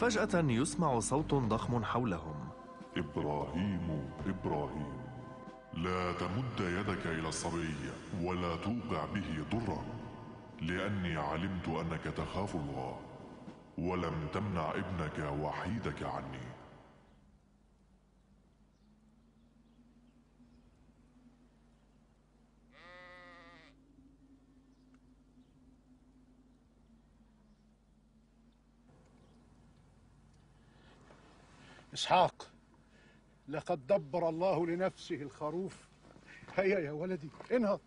وفجأة يسمع صوت ضخم حولهم. إبراهيم إبراهيم لا تمد يدك إلى الصبي ولا توقع به ضرا لأني علمت أنك تخاف الله ولم تمنع ابنك وحيدك عني. إسحاق لقد دبر الله لنفسه الخروف. هيا يا ولدي انهض.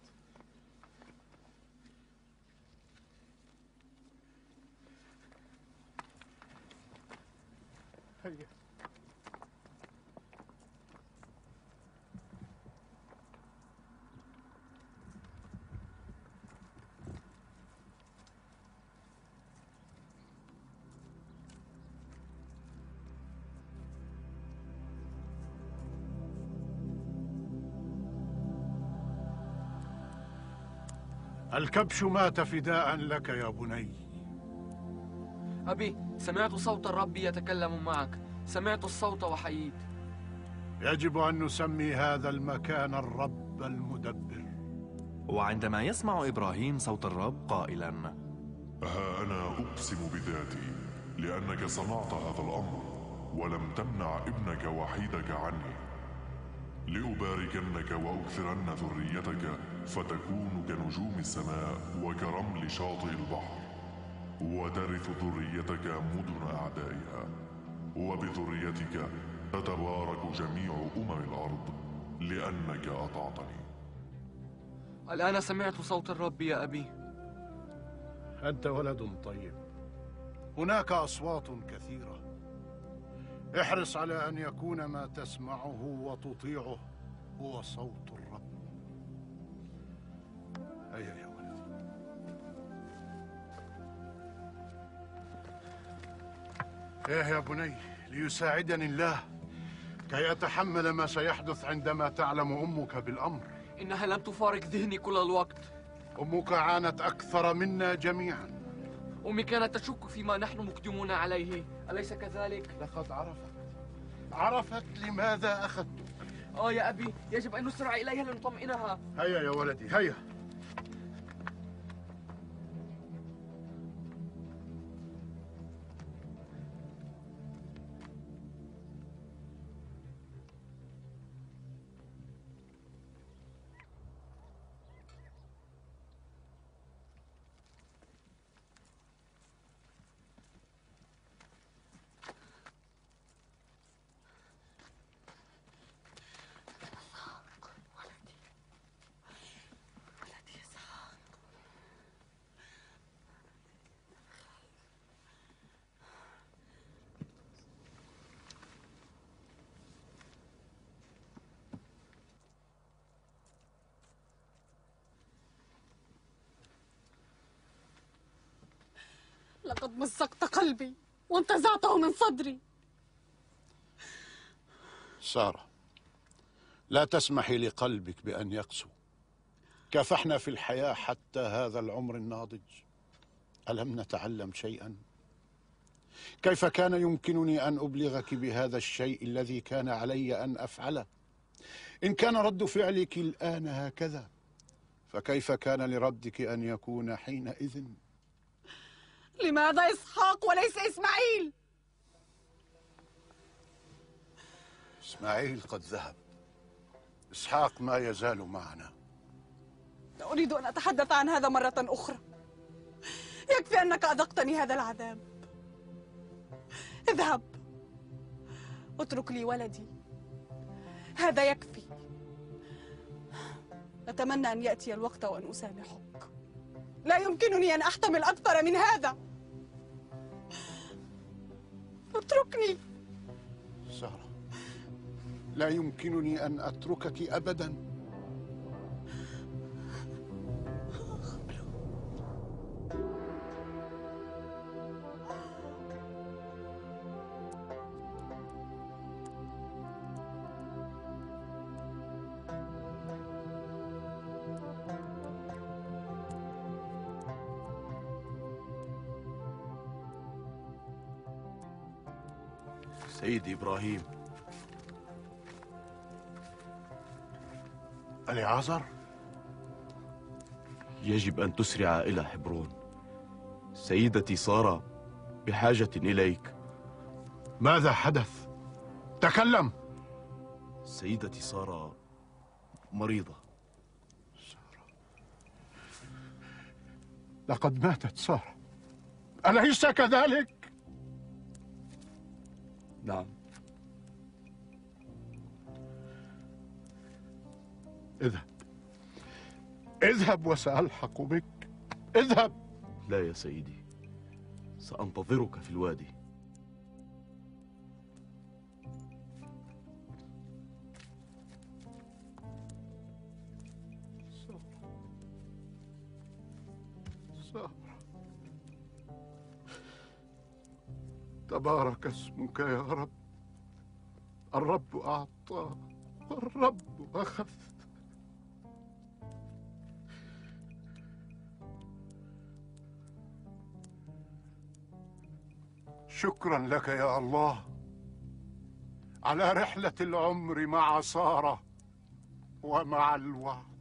الكبش مات فداء لك يا بني. أبي سمعت صوت الرب يتكلم معك. سمعت الصوت وحييت. يجب أن نسمي هذا المكان الرب المدبر. وعندما يسمع إبراهيم صوت الرب قائلا ها أنا أقسم بذاتي لأنك صنعت هذا الأمر ولم تمنع ابنك وحيدك عني. لأباركنك وأكثرن ذريتك فتكون كنجوم السماء وكرمل شاطئ البحر وترث ذريتك مدن أعدائها وبذريتك تتبارك جميع أمم الأرض لأنك أطعتني. الآن سمعت صوت الرب يا أبي. أنت ولد طيب. هناك أصوات كثيرة. احرص على أن يكون ما تسمعه وتطيعه هو صوت الرب. هيا يا ولدي إيه يا بني ليساعدني الله. كي أتحمل ما سيحدث عندما تعلم أمك بالأمر. إنها لم تفارق ذهني كل الوقت. أمك عانت أكثر منا جميعا. أمي كانت تشك فيما نحن مقدمون عليه. أليس كذلك؟ لقد عرفت. عرفت لماذا أخذتك. آه يا أبي يجب أن نسرع إليها لنطمئنها. هيا يا ولدي هيا. لقد مزقت قلبي وانتزعته من صدري سارة لا تسمحي لقلبك بأن يقسو كافحنا في الحياة حتى هذا العمر الناضج ألم نتعلم شيئا؟ كيف كان يمكنني أن أبلغك بهذا الشيء الذي كان علي أن أفعله؟ إن كان رد فعلك الآن هكذا فكيف كان لردك أن يكون حينئذ؟ لماذا إسحاق وليس إسماعيل؟ إسماعيل قد ذهب. إسحاق ما يزال معنا. لا أريد أن أتحدث عن هذا مرة أخرى. يكفي أنك أذقتني هذا العذاب. اذهب. اترك لي ولدي. هذا يكفي. أتمنى أن يأتي الوقت وأن أسامحك. لا يمكنني أن أحتمل أكثر من هذا. اتركني. سارة لا يمكنني أن أتركك أبدا. إبراهيم. أليعازر؟ يجب أن تسرع إلى حبرون سيدتي سارة بحاجة إليك. ماذا حدث؟ تكلم! سيدتي سارة مريضة. لقد ماتت سارة. أليس كذلك؟ نعم. اذهب. اذهب وسألحق بك. اذهب. لا يا سيدي سأنتظرك في الوادي. تبارك اسمك يا رب. الرب أعطى والرب أخذ. شكرا لك يا الله. على رحلة العمر مع سارة ومع الوعد